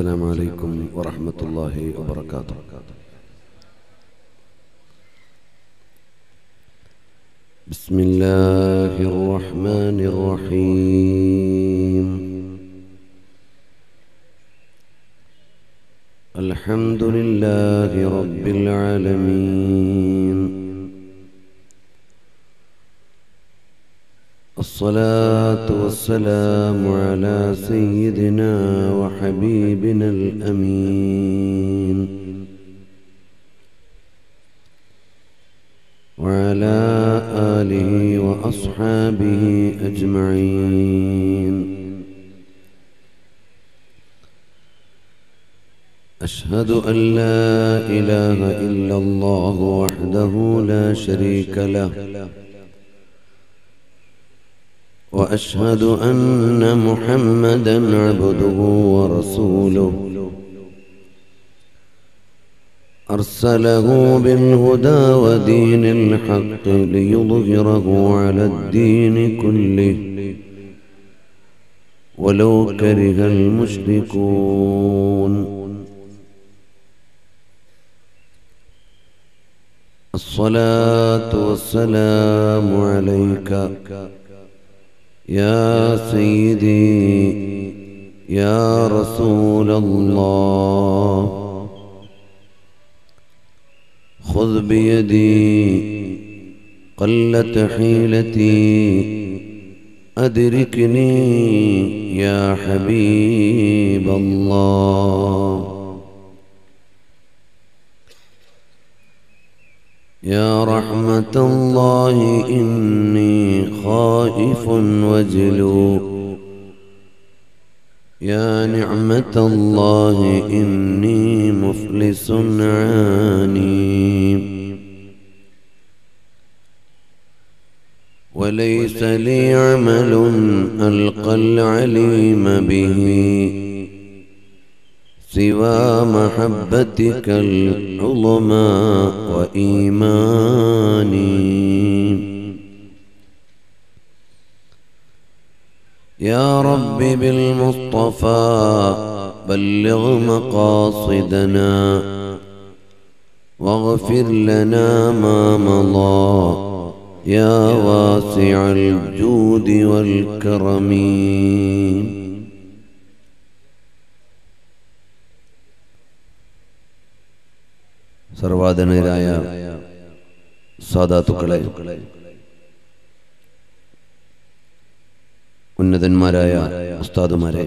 السلام عليكم ورحمة الله وبركاته. بسم الله الرحمن الرحيم. الحمد لله رب العالمين. الصلاة والسلام على سيدنا وحبيبنا الأمين. وعلى آله وأصحابه أجمعين. أشهد أن لا إله إلا الله وحده لا شريك له. وأشهد أن محمدا عبده ورسوله. أرسله بالهدى ودين الحق ليظهره على الدين كله. ولو كره المشركون. الصلاة والسلام عليك. يا سيدي يا رسول الله خذ بيدي قلت حيلتي أدركني يا حبيب الله. يا رحمة الله إني خائف وجلو. يا نعمة الله إني مفلس عاني. وليس لي عمل ألقى العليم به. سوى محبتك العظمى وإيماني. يا رب بالمصطفى بلغ مقاصدنا واغفر لنا ما مضى. يا واسع الجود والكرم. സർവാധനരായ സാധാത്തുക്കളെ ഉന്നതന്മാരായ ഉസ്താദുമാരെ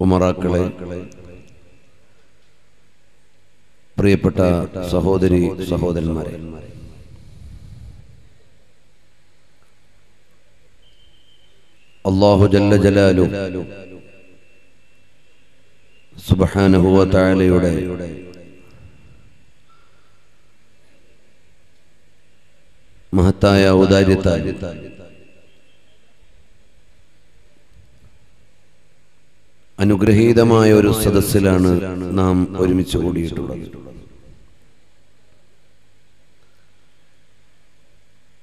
ഉമറാക്കളെ പ്രിയപ്പെട്ട സഹോദരി സഹോദരന്മാരെ. അള്ളാഹു ജല്ല ജലാലു സുബഹാനഹുവ താലയുടെ മഹത്തായ ഔദാര്യത്താൽ അനുഗ്രഹീതമായ ഒരു സദസ്സിലാണ് നാം ഒരുമിച്ച് കൂടിയിട്ടുള്ളത്.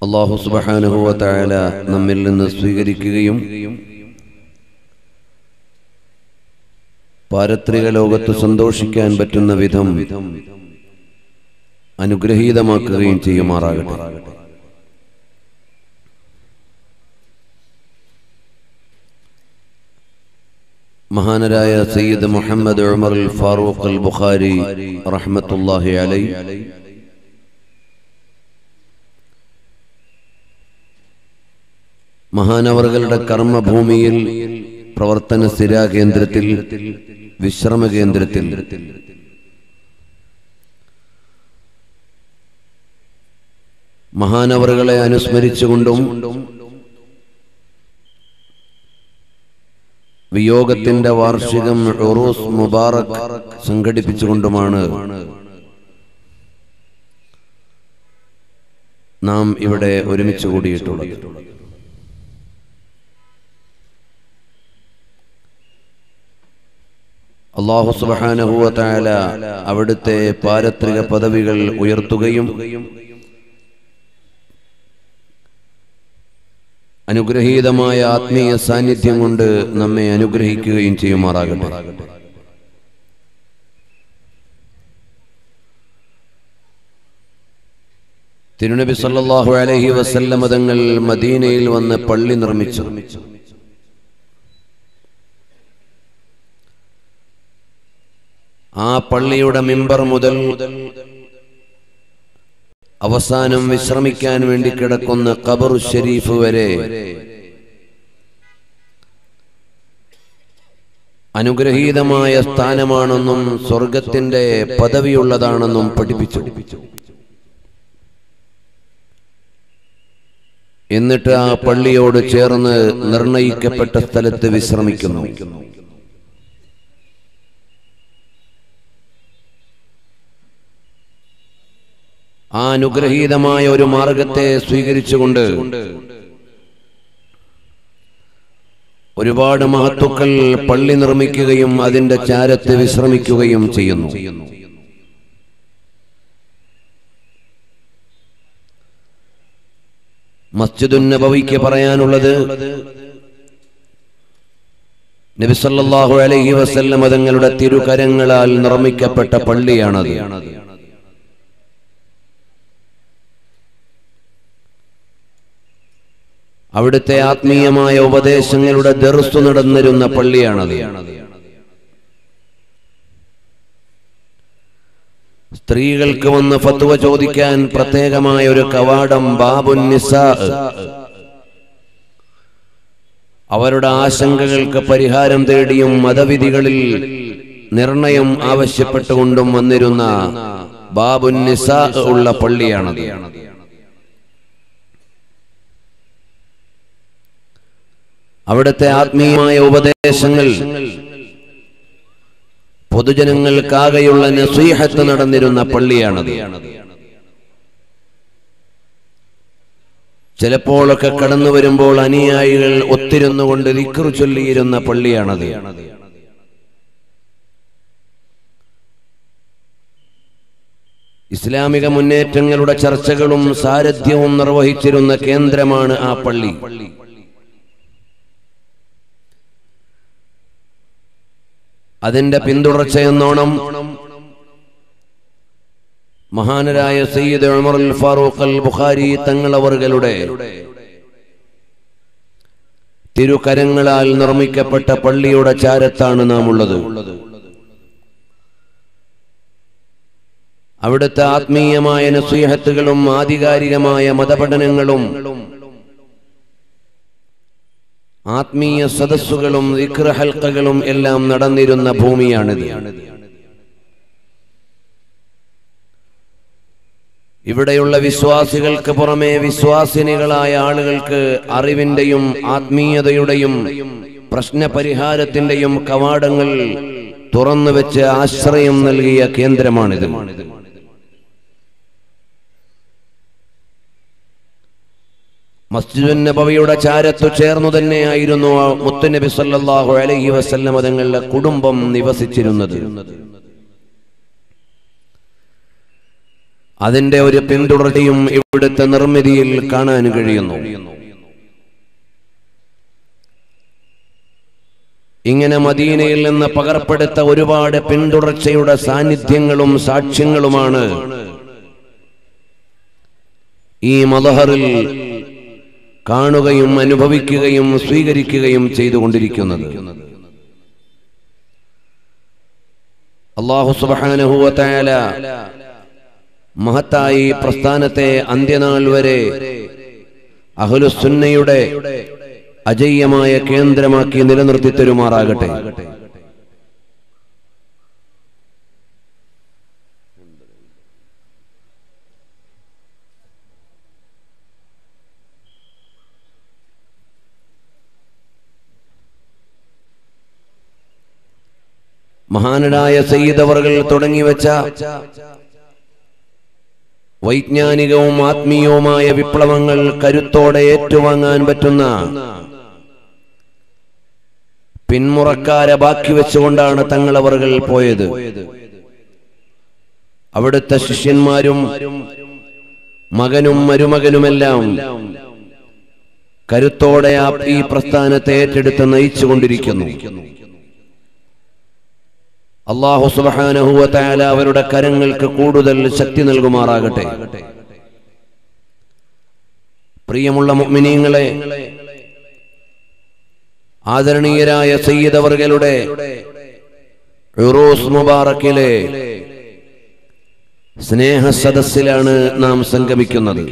അള്ളാഹു സുബഹാനഹുവ താല നമ്മിൽ നിന്ന് സ്വീകരിക്കുകയും പാരത്രിക ലോകത്ത് സന്തോഷിക്കാൻ പറ്റുന്ന വിധം അനുഗ്രഹീതമാക്കുകയും ചെയ്യുമാറാകട്ടെ. മഹാനരായ സയ്യിദ് മുഹമ്മദ് ഉമർ ഫാറൂഖ് അൽ ബുഖാരി റഹ്മത്തുല്ലാഹി അലൈ. മഹാനവറുകളുടെ കർമ്മഭൂമിയിൽ പ്രവർത്തന സ്ഥിരാ കേന്ദ്രത്തിൽ വിശ്രമ കേന്ദ്രത്തിൽ മഹാനവറുകളെ അനുസ്മരിച്ചുകൊണ്ടും വിയോഗത്തിന്റെ വാർഷികം റോസ് മുബാറക് സംഘടിപ്പിച്ചുകൊണ്ടുമാണ് നാം ഇവിടെ ഒരുമിച്ച് കൂടിയിട്ടുള്ളത്. അള്ളാഹു സുബാനഹുല അവിടുത്തെ പാരത്രിക പദവികൾ ഉയർത്തുകയും അനുഗ്രഹീതമായ ആത്മീയ സാന്നിധ്യം കൊണ്ട് നമ്മെ അനുഗ്രഹിക്കുകയും ചെയ്യുമാറാകട്ടെ. തിരുനബി സല്ലാഹു അലഹി വസല്ലമതങ്ങൾ മദീനയിൽ വന്ന് പള്ളി നിർമ്മിച്ചു. ആ പള്ളിയുടെ മിമ്പർ മുതൽ അവസാനം വിശ്രമിക്കാൻ വേണ്ടി കിടക്കുന്ന ഖബറു ഷെരീഫ് വരെ അനുഗ്രഹീതമായ സ്ഥാനമാണെന്നും സ്വർഗത്തിന്റെ പദവിയുള്ളതാണെന്നും പഠിപ്പിച്ചു. എന്നിട്ട് ആ പള്ളിയോട് ചേർന്ന് നിർണയിക്കപ്പെട്ട സ്ഥലത്ത് വിശ്രമിക്കുന്നു. ആ അനുഗ്രഹീതമായ ഒരു മാർഗത്തെ സ്വീകരിച്ചുകൊണ്ട് ഒരുപാട് മഹത്തുക്കൾ പള്ളി നിർമ്മിക്കുകയും അതിന്റെ ചാരത്ത് വിശ്രമിക്കുകയും ചെയ്യുന്നു. മസ്ജിദുൻ നബവിക്ക് പറയാനുള്ളത് നബിസല്ലാഹു അലഹി വസല്ലം തങ്ങളുടെ തിരുകരങ്ങളാൽ നിർമ്മിക്കപ്പെട്ട പള്ളിയാണത്. അവിടുത്തെ ആത്മീയമായ ഉപദേശങ്ങളുടെ ദർസ്തു നടന്നിരുന്ന പള്ളിയാണത്. സ്ത്രീകൾക്ക് വന്ന് ഫത്വ ചോദിക്കാൻ പ്രത്യേകമായ ഒരു കവാടം ബാബുൻ നിസാ. അവരുടെ ആശങ്കകൾക്ക് പരിഹാരം തേടിയും മതവിധികളിൽ നിർണയം ആവശ്യപ്പെട്ടുകൊണ്ടും വന്നിരുന്ന ബാബുൻ നിസാ ഉള്ള പള്ളിയാണത്. അവിടുത്തെ ആത്മീയമായ ഉപദേശങ്ങൾ പൊതുജനങ്ങൾക്കാകെയുള്ള നസീഹത്ത് നടന്നിരുന്ന പള്ളിയാണത്. ചിലപ്പോഴൊക്കെ കടന്നു വരുമ്പോൾ അനുയായികൾ ഒത്തിരുന്നു കൊണ്ട് ദിക്റു ചൊല്ലിയിരുന്ന പള്ളിയാണത്. ഇസ്ലാമിക മുന്നേറ്റങ്ങളുടെ ചർച്ചകളും സാരഥ്യവും നിർവഹിച്ചിരുന്ന കേന്ദ്രമാണ് ആ പള്ളി. അതിന്റെ പിന്തുടർച്ചയെന്നോണം മഹാനരായ സയ്യിദ് ഉമർ അൽ ഫാറൂഖ് അൽ ബുഖാരി തങ്ങളവറുകളുടെ തിരുകരങ്ങളാൽ നിർമ്മിക്കപ്പെട്ട പള്ളിയുടെ ചാരത്താണ് നാം ഉള്ളത് അവിടുത്തെ ആത്മീയമായ നസീഹത്തുകളും ആധികാരികമായ മതപഠനങ്ങളും ആത്മീയ സദസ്സുകളും ഹൽക്കകളും എല്ലാം നടന്നിരുന്ന ഭൂമിയാണിത്. ഇവിടെയുള്ള വിശ്വാസികൾക്ക് പുറമെ വിശ്വാസിനികളായ ആളുകൾക്ക് അറിവിന്റെയും ആത്മീയതയുടെയും പ്രശ്നപരിഹാരത്തിന്റെയും കവാടങ്ങൾ തുറന്നു വെച്ച് ആശ്രയം നൽകിയ കേന്ദ്രമാണിത്. മസ്ജിദുൻ നബവിയുടെ ചാരത്തു ചേർന്നു തന്നെയായിരുന്നു മുത്തുനബി സല്ലല്ലാഹു അലൈഹി വസ്ല്ലം തങ്ങളുടെ കുടുംബം നിവസിച്ചിരുന്നത്. അതിന്റെ ഒരു പിന്തുടർച്ചയും ഇവിടുത്തെ നിർമ്മിതിയിൽ കാണാൻ കഴിയുന്നു. ഇങ്ങനെ മദീനയിൽ നിന്ന് പകർപ്പെടുത്ത ഒരുപാട് പിന്തുടർച്ചയുടെ സാന്നിധ്യങ്ങളും സാക്ഷ്യങ്ങളുമാണ് ഈ മലഹറിൽ കാണുകയും അനുഭവിക്കുകയും സ്വീകരിക്കുകയും ചെയ്തുകൊണ്ടിരിക്കുന്നത്. അള്ളാഹു സുബാനഹുവല മഹത്തായി പ്രസ്ഥാനത്തെ അന്ത്യനാൾ വരെ അഹുലുസുന്നയുടെ അജയ്യമായ കേന്ദ്രമാക്കി നിലനിർത്തി തരുമാറാകട്ടെ. മഹാനരായ സയ്യിദവറുകൾ തുടങ്ങിവെച്ച വൈജ്ഞാനികവും ആത്മീയവുമായ വിപ്ലവങ്ങൾ കരുത്തോടെ ഏറ്റുവാങ്ങാൻ പറ്റുന്ന പിന്മുറക്കാരെ ബാക്കി വെച്ചുകൊണ്ടാണ് തങ്ങളവറുകൾ പോയത്. അവിടുത്തെ ശിഷ്യന്മാരും മകനും മരുമകനുമെല്ലാം കരുത്തോടെ ആ ഈ പ്രസ്ഥാനത്തെ ഏറ്റെടുത്ത് നയിച്ചുകൊണ്ടിരിക്കുന്നു. അള്ളാഹു സുബാനഹുവ തയാല അവരുടെ കരങ്ങൾക്ക് കൂടുതൽ ശക്തി നൽകുമാറാകട്ടെ. പ്രിയമുള്ള മുഅ്മിനീങ്ങളെ ആദരണീയരായ സയ്യിദവർഗലുടെ ഉറൂസ് മുബാറക്കിലെ സ്നേഹ സദസ്സിലാണ് നാം സംഗമിക്കുന്നത്.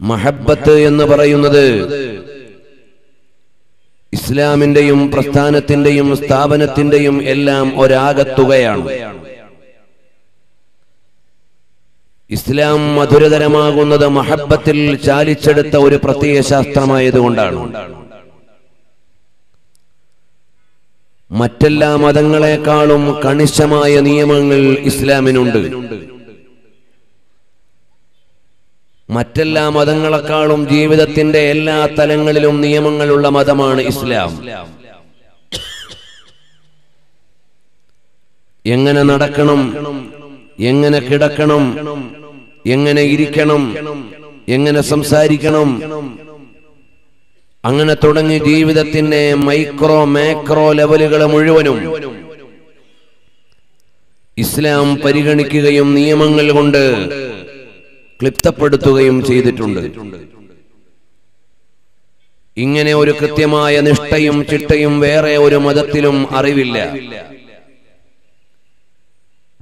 മഹബത്ത് എന്ന് പറയുന്നത് ഇസ്ലാമിന്റെയും പ്രസ്ഥാനത്തിന്റെയും സ്ഥാപനത്തിന്റെയും എല്ലാം ഒരാകത്തുകയാണ്. ഇസ്ലാം മധുരതരമാകുന്നത് മഹബത്തിൽ ചാലിച്ചെടുത്ത ഒരു പ്രത്യയ ശാസ്ത്രമായതുകൊണ്ടാണ് മറ്റെല്ലാ മതങ്ങളെക്കാളും കണിശമായ നിയമങ്ങൾ ഇസ്ലാമിനുണ്ട്. മറ്റെല്ലാ മതങ്ങളെക്കാളും ജീവിതത്തിന്റെ എല്ലാ തലങ്ങളിലും നിയമങ്ങളുള്ള മതമാണ് ഇസ്ലാം. എങ്ങനെ നടക്കണം? എങ്ങനെ കിടക്കണം? എങ്ങനെ ഇരിക്കണം? എങ്ങനെ സംസാരിക്കണം? അങ്ങനെ തുടങ്ങി ജീവിതത്തിന്റെ മൈക്രോ മാക്രോ ലെവലുകൾ മുഴുവനും ഇസ്ലാം പരിഗണിക്കുകയും നിയമങ്ങൾ കൊണ്ട് ക്ലിപ്തപ്പെടുത്തുകയും ചെയ്തിട്ടുണ്ട്. ഇങ്ങനെ ഒരു കൃത്യമായ നിഷ്ഠയും ചിട്ടയും വേറെ ഒരു മതത്തിലും അറിവില്ല.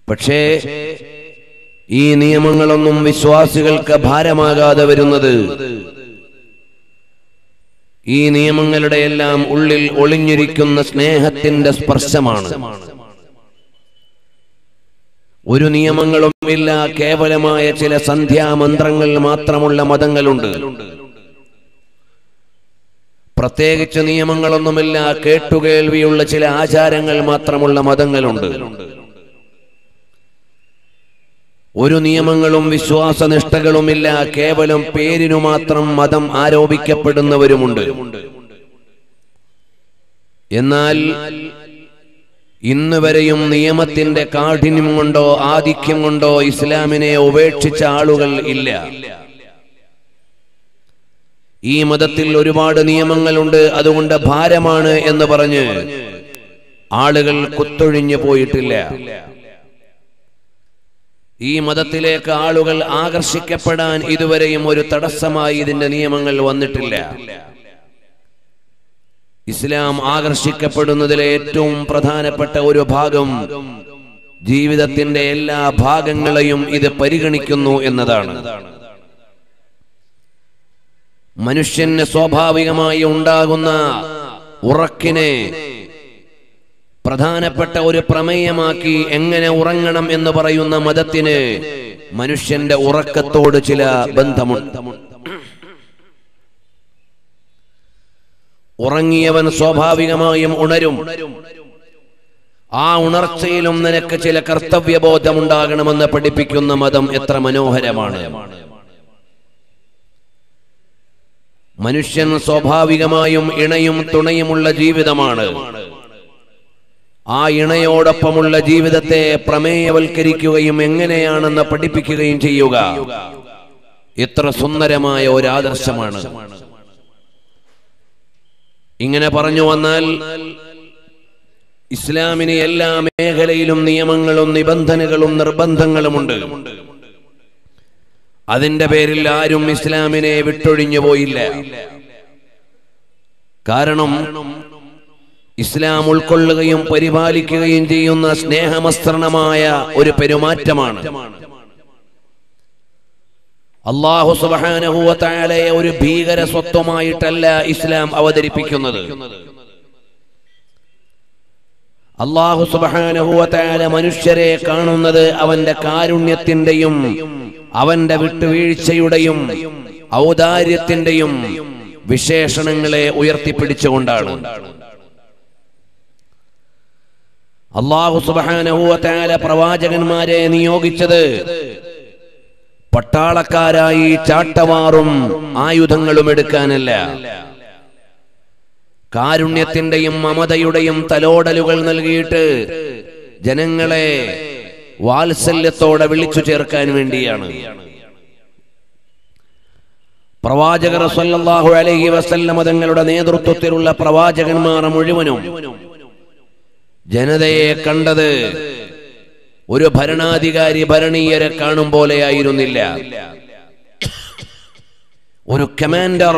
പക്ഷേ ഈ നിയമങ്ങളൊന്നും വിശ്വാസികൾക്ക് ഭാരമാകാതെ വരുന്നത്. ഈ നിയമങ്ങളുടെ എല്ലാം ഉള്ളിൽ ഒളിഞ്ഞിരിക്കുന്ന സ്നേഹത്തിന്റെ സ്പർശമാണ്. ഒരു നിയമങ്ങളും ഇല്ല കേവലമായ ചില സന്ധ്യാമന്ത്രങ്ങൾ മാത്രമുള്ള മതങ്ങളുണ്ട്. പ്രത്യേകിച്ച് നിയമങ്ങളൊന്നുമില്ല കേട്ടുകേൾവിയുള്ള ചില ആചാരങ്ങൾ മാത്രമുള്ള മതങ്ങളുണ്ട്. ഒരു നിയമങ്ങളും വിശ്വാസനിഷ്ഠകളുമില്ല കേവലം പേരിനു മാത്രം മതം ആരോപിക്കപ്പെടുന്നവരുമുണ്ട്. എന്നാൽ ഇന്ന് വരെയും നിയമത്തിന്റെ കാഠിന്യം കൊണ്ടോ ആധിക്യം കൊണ്ടോ ഇസ്ലാമിനെ ഉപേക്ഷിച്ച ആളുകൾ ഇല്ല. ഈ മതത്തിൽ ഒരുപാട് നിയമങ്ങളുണ്ട് അതുകൊണ്ട് ഭാരമാണ് എന്ന് പറഞ്ഞ് ആളുകൾ കുത്തൊഴിഞ്ഞു പോയിട്ടില്ല. ഈ മതത്തിലേക്ക് ആളുകൾ ആകർഷിക്കപ്പെടാൻ ഇതുവരെയും ഒരു തടസ്സമായി ഇതിന്റെ നിയമങ്ങൾ വന്നിട്ടില്ല. ഇസ്ലാം ആകർഷിക്കപ്പെടുന്നതിലെ ഏറ്റവും പ്രധാനപ്പെട്ട ഒരു ഭാഗം ജീവിതത്തിന്റെ എല്ലാ ഭാഗങ്ങളെയും ഇത് പരിഗണിക്കുന്നു എന്നതാണ്. മനുഷ്യന് സ്വാഭാവികമായി ഉണ്ടാകുന്ന ഉറക്കിനെ പ്രധാനപ്പെട്ട ഒരു പ്രമേയമാക്കി എങ്ങനെ ഉറങ്ങണം എന്ന് പറയുന്ന മതത്തിന് മനുഷ്യന്റെ ഉറക്കത്തോട് ചില ബന്ധമുണ്ട്. ഉറങ്ങിയവൻ സ്വാഭാവികമായും ഉണരും. ആ ഉണർച്ചയിലും നിനക്ക് ചില കർത്തവ്യബോധമുണ്ടാകണമെന്ന് പഠിപ്പിക്കുന്ന മതം എത്ര മനോഹരമാണ്. മനുഷ്യൻ സ്വാഭാവികമായും ഇണയും തുണയുമുള്ള ജീവിതമാണ്. ആ ഇണയോടൊപ്പമുള്ള ജീവിതത്തെ പ്രമേയവൽക്കരിക്കുകയും എങ്ങനെയാണെന്ന് പഠിപ്പിക്കുകയും ചെയ്യുക. ഇത്ര സുന്ദരമായ ഒരു ആദർശമാണ് ഇങ്ങനെ പറഞ്ഞു വന്നാൽ ഇസ്ലാമിന് എല്ലാ മേഖലയിലും നിയമങ്ങളും നിബന്ധനകളും നിർബന്ധങ്ങളുമുണ്ട്. അതിന്റെ പേരിൽ ആരും ഇസ്ലാമിനെ വിട്ടൊഴിഞ്ഞു പോയില്ല. കാരണം ഇസ്ലാം ഉൾക്കൊള്ളുകയും പരിപാലിക്കുകയും ചെയ്യുന്ന സ്നേഹമസ്ത്രണമായ ഒരു പെരുമാറ്റമാണ്. അള്ളാഹു സുബാനഹുവത്തായാലയെ ഒരു ഭീകര സ്വത്വമായിട്ടല്ല ഇസ്ലാം അവതരിപ്പിക്കുന്നത്. അള്ളാഹു സുബാനഹുവത്തായാല മനുഷ്യരെ കാണുന്നത് അവന്റെ കാരുണ്യത്തിന്റെയും അവന്റെ വിട്ടുവീഴ്ചയുടെയും ഔദാര്യത്തിന്റെയും വിശേഷണങ്ങളെ ഉയർത്തിപ്പിടിച്ചുകൊണ്ടാണ്. അള്ളാഹു സുബാനഹുവത്തായാല പ്രവാചകന്മാരെ നിയോഗിച്ചത് പട്ടാളക്കാരായി ചാട്ടവാറും ആയുധങ്ങളും എടുക്കാനല്ല. കാരുണ്യത്തിന്റെയും മമതയുടെയും തലോടലുകൾ നൽകിയിട്ട് ജനങ്ങളെ വാത്സല്യത്തോടെ വിളിച്ചു ചേർക്കാൻ വേണ്ടിയാണ്. പ്രവാചകർ സല്ലല്ലാഹു അലൈഹി വസല്ലമ തങ്ങളുടെ നേതൃത്വത്തിലുള്ള പ്രവാചകന്മാർ മുഴുവനും ജനതയെ കണ്ടത് ഒരു ഭരണാധികാരി ഭരണീയരെ കാണും പോലെ ആയിരുന്നില്ല. ഒരു കമാൻഡർ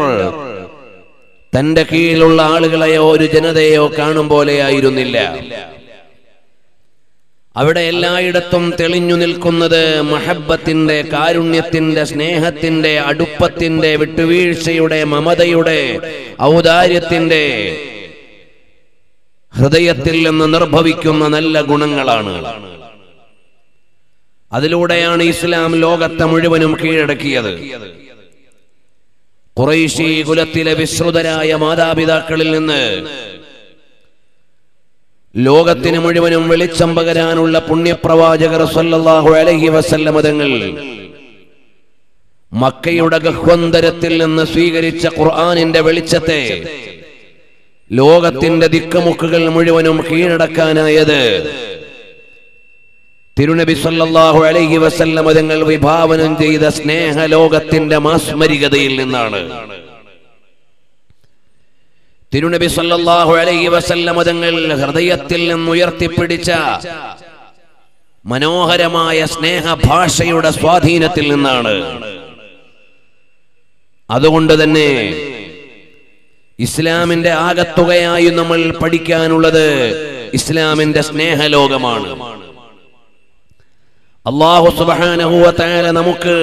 തന്റെ കീഴിലുള്ള ആളുകളെയോ ഒരു ജനതയോ കാണും പോലെ ആയിരുന്നില്ല. അവിടെ എല്ലായിടത്തും തെളിഞ്ഞു നിൽക്കുന്നത് മഹബത്തിന്റെ കാരുണ്യത്തിന്റെ സ്നേഹത്തിന്റെ അടുപ്പത്തിന്റെ വിട്ടുവീഴ്ചയുടെ മമതയുടെ ഔദാര്യത്തിന്റെ ഹൃദയത്തിൽ നിന്ന് നിർഭവിക്കുന്ന നല്ല ഗുണങ്ങളാണ്. അതിലൂടെയാണ് ഇസ്ലാം ലോകത്തെ മുഴുവനും കീഴടക്കിയത്. കുറേശി കുലത്തിലെ വിശ്രുതരായ മാതാപിതാക്കളിൽ നിന്ന് ലോകത്തിന് മുഴുവനും വെളിച്ചം പകരാനുള്ള പുണ്യപ്രവാചകർ സല്ലല്ലാഹു അലൈഹി വസല്ലമ തങ്ങൾ മക്കയുടെ ഗഹ്വന്തരത്തിൽ നിന്ന് സ്വീകരിച്ച ഖുർആാനിന്റെ വെളിച്ചത്തെ ലോകത്തിന്റെ ദിക്കമുക്കുകൾ മുഴുവനും കീഴടക്കാനായത് തിരുനബി സല്ലല്ലാഹു അലൈഹി വസല്ലമ തങ്ങൾ വിഭാവനം ചെയ്ത സ്നേഹലോകത്തിന്റെ മാസ്മരികതയിൽ നിന്നാണ്. തിരുനബി സല്ലല്ലാഹു അലൈഹി വസല്ലമ തങ്ങൾ ഹൃദയത്തിൽ നിന്ന് ഉയർത്തിപ്പിടിച്ച മനോഹരമായ സ്നേഹഭാഷയുടെ സ്വാധീനത്തിൽ നിന്നാണ്. അതുകൊണ്ട് തന്നെ ഇസ്ലാമിന്റെ ആകത്തുകയായി നമ്മൾ പഠിക്കാനുള്ളത് ഇസ്ലാമിന്റെ സ്നേഹലോകമാണ്. അള്ളാഹു സുബാനഹുവത്തായ നമുക്ക്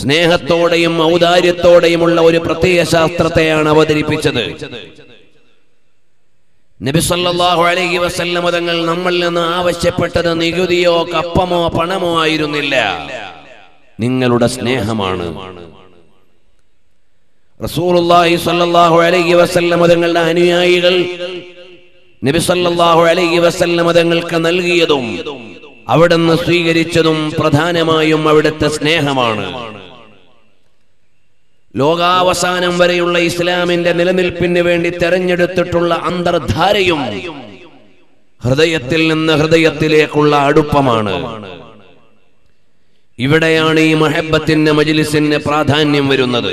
സ്നേഹത്തോടെയും ഔദാര്യത്തോടെയുമുള്ള ഒരു പ്രത്യേക ശാസ്ത്രത്തെയാണ് അവതരിപ്പിച്ചത്. നബിസല്ലാഹു അലൈഹി വസല്ലമ തങ്ങൾ നമ്മളിൽ നിന്ന് ആവശ്യപ്പെട്ടത് നികുതിയോ കപ്പമോ പണമോ ആയിരുന്നില്ല. നിങ്ങളുടെ സ്നേഹമാണ്. റസൂലുള്ളാഹി സ്വല്ലല്ലാഹു അലൈഹി വസല്ലമ തങ്ങളുടെ അനുയായികൾ നബി സല്ലല്ലാഹു അലൈഹി വസല്ലമ തങ്ങൾക്ക് നൽകിയതും അവിടുന്ന് സ്വീകരിച്ചതും പ്രധാനമായും അവിടുത്തെ സ്നേഹമാണ്. ലോകാവസാനം വരെയുള്ള ഇസ്ലാമിന്റെ നിലനിൽപ്പിന് വേണ്ടി തെരഞ്ഞെടുത്തിട്ടുള്ള അന്തർധാരയും ഹൃദയത്തിൽ നിന്ന് ഹൃദയത്തിലേക്കുള്ള അടുപ്പമാണ്. ഇവിടെയാണ് ഈ മഹബത്തിന്റെ മജിലിസിന് പ്രാധാന്യം വരുന്നത്.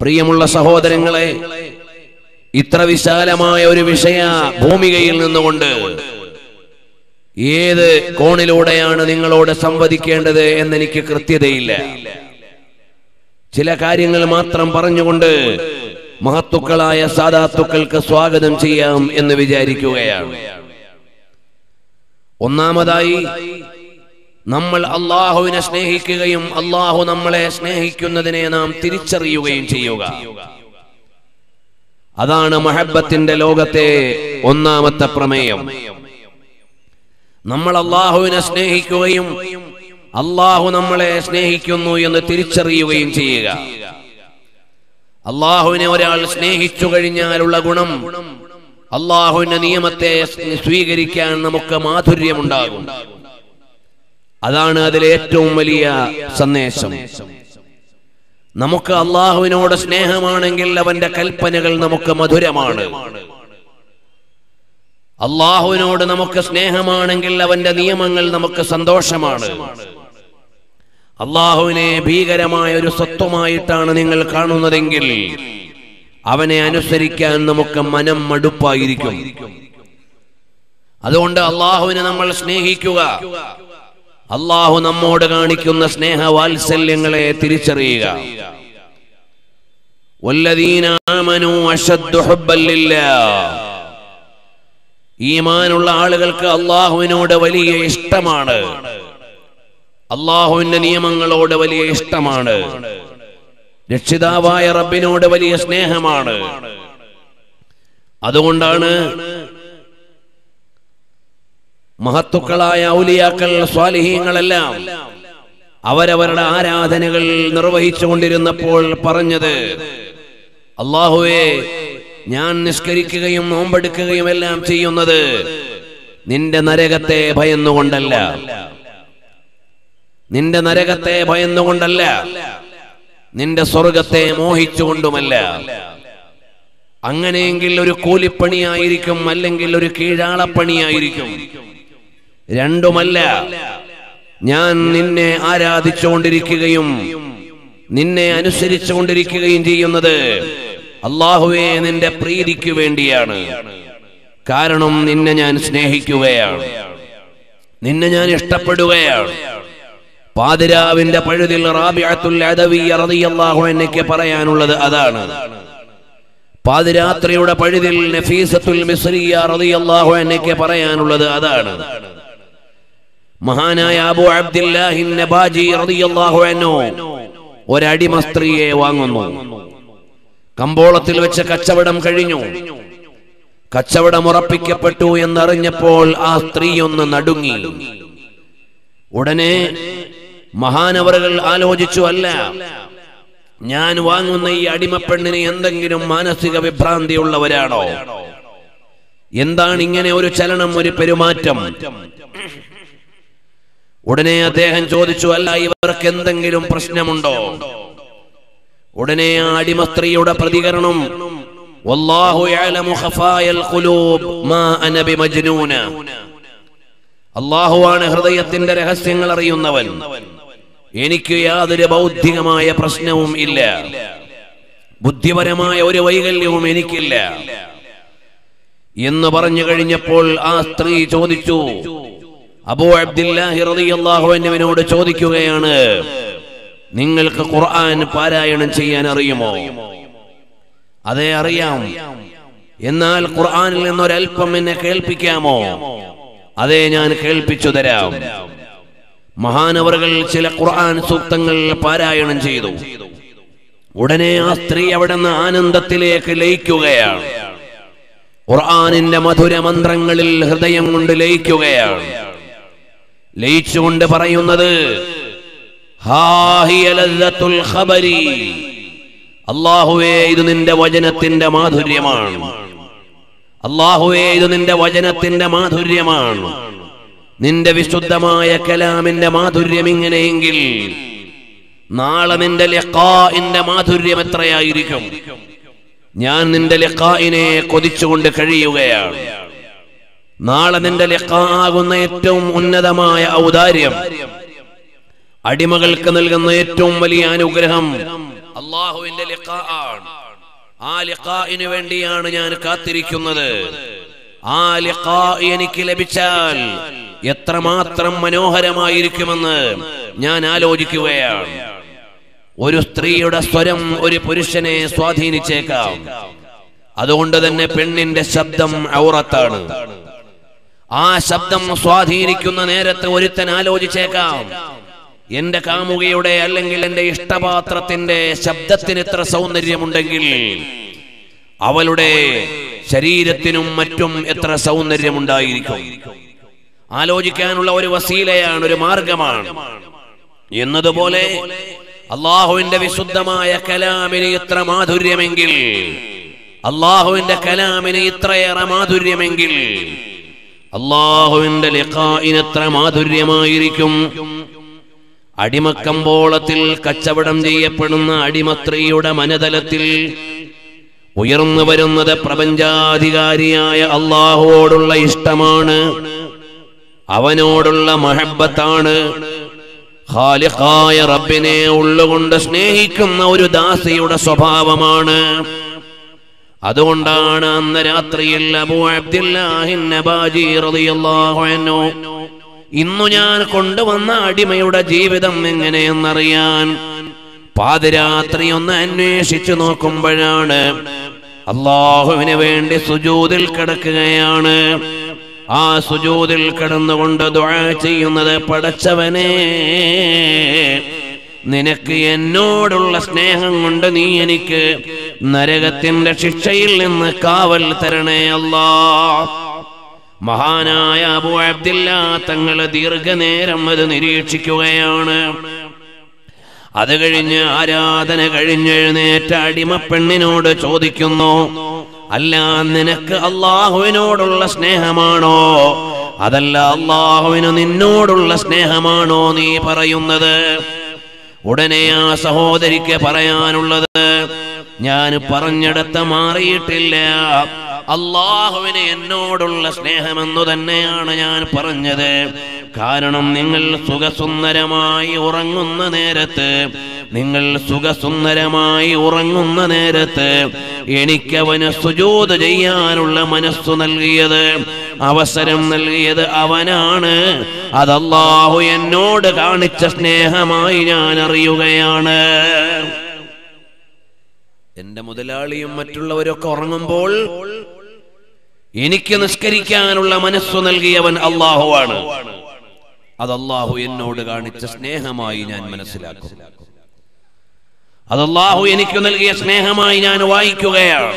പ്രിയമുള്ള സഹോദരങ്ങളെ ഇത്ര വിശാലമായ ഒരു വിഷയ ഭൂമികയിൽ നിന്നുകൊണ്ട് ഏത് കോണിലൂടെയാണ് നിങ്ങളോട് സംവദിക്കേണ്ടത് എന്നെനിക്ക് കൃത്യതയില്ല. ചില കാര്യങ്ങൾ മാത്രം പറഞ്ഞുകൊണ്ട് മഹത്തുക്കളായ സാധാത്തുക്കൾക്ക് സ്വാഗതം ചെയ്യാം എന്ന് വിചാരിക്കുകയാണ്. ഒന്നാമതായി നമ്മൾ അള്ളാഹുവിനെ സ്നേഹിക്കുകയും അള്ളാഹു നമ്മളെ സ്നേഹിക്കുന്നതിനെ നാം തിരിച്ചറിയുകയും ചെയ്യുക. അതാണ് മഹബത്തിന്റെ ലോകത്തെ ഒന്നാമത്തെ പ്രമേയം. നമ്മൾ അള്ളാഹുവിനെ സ്നേഹിക്കുകയും അള്ളാഹു നമ്മളെ സ്നേഹിക്കുന്നു എന്ന് തിരിച്ചറിയുകയും ചെയ്യുക. അള്ളാഹുവിനെ ഒരാൾ സ്നേഹിച്ചു കഴിഞ്ഞാലുള്ള ഗുണം അള്ളാഹുവിന്റെ നിയമത്തെ സ്വീകരിക്കാൻ നമുക്ക് മാധുര്യമുണ്ടാകും. അതാണ് അതിലെ ഏറ്റവും വലിയ സന്ദേശം. നമുക്ക് അള്ളാഹുവിനോട് സ്നേഹമാണെങ്കിൽ അവന്റെ കൽപ്പനകൾ നമുക്ക് മധുരമാണ്. അള്ളാഹുവിനോട് നമുക്ക് സ്നേഹമാണെങ്കിൽ അവന്റെ നിയമങ്ങൾ നമുക്ക് സന്തോഷമാണ്. അള്ളാഹുവിനെ ഭീകരമായ ഒരു സ്വത്വമായിട്ടാണ് നിങ്ങൾ കാണുന്നതെങ്കിൽ അവനെ അനുസരിക്കാൻ നമുക്ക് മനം മടുപ്പായിരിക്കും. അതുകൊണ്ട് അള്ളാഹുവിനെ നമ്മൾ സ്നേഹിക്കുക. അള്ളാഹു നമ്മോട് കാണിക്കുന്ന സ്നേഹ വാത്സല്യങ്ങളെ തിരിച്ചറിയുക. ഹുബ്ബൻ ലില്ലാഹ്. ഈമാനുള്ള ആളുകൾക്ക് അള്ളാഹുവിനോട് വലിയ ഇഷ്ടമാണ്. അള്ളാഹുവിന്റെ നിയമങ്ങളോട് വലിയ ഇഷ്ടമാണ്. രക്ഷിതാവായ റബ്ബിനോട് വലിയ സ്നേഹമാണ്. അതുകൊണ്ടാണ് മഹത്തുക്കളായ ഔലിയാക്കൾ സ്വാലിഹീങ്ങളെല്ലാം അവരവരുടെ ആരാധനകൾ നിർവഹിച്ചു കൊണ്ടിരുന്നപ്പോൾ പറഞ്ഞത് അള്ളാഹുവേ ഞാൻ നിഷ്കരിക്കുകയും നോമ്പെടുക്കുകയും എല്ലാം ചെയ്യുന്നത് നിന്റെ നരകത്തെ ഭയന്നുകൊണ്ടല്ല. നിന്റെ നരകത്തെ ഭയന്നുകൊണ്ടല്ല. നിന്റെ സ്വർഗത്തെ മോഹിച്ചുകൊണ്ടുമല്ല. അങ്ങനെയെങ്കിൽ ഒരു കൂലിപ്പണിയായിരിക്കും അല്ലെങ്കിൽ ഒരു കീഴാളപ്പണിയായിരിക്കും. രണ്ടുമല്ല ഞാൻ നിന്നെ ആരാധിച്ചുകൊണ്ടിരിക്കുകയും നിന്നെ അനുസരിച്ചുകൊണ്ടിരിക്കുകയും ചെയ്യുന്നത് അള്ളാഹുവെ നിന്റെ പ്രീതിക്ക് വേണ്ടിയാണ്. കാരണം നിന്നെ ഞാൻ സ്നേഹിക്കുകയാണ്. നിന്നെ ഞാൻ ഇഷ്ടപ്പെടുകയാണ്. പാതിരാവിന്റെ പഴുതിൽ എനിക്ക് പറയാനുള്ളത് അതാണ്. പാതിരാത്രിയുടെ പഴുതിൽ നഫീസത്തുൽ മിസ്രിയ റളിയല്ലാഹു പറയാനുള്ളത് അതാണ്. മഹാനായ അബു അബ്ദുല്ലാഹിൻ നബാജി റളിയല്ലാഹു അൻഹു ഒരടിമ സ്ത്രീയെ വാങ്ങുന്നു. കമ്പോളത്തിൽ വെച്ച് കച്ചവടം കഴിഞ്ഞു. കച്ചവടം ഉറപ്പിക്കപ്പെട്ടു എന്നറിഞ്ഞപ്പോൾ ആ സ്ത്രീ ഒന്ന് നടുങ്ങി. ഉടനെ മഹാനവറുകൾ ആലോചിച്ചു അല്ല ഞാൻ വാങ്ങുന്ന ഈ അടിമപ്പെണ്ണിന് എന്തെങ്കിലും മാനസിക വിഭ്രാന്തി ഉള്ളവരാണോ? എന്താണ് ഇങ്ങനെ ഒരു ചലനം ഒരു പെരുമാറ്റം? ഉടനെ അദ്ദേഹം ചോദിച്ചു അല്ല ഇവർക്ക് എന്തെങ്കിലും പ്രശ്നമുണ്ടോ? ഉടനെ അടിമ സ്ത്രീയുടെ പ്രതികരണം അള്ളാഹുവാണ് ഹൃദയത്തിന്റെ രഹസ്യങ്ങൾ അറിയുന്നവൻ. എനിക്ക് യാതൊരു ബൗദ്ധികമായ പ്രശ്നവും ഇല്ല. ബുദ്ധിപരമായ ഒരു വൈകല്യവും എനിക്കില്ല. എന്ന് പറഞ്ഞു കഴിഞ്ഞപ്പോൾ ആ സ്ത്രീ ചോദിച്ചു അബൂ അബ്ദുല്ലാഹി റളിയല്ലാഹു അൻഹുവിനോട് ചോദിക്കുകയാണ് നിങ്ങൾക്ക് ഖുർആൻ പാരായണം ചെയ്യാൻ അറിയുമോ? അതേ അറിയാം. എന്നാൽ ഖുർആനിൽ നിന്നൊരൽപ്പം എന്നെ കേൾപ്പിക്കാമോ? അതേ ഞാൻ കേൾപ്പിച്ചു തരാം. മഹാനവറുകൾ ചില ഖുർആൻ സൂക്തങ്ങൾ പാരായണം ചെയ്തു. ഉടനെ ആ സ്ത്രീ അവിടെ നിന്ന് ആനന്ദത്തിലേക്ക് ലയിക്കുകയാണ്. ഖുർആനിന്റെ മധുര മന്ത്രങ്ങളിൽ ഹൃദയം കൊണ്ട് ലയിക്കുകയാണ്. ലയിച്ചുകൊണ്ട് പറയുന്നത് അള്ളാഹുവേ ഇത് നിന്റെ വചനത്തിന്റെ മാധുര്യമാണ്. അള്ളാഹുവേ ഇത് നിന്റെ വചനത്തിന്റെ മാധുര്യമാണ്. നിന്റെ വിശുദ്ധമായ കലാമിന്റെ മാധുര്യം ഇങ്ങനെയെങ്കിൽ നാളെ നിന്റെ ലിഖാഇന്റെ മാധുര്യം എത്രയായിരിക്കും? ഞാൻ നിന്റെ ലിഖാഇനെ കൊതിച്ചുകൊണ്ട് കഴിയുകയാണ്. നാളെ നിന്റെ ലക്കാകുന്ന ഏറ്റവും ഉന്നതമായ ഔദാര്യം അടിമകൾക്ക് നൽകുന്ന ഏറ്റവും വലിയ അനുഗ്രഹം അള്ളാഹുവിന്റെ ആണ്. ആ ലിഖാഇന് വേണ്ടിയാണ് ഞാൻ കാത്തിരിക്കുന്നത്. ആ ലിഖാ എനിക്ക് ലഭിച്ചാൽ എത്രമാത്രം മനോഹരമായിരിക്കുമെന്ന് ഞാൻ ആലോചിക്കുകയാണ്. ഒരു സ്ത്രീയുടെ സ്വരം ഒരു പുരുഷനെ സ്വാധീനിച്ചേക്കാം. അതുകൊണ്ട് തന്നെ പെണ്ണിന്റെ ശബ്ദം ഔറത്താണ്. ആ ശബ്ദം സ്വാധീനിക്കുന്ന നേരത്തെ ഒരുത്തൻ ആലോചിച്ചേക്കാം എന്റെ കാമുകയുടെ അല്ലെങ്കിൽ എന്റെ ഇഷ്ടപാത്രത്തിന്റെ ശബ്ദത്തിന് ഇത്ര സൗന്ദര്യമുണ്ടെങ്കിൽ അവളുടെ ശരീരത്തിനും മറ്റും എത്ര സൗന്ദര്യമുണ്ടായിരിക്കും? ആലോചിക്കാനുള്ള ഒരു വസീലയാണ് ഒരു മാർഗമാണ്. എന്നതുപോലെ അള്ളാഹുവിന്റെ വിശുദ്ധമായ കലാമിന് ഇത്ര മാധുര്യമെങ്കിൽ അള്ളാഹുവിന്റെ കലാമിന് ഇത്രയേറെ മാധുര്യമെങ്കിൽ അള്ളാഹുവിന്റെ ലിഖായിന് എത്ര മാധുര്യമായിരിക്കും. അടിമക്കമ്പോളത്തിൽ കച്ചവടം ചെയ്യപ്പെടുന്ന അടിമത്രിയുടെ മനതലത്തിൽ ഉയർന്നു വരുന്നത് പ്രപഞ്ചാധികാരിയായ അള്ളാഹുവോടുള്ള ഇഷ്ടമാണ് അവനോടുള്ള മഹബത്താണ് ഖാലിഖായ റബ്ബിനെ ഉള്ളുകൊണ്ട് സ്നേഹിക്കുന്ന ഒരു ദാസിയുടെ സ്വഭാവമാണ്. അതുകൊണ്ടാണ് അന്ന് രാത്രിയിൽ അബൂ അബ്ദുല്ലാഹിൻ ഇന്നു ഞാൻ കൊണ്ടുവന്ന അടിമയുടെ ജീവിതം എങ്ങനെയെന്നറിയാൻ പാതിരാത്രി ഒന്ന് അന്വേഷിച്ചു നോക്കുമ്പോഴാണ് അള്ളാഹുവിന് വേണ്ടി സുജൂതിൽ കിടക്കുകയാണ്. ആ സുജൂതിൽ കിടന്നുകൊണ്ട് ചെയ്യുന്നത് പടച്ചവനെ നിനക്ക് എന്നോടുള്ള സ്നേഹം കൊണ്ട് നീ എനിക്ക് നരകത്തിന്റെ ശിക്ഷയിൽ നിന്ന് കാവൽ തരണേ അല്ലാ മഹാനായ അബു അബ്ദില്ലാ തങ്ങൾ ദീർഘനേരം അത് നിരീക്ഷിക്കുകയാണ്. അത് കഴിഞ്ഞ് ആരാധന കഴിഞ്ഞെഴുന്നേറ്റ അടിമ പെണ്ണിനോട് ചോദിക്കുന്നു അല്ല നിനക്ക് അള്ളാഹുവിനോടുള്ള സ്നേഹമാണോ? അതല്ല അള്ളാഹുവിന് നിന്നോടുള്ള സ്നേഹമാണോ നീ പറയുന്നത്? ഉടനെ ആ സഹോദരിക്ക് പറയാനുള്ളത് ഞാൻ പറഞ്ഞിടത്ത് മാറിയിട്ടില്ല. അള്ളാഹുവിന് എന്നോടുള്ള സ്നേഹമെന്നു തന്നെയാണ് ഞാൻ പറഞ്ഞത്. കാരണം നിങ്ങൾ സുഖസുന്ദരമായി ഉറങ്ങുന്ന നേരത്ത് നിങ്ങൾ സുഖസുന്ദരമായി ഉറങ്ങുന്ന നേരത്ത് എനിക്കവന് സുജൂത് ചെയ്യാനുള്ള മനസ്സു നൽകിയത് അവസരം നൽകിയത് അവനാണ്. അതല്ലാഹു എന്നോട് കാണിച്ച സ്നേഹമായി ഞാൻ അറിയുകയാണ്. എന്റെ മുതലാളിയും മറ്റുള്ളവരൊക്കെ ഉറങ്ങുമ്പോൾ എനിക്ക് നിഷ്കരിക്കാനുള്ള മനസ്സു നൽകിയവൻ അള്ളാഹുവാണ് അത് അള്ളാഹു എന്നോട് കാണിച്ച സ്നേഹമായി ഞാൻ മനസ്സിലാക്കും. അത് അള്ളാഹു എനിക്ക് നൽകിയ സ്നേഹമായി ഞാൻ വായിക്കുകയാണ്.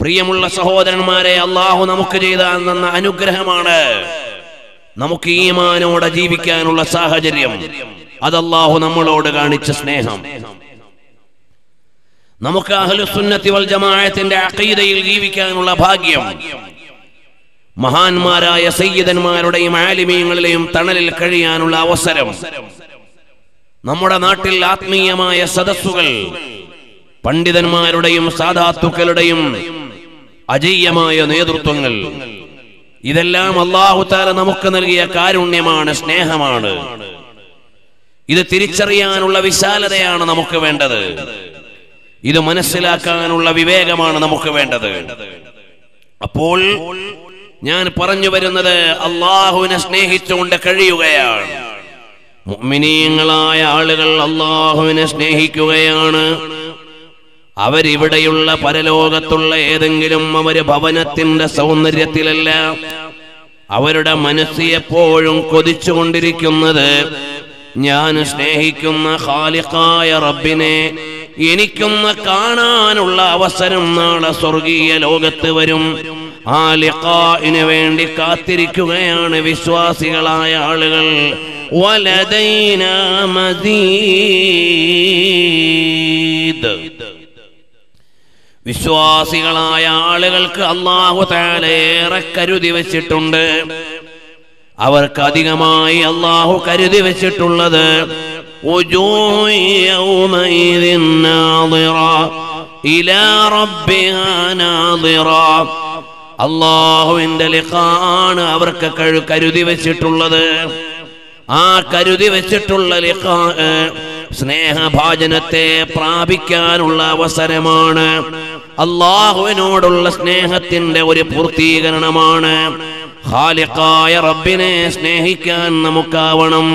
പ്രിയമുള്ള സഹോദരന്മാരെ അള്ളാഹു നമുക്ക് ചെയ്ത തന്ന അനുഗ്രഹമാണ്. നമുക്ക് ഈമാനോടെ ജീവിക്കാനുള്ള സാഹചര്യം. അത് നമ്മളോട് കാണിച്ച സ്നേഹം. നമുക്ക് അഹ്ലുസുന്നത്തി വൽ ജമാഅത്തിന്റെ അഖീദയിൽ ജീവിക്കാനുള്ള ഭാഗ്യം. മഹാന്മാരായ സയ്യിദന്മാരുടെയും ആലിമീങ്ങളിലെയും തണലിൽ കഴിയാനുള്ള അവസരം. നമ്മുടെ നാട്ടിൽ ആത്മീയമായ സദസ്സുകൾ പണ്ഡിതന്മാരുടെയും സാധാത്തുക്കളുടെയും അജയ്യമായ നേതൃത്വങ്ങൾ. ഇതെല്ലാം അള്ളാഹുത്താല നമുക്ക് നൽകിയ കാരുണ്യമാണ് സ്നേഹമാണ്. ഇത് തിരിച്ചറിയാനുള്ള വിശാലതയാണ് നമുക്ക് വേണ്ടത്. ഇത് മനസ്സിലാക്കാനുള്ള വിവേകമാണ് നമുക്ക് വേണ്ടത്. അപ്പോൾ ഞാൻ പറഞ്ഞു വരുന്നത് അള്ളാഹുവിനെ സ്നേഹിച്ചുകൊണ്ട് കഴിയുകയാണ്. മുഅ്മിനീങ്ങളായ ആളുകൾ അള്ളാഹുവിനെ സ്നേഹിക്കുകയാണ്. അവരിവിടെയുള്ള പരലോകത്തുള്ള ഏതെങ്കിലും അവർ ഭവനത്തിന്റെ സൗന്ദര്യത്തിലല്ല അവരുടെ മനസ്സ് എപ്പോഴും കൊതിച്ചുകൊണ്ടിരിക്കുന്നത് ഞാൻ സ്നേഹിക്കുന്ന ഖാലിഖായ റബ്ബിനെ എനിക്കൊന്ന് കാണാനുള്ള അവസരം നാളെ സ്വർഗീയ ലോകത്ത് വരും. ആ ലിഖാഇന് വേണ്ടി കാത്തിരിക്കുകയാണ് വിശ്വാസികളായ ആളുകൾ. മദീദ്. വിശ്വാസികളായ ആളുകൾക്ക് അള്ളാഹു താലേറെ കരുതി വെച്ചിട്ടുണ്ട്. അവർക്ക് അധികമായി അള്ളാഹു കരുതി വെച്ചിട്ടുള്ളത് وجوه يومئذ ناظرة إلى ربها ناظرة അള്ളാഹുവിന്റെ ലിഖാണ് അവർക്ക് കഴി- കരുതി വെച്ചിട്ടുള്ളത് ആ കരുതി വെച്ചിട്ടുള്ള ലിഖാ സ്നേഹഭാജനത്തെ പ്രാപിക്കാനുള്ള അവസരമാണ് അള്ളാഹുവിനോടുള്ള സ്നേഹത്തിന്റെ ഒരു പൂർത്തീകരണമാണ് ഖാലിഖായ റബ്ബിനെ സ്നേഹിക്കാൻ നമുക്കാവണം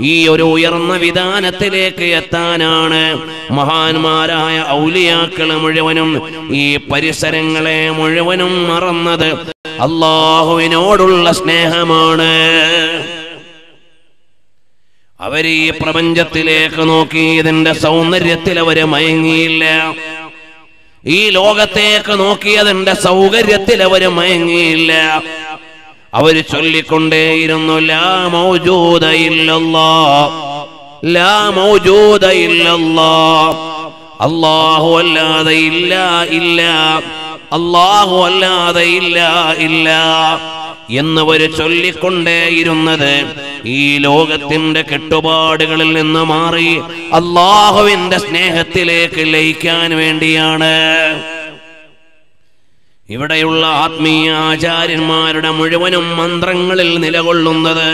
ഈ ഒരു ഉയർന്ന വിധാനത്തിലേക്ക് എത്താനാണ് മഹാന്മാരായ ഔലിയാക്കൾ മുഴുവനും ഈ പരിസരങ്ങളെ മുഴുവനും മറന്നത്. അള്ളാഹുവിനോടുള്ള സ്നേഹമാണ്. അവർ ഈ പ്രപഞ്ചത്തിലേക്ക് നോക്കി ഇതിന്റെ സൗന്ദര്യത്തിൽ അവർ മയങ്ങിയില്ല. ഈ ലോകത്തേക്ക് നോക്കിയതിന്റെ സൗകര്യത്തിൽ അവർ മയങ്ങിയില്ല. അവർ ചൊല്ലിക്കൊണ്ടേയിരുന്നു ലാ മൗജൂദ ഇല്ലല്ലാ ലാ മൗജൂദ ഇല്ലല്ലാ അല്ലാഹു അല്ലാതെ ഇല്ല ഇല്ല അല്ലാഹു അല്ലാതെ ഇല്ല ഇല്ല എന്നവര് ചൊല്ലിക്കൊണ്ടേയിരുന്നത്. ഈ ലോകത്തിന്റെ കെട്ടുപാടുകളിൽ നിന്ന് മാറി അള്ളാഹുവിന്റെ സ്നേഹത്തിലേക്ക് ലയിക്കാൻ വേണ്ടിയാണ്. ഇവിടെയുള്ള ആത്മീയ ആചാര്യന്മാരുടെ മുഴുവനും മന്ത്രങ്ങളിൽ നിലകൊള്ളുന്നത്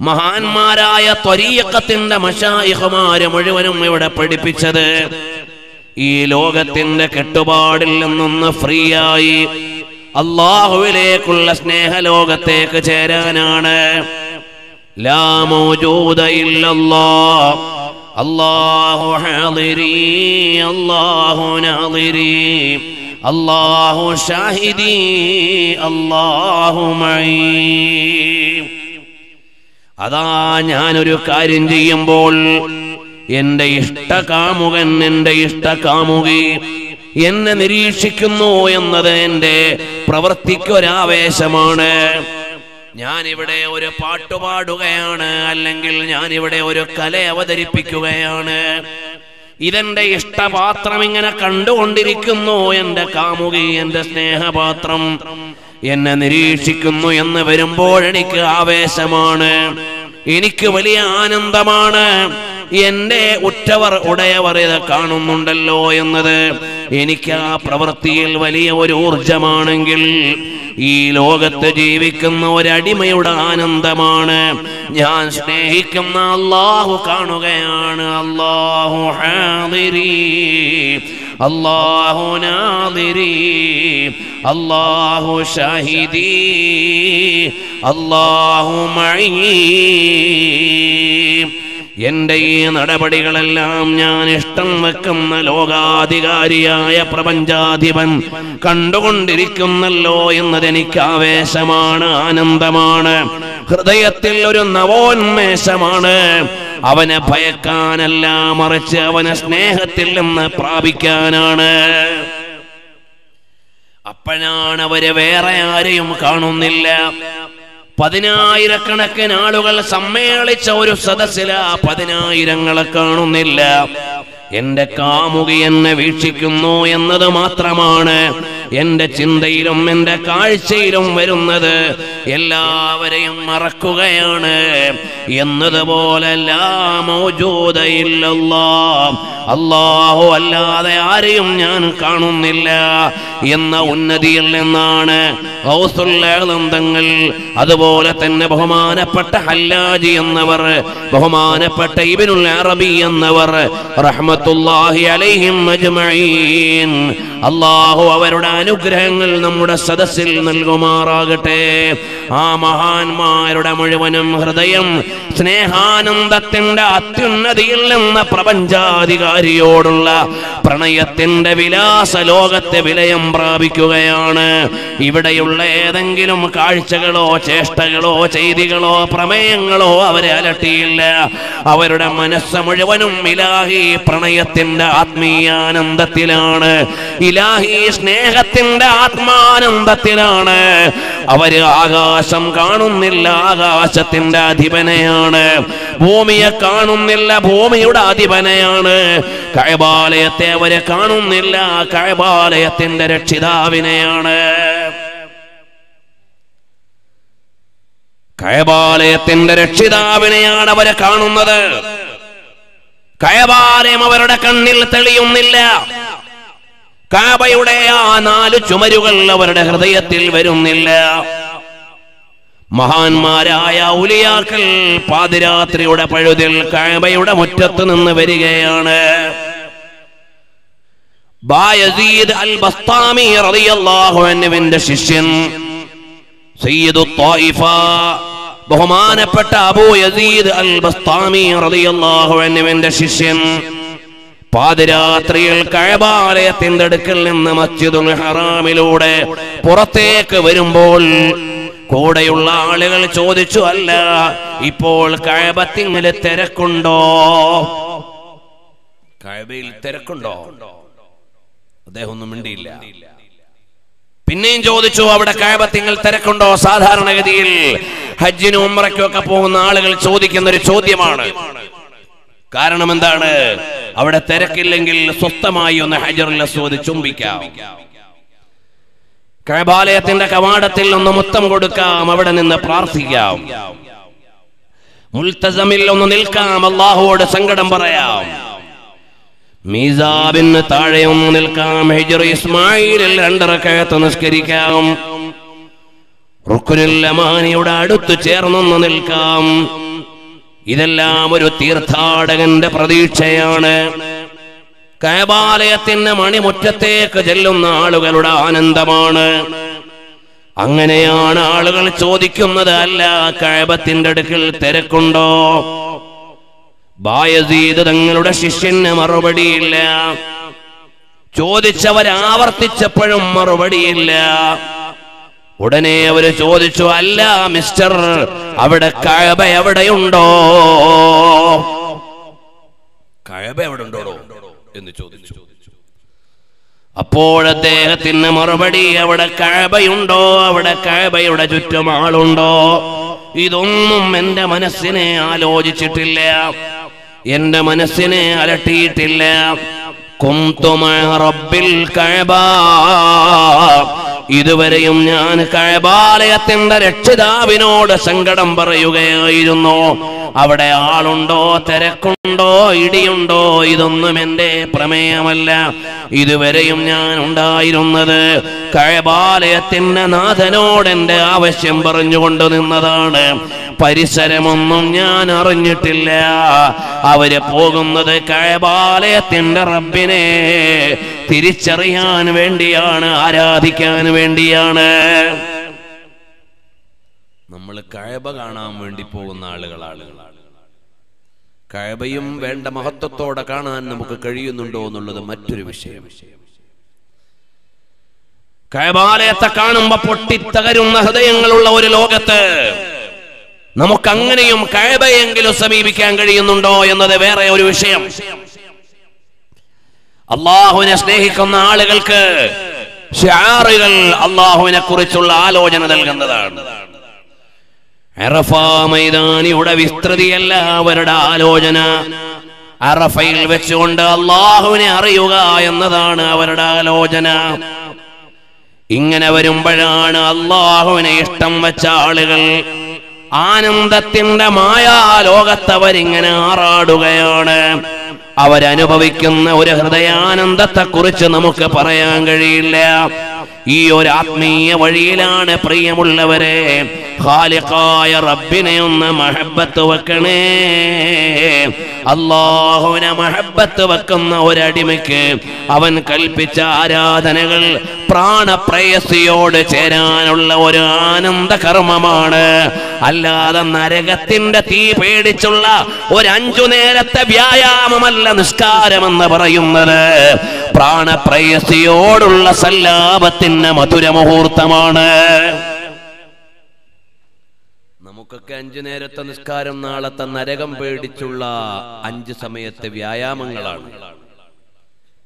മഹാന്മാരായ ത്വരീയക്കത്തിന്റെ മഷായിഹമാര് മുഴുവനും ഇവിടെ പഠിപ്പിച്ചത് ഈ ലോകത്തിന്റെ കെട്ടുപാടിൽ നിന്നൊന്ന് ഫ്രീ ആയി അള്ളാഹുവിലേക്കുള്ള സ്നേഹലോകത്തേക്ക് ചേരാനാണ്. ലാ മൗജൂദ അല്ലാഹു ഷാഹിദി അല്ലാഹു മഈ അതാ ഞാനൊരു കാര്യം ചെയ്യുമ്പോൾ എന്റെ ഇഷ്ടകാമുകൻ എന്റെ ഇഷ്ടകാമുകി എന്നെ നിരീക്ഷിക്കുന്നു എന്നത് എന്റെ പ്രവൃത്തിക്കൊരാവേശമാണ് ഞാൻ ഇവിടെ ഒരു പാട്ട് പാടുകയാണ് അല്ലെങ്കിൽ ഞാൻ ഇവിടെ ഒരു കല അവതരിപ്പിക്കുകയാണ്. ഇതെന്റെ ഇഷ്ടപാത്രം ഇങ്ങനെ കണ്ടുകൊണ്ടിരിക്കുന്നു എന്റെ കാമുകി എന്റെ സ്നേഹപാത്രം. എന്നെ നിരീക്ഷിക്കുന്നു എന്ന് വരുമ്പോഴെനിക്ക് ആവേശമാണ് എനിക്ക് വലിയ ആനന്ദമാണ്. എന്റെ ഉറ്റവർ ഉടയവർ ഇത് കാണുന്നുണ്ടല്ലോ എന്നത് എനിക്ക് ആ പ്രവൃത്തിയിൽ വലിയ ഒരു ഊർജമാണെങ്കിൽ ഈ ലോകത്ത് ജീവിക്കുന്ന ഒരടിമയുടെ ആനന്ദമാണ്. ഞാൻ സ്നേഹിക്കുന്ന അള്ളാഹു കാണുകയാണ്. അള്ളാഹു ഹാദിരി. അള്ളാഹു നാദിരി. അള്ളാഹു ഷാഹിദി. അള്ളാഹു മഴീ എന്റെ ഈ നടപടികളെല്ലാം ഞാൻ ഇഷ്ടം വെക്കുന്ന ലോകാധികാരിയായ പ്രപഞ്ചാധിപൻ കണ്ടുകൊണ്ടിരിക്കുന്നല്ലോ എന്നതെനിക്ക് ആവേശമാണ് ആനന്ദമാണ്. ഹൃദയത്തിൽ ഒരു നവോന്മേഷമാണ് അവനെ ഭയക്കാനല്ല മറിച്ച് അവനെ സ്നേഹത്തിൽ നിന്ന് പ്രാപിക്കാനാണ്. അപ്പോഴാണ് അവർ വേറെ ആരെയും കാണുന്നില്ല. പതിനായിരക്കണക്കിന് ആളുകൾ സമ്മേളിച്ച ഒരു സദസ്സില പതിനായിരങ്ങളെ കാണുന്നില്ല. എന്റെ കാമുകി എന്നെ വീക്ഷിക്കുന്നു എന്നത് മാത്രമാണ്. എന്റെ ചിന്തയിലും എന്റെ കാഴ്ചയിലും വരുന്നത് എല്ലാവരെയും മറക്കുകയാണ്. എന്നതുപോലെ അള്ളാഹു അല്ലാതെ ആരെയും ഞാൻ കാണുന്നില്ല എന്ന ഉന്നതിയിൽ നിന്നാണ് തങ്ങൾ അതുപോലെ തന്നെ ബഹുമാനപ്പെട്ട ഹല്ലാജി എന്നവർ ബഹുമാനപ്പെട്ട ഇബിനുൽ അറബി എന്നവർ റഹ്മത്തുല്ലാഹി അലൈഹിം അജ്മഈൻ. അള്ളാഹു അവരുടെ അനുഗ്രഹങ്ങൾ നമ്മുടെ സദസ്സിൽ നൽകുമാറാകട്ടെ. ആ മഹാന്മാരുടെ മുഴുവനും ഹൃദയം സ്നേഹാനന്ദത്തിന്റെ അത്യുന്നതിയിൽ നിന്ന് പ്രപഞ്ചാധികാരിയോടുള്ള പ്രണയത്തിന്റെ വിലാസ ലോകത്തെ വിലയം പ്രാപിക്കുകയാണ്. ഇവിടെയുള്ള ഏതെങ്കിലും കാഴ്ചകളോ ചേഷ്ടകളോ ചെയ്തികളോ പ്രമേയങ്ങളോ അവരെ അലട്ടിയില്ല. അവരുടെ മനസ്സ് മുഴുവനും ഇലാഹി പ്രണയത്തിന്റെ ആത്മീയാനന്ദത്തിലാണ്. ഇലാഹി സ്നേഹത്തിന്റെ ആത്മാനന്ദത്തിലാണ്. അവർ ആകാശം കാണുന്നില്ല ആകാശത്തിന്റെ അധിപനെയാണ്. ഭൂമിയെ കാണുന്നില്ല ഭൂമിയുടെ അധിപനെയാണ്. കഴബാലയത്തെ അവർ കാണുന്നില്ല കഴബാലയത്തിന്റെ രക്ഷിതാവിനെയാണ്. കഴബാലയത്തിന്റെ രക്ഷിതാവിനെയാണ് അവരെ കാണുന്നത്. കഴബാലയം അവരുടെ കണ്ണിൽ തെളിയുന്നില്ല. കാബയുടെ ആ നാല് ചുമരുകൾ അവരുടെ ഹൃദയത്തിൽ വരുന്നില്ല. മഹാന്മാരായ ഉലിയാക്കൾ പാതിരാത്രിയുടെ പഴുതിൽ കാബയുടെ മുറ്റത്ത് നിന്ന് വരികയാണ്. അൽ ശിഷ്യൻ ബഹുമാനപ്പെട്ട അബൂ യസീദ് അൽ ബസ്താമി റളിയല്ലാഹു അൻഹുവിന്റെ ശിഷ്യൻ പാതിരാത്രിയിൽ കഴബാലയത്തിന്റെ അടുക്കൽ നിന്ന് മസ്ജിദുൽ ഹറാമിലൂടെ പുറത്തേക്ക് വരുമ്പോൾ കൂടെയുള്ള ആളുകൾ ചോദിച്ചു അല്ല ഇപ്പോൾ കഴബത്തിങ്ങിൽ തിരക്കുണ്ടോ? കഴബയിൽ തിരക്കുണ്ടോ? അദ്ദേഹം ഒന്നും മിണ്ടിയില്ല. പിന്നെയും ചോദിച്ചു അവിടെ കഴബത്തിങ്ങൾ തിരക്കുണ്ടോ? സാധാരണഗതിയിൽ ഹജ്ജിനും ഉമ്രയ്ക്കും ഒക്കെ പോകുന്ന ആളുകൾ ചോദിക്കുന്ന ഒരു ചോദ്യമാണ്. കാരണം എന്താണ്? അവിടെ തിരക്കില്ലെങ്കിൽ സ്വസ്ഥമായി ഒന്ന് ഹജറുൽ അസ്വദ് ചുംബിക്കാം. കഴബാലയത്തിന്റെ കവാടത്തിൽ ഒന്ന് മുത്തം കൊടുക്കാം അവിടെ നിന്ന് പ്രാർത്ഥിക്കാം. മുൽത്തസമിൽ ഒന്ന് നിൽക്കാം അള്ളാഹുവോട് സങ്കടം പറയാം. മീസാബിന് താഴെ ഒന്ന് നിൽക്കാം ഹെജർ ഇസ്മായിലിൽ രണ്ടറക്കയത്ത് നിസ്കരിക്കാം. റുക്കുനിൽ അമാനിയുടെ അടുത്ത് ചേർന്നൊന്ന് നിൽക്കാം. ഇതെല്ലാം ഒരു തീർത്ഥാടകന്റെ പ്രതീക്ഷയാണ്. കൈബാലയത്തിന്റെ മണിമുറ്റത്തേക്ക് ചെല്ലുന്ന ആളുകളുടെ ആനന്ദമാണ്. അങ്ങനെയാണ് ആളുകൾ ചോദിക്കുന്നത് അല്ല കഴബത്തിന്റെ അടുക്കിൽ തിരക്കുണ്ടോ? ബായസീത് തങ്ങളുടെ ശിഷ്യന് മറുപടിയില്ല ചോദിച്ചവരാവർത്തിച്ചപ്പോഴും മറുപടിയില്ല ഉടനെ അവർ ചോദിച്ചു അല്ല മിസ്റ്റർ അവിടെ കഴബ എവിടെയുണ്ടോ? കഴബ എവിടെ ഉണ്ടോ എന്ന് ചോദിച്ചു. അപ്പോൾ അദ്ദേഹത്തിന് മറുപടി അവിടെ കഴബയുണ്ടോ അവിടെ കഴബയുടെ ചുറ്റും ആളുണ്ടോ? ഇതൊന്നും എന്റെ മനസ്സിനെ ആലോചിച്ചിട്ടില്ല. എന്റെ മനസ്സിനെ അലട്ടിയിട്ടില്ല. കുന്തുമ റബ്ബിൽ കഴബ ഇതുവരെയും ഞാൻ കഴബാലയത്തിന്റെ രക്ഷിതാവിനോട് സങ്കടം പറയുകയായിരുന്നു. അവിടെ ആളുണ്ടോ തിരക്കുണ്ടോ ഇടിയുണ്ടോ ഇതൊന്നും എന്റെ പ്രമേയമല്ല. ഇതുവരെയും ഞാൻ ഉണ്ടായിരുന്നത് കഴബാലയത്തിന്റെ നാഥനോട് എന്റെ ആവശ്യം പറഞ്ഞുകൊണ്ട് നിന്നതാണ്. പരിസരമൊന്നും ഞാൻ അറിഞ്ഞിട്ടില്ല. അവർ പോകുന്നത് കഴബാലയത്തിന്റെ റബ്ബിനെ തിരിച്ചറിയാൻ വേണ്ടിയാണ് ആരാധിക്കാൻ വേണ്ടിയാണ്. നമ്മൾ കഴബ കാണാൻ വേണ്ടി പോകുന്ന ആളുകളാണ്. കഴബയും വേണ്ട മഹത്വത്തോടെ കാണാൻ നമുക്ക് കഴിയുന്നുണ്ടോ എന്നുള്ളത് മറ്റൊരു വിഷയം. കഴബാലയത്തെ കാണുമ്പോ പൊട്ടിത്തകരുന്ന ഹൃദയങ്ങളുള്ള ഒരു ലോകത്ത് നമുക്ക് അങ്ങനെയും കഴബയെങ്കിലും സമീപിക്കാൻ കഴിയുന്നുണ്ടോ എന്നത് വേറെ ഒരു വിഷയം. അള്ളാഹുവിനെ സ്നേഹിക്കുന്ന ആളുകൾക്ക് ഷിആറുകൾ അള്ളാഹുവിനെ കുറിച്ചുള്ള ആലോചന നൽകുന്നതാണ്. അറഫാ മൈതാനിയുടെ വിസ്തൃതിയല്ല അവരുടെ ആലോചന. അറഫയിൽ വെച്ചുകൊണ്ട് അള്ളാഹുവിനെ അറിയുക എന്നതാണ് അവരുടെ ആലോചന. ഇങ്ങനെ വരുമ്പോഴാണ് അള്ളാഹുവിനെ ഇഷ്ടം വെച്ച ആളുകൾ ആനന്ദത്തിന്റെ മായാലോകത്തവരിങ്ങനെ ആറാടുകയാണ്. അവരനുഭവിക്കുന്ന ഒരു ഹൃദയാനന്ദത്തെ കുറിച്ച് നമുക്ക് പറയാൻ കഴിയില്ല. ഈ ഒരു ആത്മീയ വഴിയിലാണ് പ്രിയമുള്ളവരെ. ഖാലിഖായ റബ്ബിനെ ഒന്ന് മഹബത്ത് വെക്കണേ. അള്ളാഹുവിനെ മഹബത്ത് വെക്കുന്ന ഒരടിമയ്ക്ക് അവൻ കൽപ്പിച്ച ആരാധനകൾ പ്രാണപ്രയസിയോട് ചേരാനുള്ള ഒരു ആനന്ദ കർമ്മമാണ് അല്ലാതെ നരകത്തിന്റെ തീ പേടിച്ചുള്ള ഒരു അഞ്ചു നേരത്തെ വ്യായാമമല്ല നിസ്കാരമെന്ന് പറയുന്നത്. പ്രാണപ്രയസിയോടുള്ള സല്ലാപത്തിന്റെ മധുര മുഹൂർത്തമാണ് നമുക്കൊക്കെ അഞ്ചു നേരത്തെ നിസ്കാരം നാളത്തെ നരകം പേടിച്ചുള്ള അഞ്ച് സമയത്തെ വ്യായാമങ്ങളാണ്.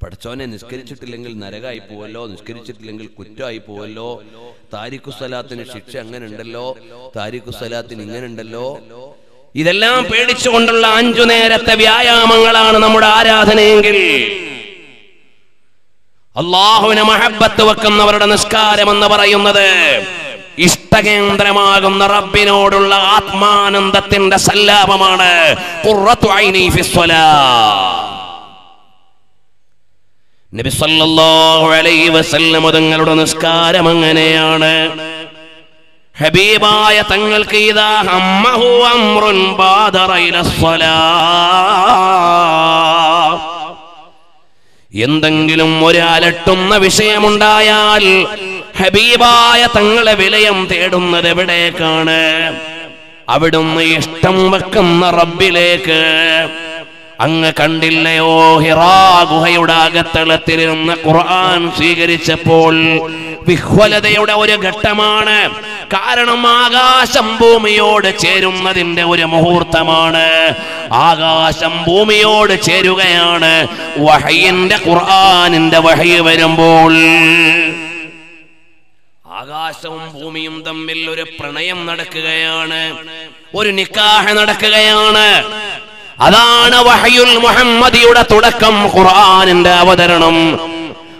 പഠിച്ചോനെ നിസ്കരിച്ചിട്ടില്ലെങ്കിൽ നരകായി പോവല്ലോ നിസ്കരിച്ചിട്ടില്ലെങ്കിൽ കുറ്റമായി പോവല്ലോ താരിഖു താരിഖുസലാത്തിന് ശിക്ഷ അങ്ങനെ ഉണ്ടല്ലോ താരിഖു താരിഖുസലാത്തിന് ഇങ്ങനെ ഉണ്ടല്ലോ ഇതെല്ലാം പേടിച്ചുകൊണ്ടുള്ള അഞ്ചു നേരത്തെ വ്യായാമങ്ങളാണ് നമ്മുടെ ആരാധനയെങ്കിൽ. അള്ളാഹുവിനെ മഹബത്ത് വെക്കുന്നവരുടെ നിസ്കാരം എന്ന് പറയുന്നത് ഇഷ്ടകേന്ദ്രമാകുന്ന റബ്ബിനോടുള്ള ആത്മാനന്ദത്തിന്റെ സല്ലാപമാണ്. തങ്ങളുടെ നിസ്കാരം അങ്ങനെയാണ് ഹബീബായ തങ്ങൾക്ക് ഇതാ അമ്മഹു അംറുൻ ബാദറ ഇലസ്സലാ എന്തെങ്കിലും ഒരു അലട്ടുന്ന വിഷയമുണ്ടായാൽ ഹബീബായ തങ്ങളെ വിലയം തേടുന്നത് എവിടേക്കാണ്? അവിടുന്ന് ഇഷ്ടം വെക്കുന്ന റബ്ബിലേക്ക്. അങ്ങ് കണ്ടില്ലയോ? ഹിറാ ഗുഹയുടെ അകത്തളത്തിലിരുന്ന് ഖുർആൻ സ്വീകരിച്ചപ്പോൾ വിഹ്വലതയുടെ ഒരു ഘട്ടമാണ്. കാരണം ആകാശം ഭൂമിയോട് ചേരുന്നതിന്റെ ഒരു മുഹൂർത്തമാണ്. ആകാശം ഭൂമിയോട് ചേരുകയാണ്. വഹയിന്റെ ഖുർആാനിന്റെ വഹയി വരുമ്പോൾ. ആകാശവും ഭൂമിയും തമ്മിൽ ഒരു പ്രണയം നടക്കുകയാണ്. ഒരു നിക്കാഹ നടക്കുകയാണ്. അതാണ് വഹയുൽ മുഹമ്മദിയുടെ തുടക്കം ഖുർആാനിന്റെ അവതരണം.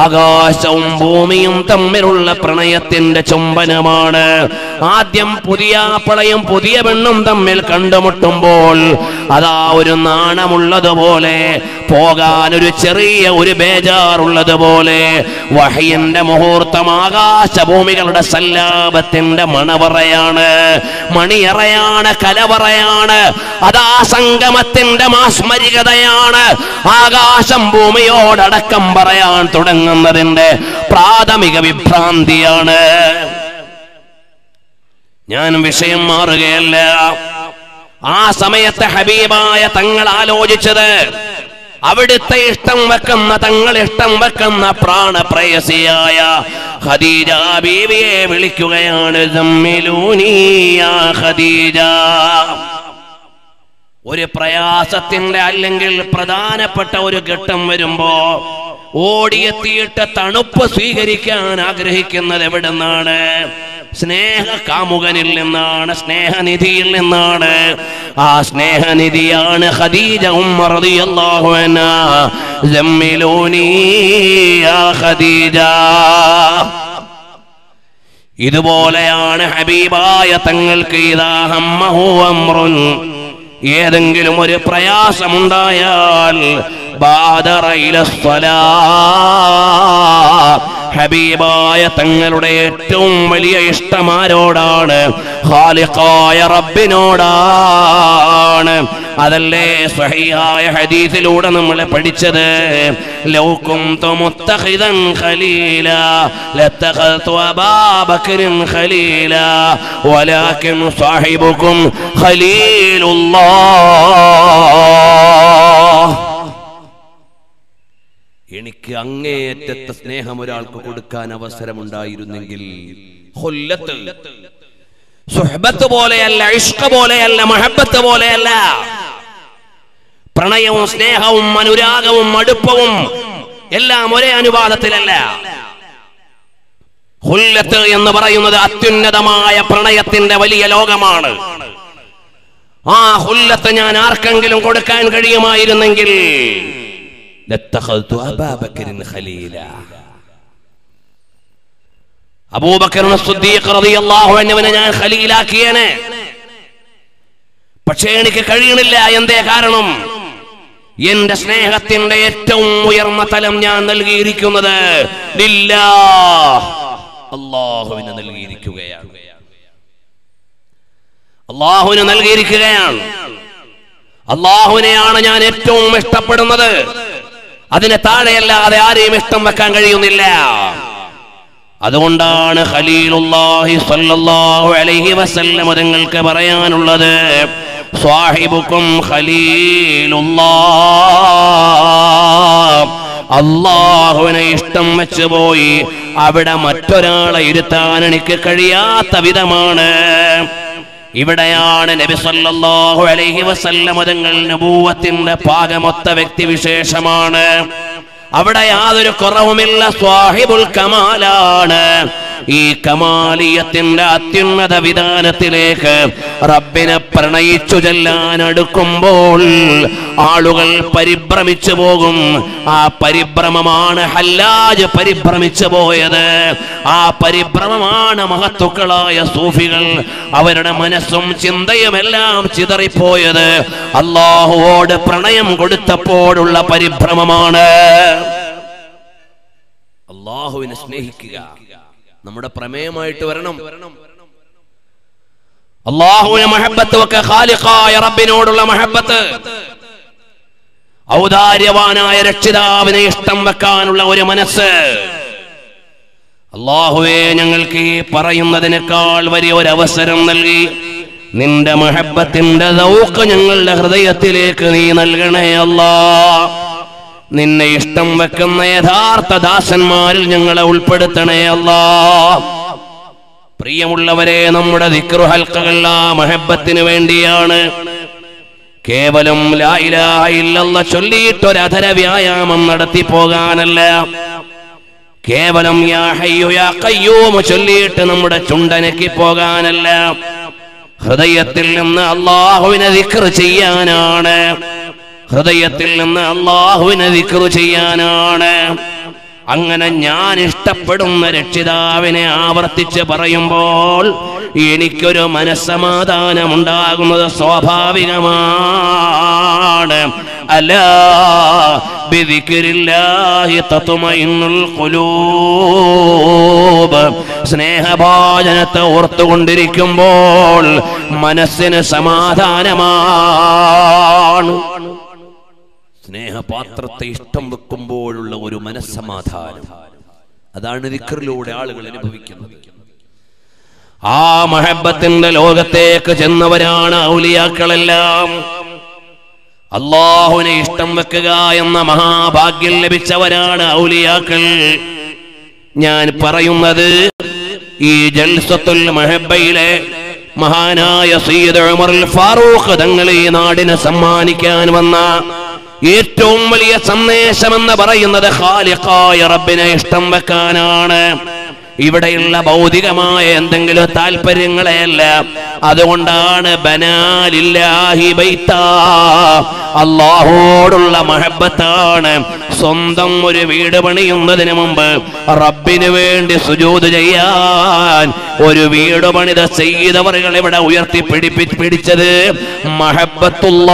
ആകാശവും ഭൂമിയും തമ്മിലുള്ള പ്രണയത്തിന്റെ ചുംബനമാണ് ആദ്യം പുതിയ പളയും പുതിയ പെണ്ണും തമ്മിൽ കണ്ടുമുട്ടുമ്പോൾ അതാ ഒരു നാണമുള്ളതുപോലെ പോകാൻ ഒരു ചെറിയ ഒരു ബേജാറുള്ളതുപോലെ വഹയിന്റെ മുഹൂർത്തം ആകാശഭൂമികളുടെ സല്ലാപത്തിന്റെ മണവറയാണ് മണിയറയാണ് കലവറയാണ് അതാ സംഗമത്തിന്റെ മാസ്മരികതയാണ്. ആകാശം ഭൂമിയോടടക്കം പറയാൻ തുടങ്ങുന്നതിന്റെ പ്രാഥമിക വിഭ്രാന്തിയാണ്. ഞാൻ വിഷയം മാറുകയല്ല. ആ സമയത്തെ ഹബീബായ തങ്ങൾ ആലോചിച്ചത് അവിടുത്തെ ഇഷ്ടം വെക്കുന്ന തങ്ങൾ ഇഷ്ടം വെക്കുന്ന പ്രാണപ്രയസിയായ ഖദീജ ബീവിയെ വിളിക്കുകയാണ്. "സമ്മിലൂനി യാ ഖദീജ. ഒരു പ്രയാസത്തിന്റെ അല്ലെങ്കിൽ പ്രധാനപ്പെട്ട ഒരു ഘട്ടം വരുമ്പോ ഓടിയെത്തിയിട്ട് തണുപ്പ് സ്വീകരിക്കാൻ ആഗ്രഹിക്കുന്നത് എവിടെ നിന്നാണ് സ്നേഹ കാമുകനിൽ നിന്നാണ് സ്നേഹനിധിയിൽ നിന്നാണ്. ആ സ്നേഹനിധിയാണ് ഖദീജ ഉമ്മ അൻഹ. യാ ഖദീജ. ഇതുപോലെയാണ് ഹബീബായ തങ്ങൾക്ക് ഇതാ ഹമ്മഹു അംറുൻ ഏതെങ്കിലും ഒരു പ്രയാസമുണ്ടായാൽ ബാദറ ഇലസ്സലാ. ഹബീബായ തങ്ങളുടെ ഏറ്റവും വലിയ ഇഷ്ടമാരോടാണ് ഖാലിഖായ റബ്ബിനോടാണ്. അതല്ലേ സ്വഹീഹായ ഹദീസിലൂടെ നമ്മൾ പഠിച്ചത്? ലൗക്കും തുമുത്തഖിദൻ ഖലീല ലത്തഖൽതു അബാ ബക്രിൻ ഖലീല വലാകിൻ സാഹിബുക്കും ഖലീലുല്ലാഹ് എനിക്ക് അങ്ങേയറ്റത്തെ സ്നേഹം ഒരാൾക്ക് കൊടുക്കാൻ അവസരമുണ്ടായിരുന്നെങ്കിൽ സുഹബത്ത് പോലെയല്ല ഇഷ്ക പോലെയല്ല മഹബത്ത് പോലെയല്ല. പ്രണയവും സ്നേഹവും അനുരാഗവും അടുപ്പവും എല്ലാം ഒരേ അനുപാതത്തിലല്ല ഹുല്ലത്ത് എന്ന് പറയുന്നത് അത്യുന്നതമായ പ്രണയത്തിന്റെ വലിയ ലോകമാണ്. ആ ഹുല്ലത്ത് ഞാൻ ആർക്കെങ്കിലും കൊടുക്കാൻ കഴിയുമായിരുന്നെങ്കിൽ ലത്തഖൽതു അബാ ബക്കറിൻ ഖലീല അബൂബക്കർ സിദ്ദീഖ് റളിയല്ലാഹു അൻഹുവിനെ ഞാൻ ഖലീലാക്കിയേനെ പക്ഷേ എനിക്ക് കഴിയണില്ല എന്തേ കാരണം? എന്റെ സ്നേഹത്തിന്റെ ഏറ്റവും ഉയർന്ന തലം ഞാൻ നൽകിയിരിക്കുന്നത്. അള്ളാഹുവിന് നൽകിയിരിക്കുകയാണ്. അള്ളാഹുവിന് നൽകിയിരിക്കുകയാണ്. അള്ളാഹുവിനെയാണ് ഞാൻ ഏറ്റവും ഇഷ്ടപ്പെടുന്നത്. അതിന് താഴെയല്ലാതെ ആരെയും ഇഷ്ടം വെക്കാൻ കഴിയുന്നില്ല. അതുകൊണ്ടാണ് ഖലീലുല്ലാഹി സല്ലല്ലാഹു അലൈഹി വസല്ലം നിങ്ങൾക്ക് പറയാനുള്ളത് സ്വാഹിബുക്കും ഖലീലുല്ലാഹ് അള്ളാഹുവിനെ ഇഷ്ടം വെച്ച് പോയി അവിടെ മറ്റൊരാളെ ഇരുത്താൻ എനിക്ക് കഴിയാത്ത വിധമാണ്. ഇവിടെയാണ് നബി സല്ലല്ലാഹു അലൈഹി വസല്ലം തങ്ങൾ നബൂവത്തിന്റെ പാകമൊത്ത വ്യക്തി വിശേഷമാണ് അവിടെ യാതൊരു കുറവുമില്ല സ്വാഹിബുൽ കമാലാണ്. ഈ കമാലിയത്തിന്റെ അത്യുന്നത വിധാനത്തിലേക്ക് റബ്ബിനെ പ്രണയിച്ചു ചെല്ലാൻ അടുക്കുമ്പോൾ ആളുകൾ പരിഭ്രമിച്ചു പോകും. ആ പരിഭ്രമമാണ് ഹല്ലാജ് പരിഭ്രമിച്ചു പോയത്. ആ പരിഭ്രമമാണ് മഹത്തുക്കളായ സൂഫികൾ അവരുടെ മനസ്സും ചിന്തയും എല്ലാം ചിതറിപ്പോയത്. അള്ളാഹുവോട് പ്രണയം കൊടുത്തപ്പോഴുള്ള പരിഭ്രമമാണ്. അള്ളാഹുവിനെ സ്നേഹിക്കുക. നമ്മുടെ പ്രമേയമായിട്ട് വരണം. അള്ളാഹുവിനെ മഹബത്ത് ഒക്കെ ഖാലിഖായ റബ്ബിനോടുള്ള മഹബത്ത്. ഔദാര്യവാനായ രക്ഷിതാവിനെ ഇഷ്ടം വെക്കാനുള്ള ഒരു മനസ്സ്. അള്ളാഹുവെ ഞങ്ങൾക്ക് ഈ പറയുന്നതിനേക്കാൾ വലിയ ഒരു അവസരം നൽകി. നിന്റെ മഹബത്തിന്റെ ദൗക്ക് ഞങ്ങളുടെ ഹൃദയത്തിലേക്ക് നീ നൽകണേ അല്ലാ. നിന്നെ ഇഷ്ടം വെക്കുന്ന യഥാർത്ഥ ദാസന്മാരിൽ ഞങ്ങളെ ഉൾപ്പെടുത്തണേ അല്ലാ. പ്രിയമുള്ളവരെ നമ്മുടെ ദിക്രുഹൽക്കകളാ മഹബത്തിന് വേണ്ടിയാണ്. കേവലം ലാ ഇലാഹ ഇല്ലല്ല ചൊല്ലിയിട്ട് ഒരു അധര വ്യായാമം നടത്തി പോകാനല്ല. കേവലം യാ ചൊല്ലിയിട്ട് നമ്മുടെ ചുണ്ടനക്കി പോകാനല്ല. ഹൃദയത്തിൽ നിന്ന് അള്ളാഹുവിനെ ദിക്ർ ചെയ്യാനാണ്. ഹൃദയത്തിൽ നിന്ന് അള്ളാഹുവിനെ ദിക്ർ ചെയ്യാനാണ്. അങ്ങനെ ഞാൻ ഇഷ്ടപ്പെടുന്ന രക്ഷിതാവിനെ ആവർത്തിച്ച് പറയുമ്പോൾ എനിക്കൊരു മനസ്സമാധാനമുണ്ടാകുന്നത് സ്വാഭാവികമാണ്. അല്ല സ്നേഹഭാചനത്തെ ഓർത്തുകൊണ്ടിരിക്കുമ്പോൾ മനസ്സിന് സമാധാനമാണ്. സ്നേഹപാത്രത്തെ ഇഷ്ടം വെക്കുമ്പോഴുള്ള ഒരു മനസ്സമാധാനം. അതാണ് ദിക്റിലൂടെ ആളുകൾ അനുഭവിക്കുന്നത്. ആ മഹബത്തിന്റെ ലോകത്തേക്ക് ചെന്നവരാണ് ഔലിയാക്കളെല്ലാം. അള്ളാഹുവിനെ ഇഷ്ടം വെക്കുക എന്ന മഹാഭാഗ്യം ലഭിച്ചവരാണ് ഔലിയാക്കൾ. ഞാൻ പറയുന്നത് ഈ ജൽസത്തുൽ മഹബയിലെ മഹാനായ സയ്യിദ് ഉമർ ഫാറൂഖ് തങ്ങൾ ഈ നാടിനെ സമ്മാനിക്കാൻ വന്ന ഏറ്റവും വലിയ സന്ദേശമെന്ന് പറയുന്നത് ഖാലിഖായ റബ്ബിനെ ഇഷ്ടം വെക്കാനാണ്. ഇവിടെയുള്ള ഭൗതികമായ എന്തെങ്കിലും താല്പര്യങ്ങളെയല്ല അതുകൊണ്ടാണ് ബനാലില്ലാഹി അള്ളാഹോടുള്ള മഹബത്താണ് സ്വന്തം ഒരു വീട് പണിയുന്നതിന് മുമ്പ് റബ്ബിന് വേണ്ടി സുജൂത് ചെയ്യാൻ ഒരു വീട് പണിത ചെയ്തവറുകൾ ഇവിടെ ഉയർത്തി പിടിപ്പി പിടിച്ചത് മഹബത്തുള്ള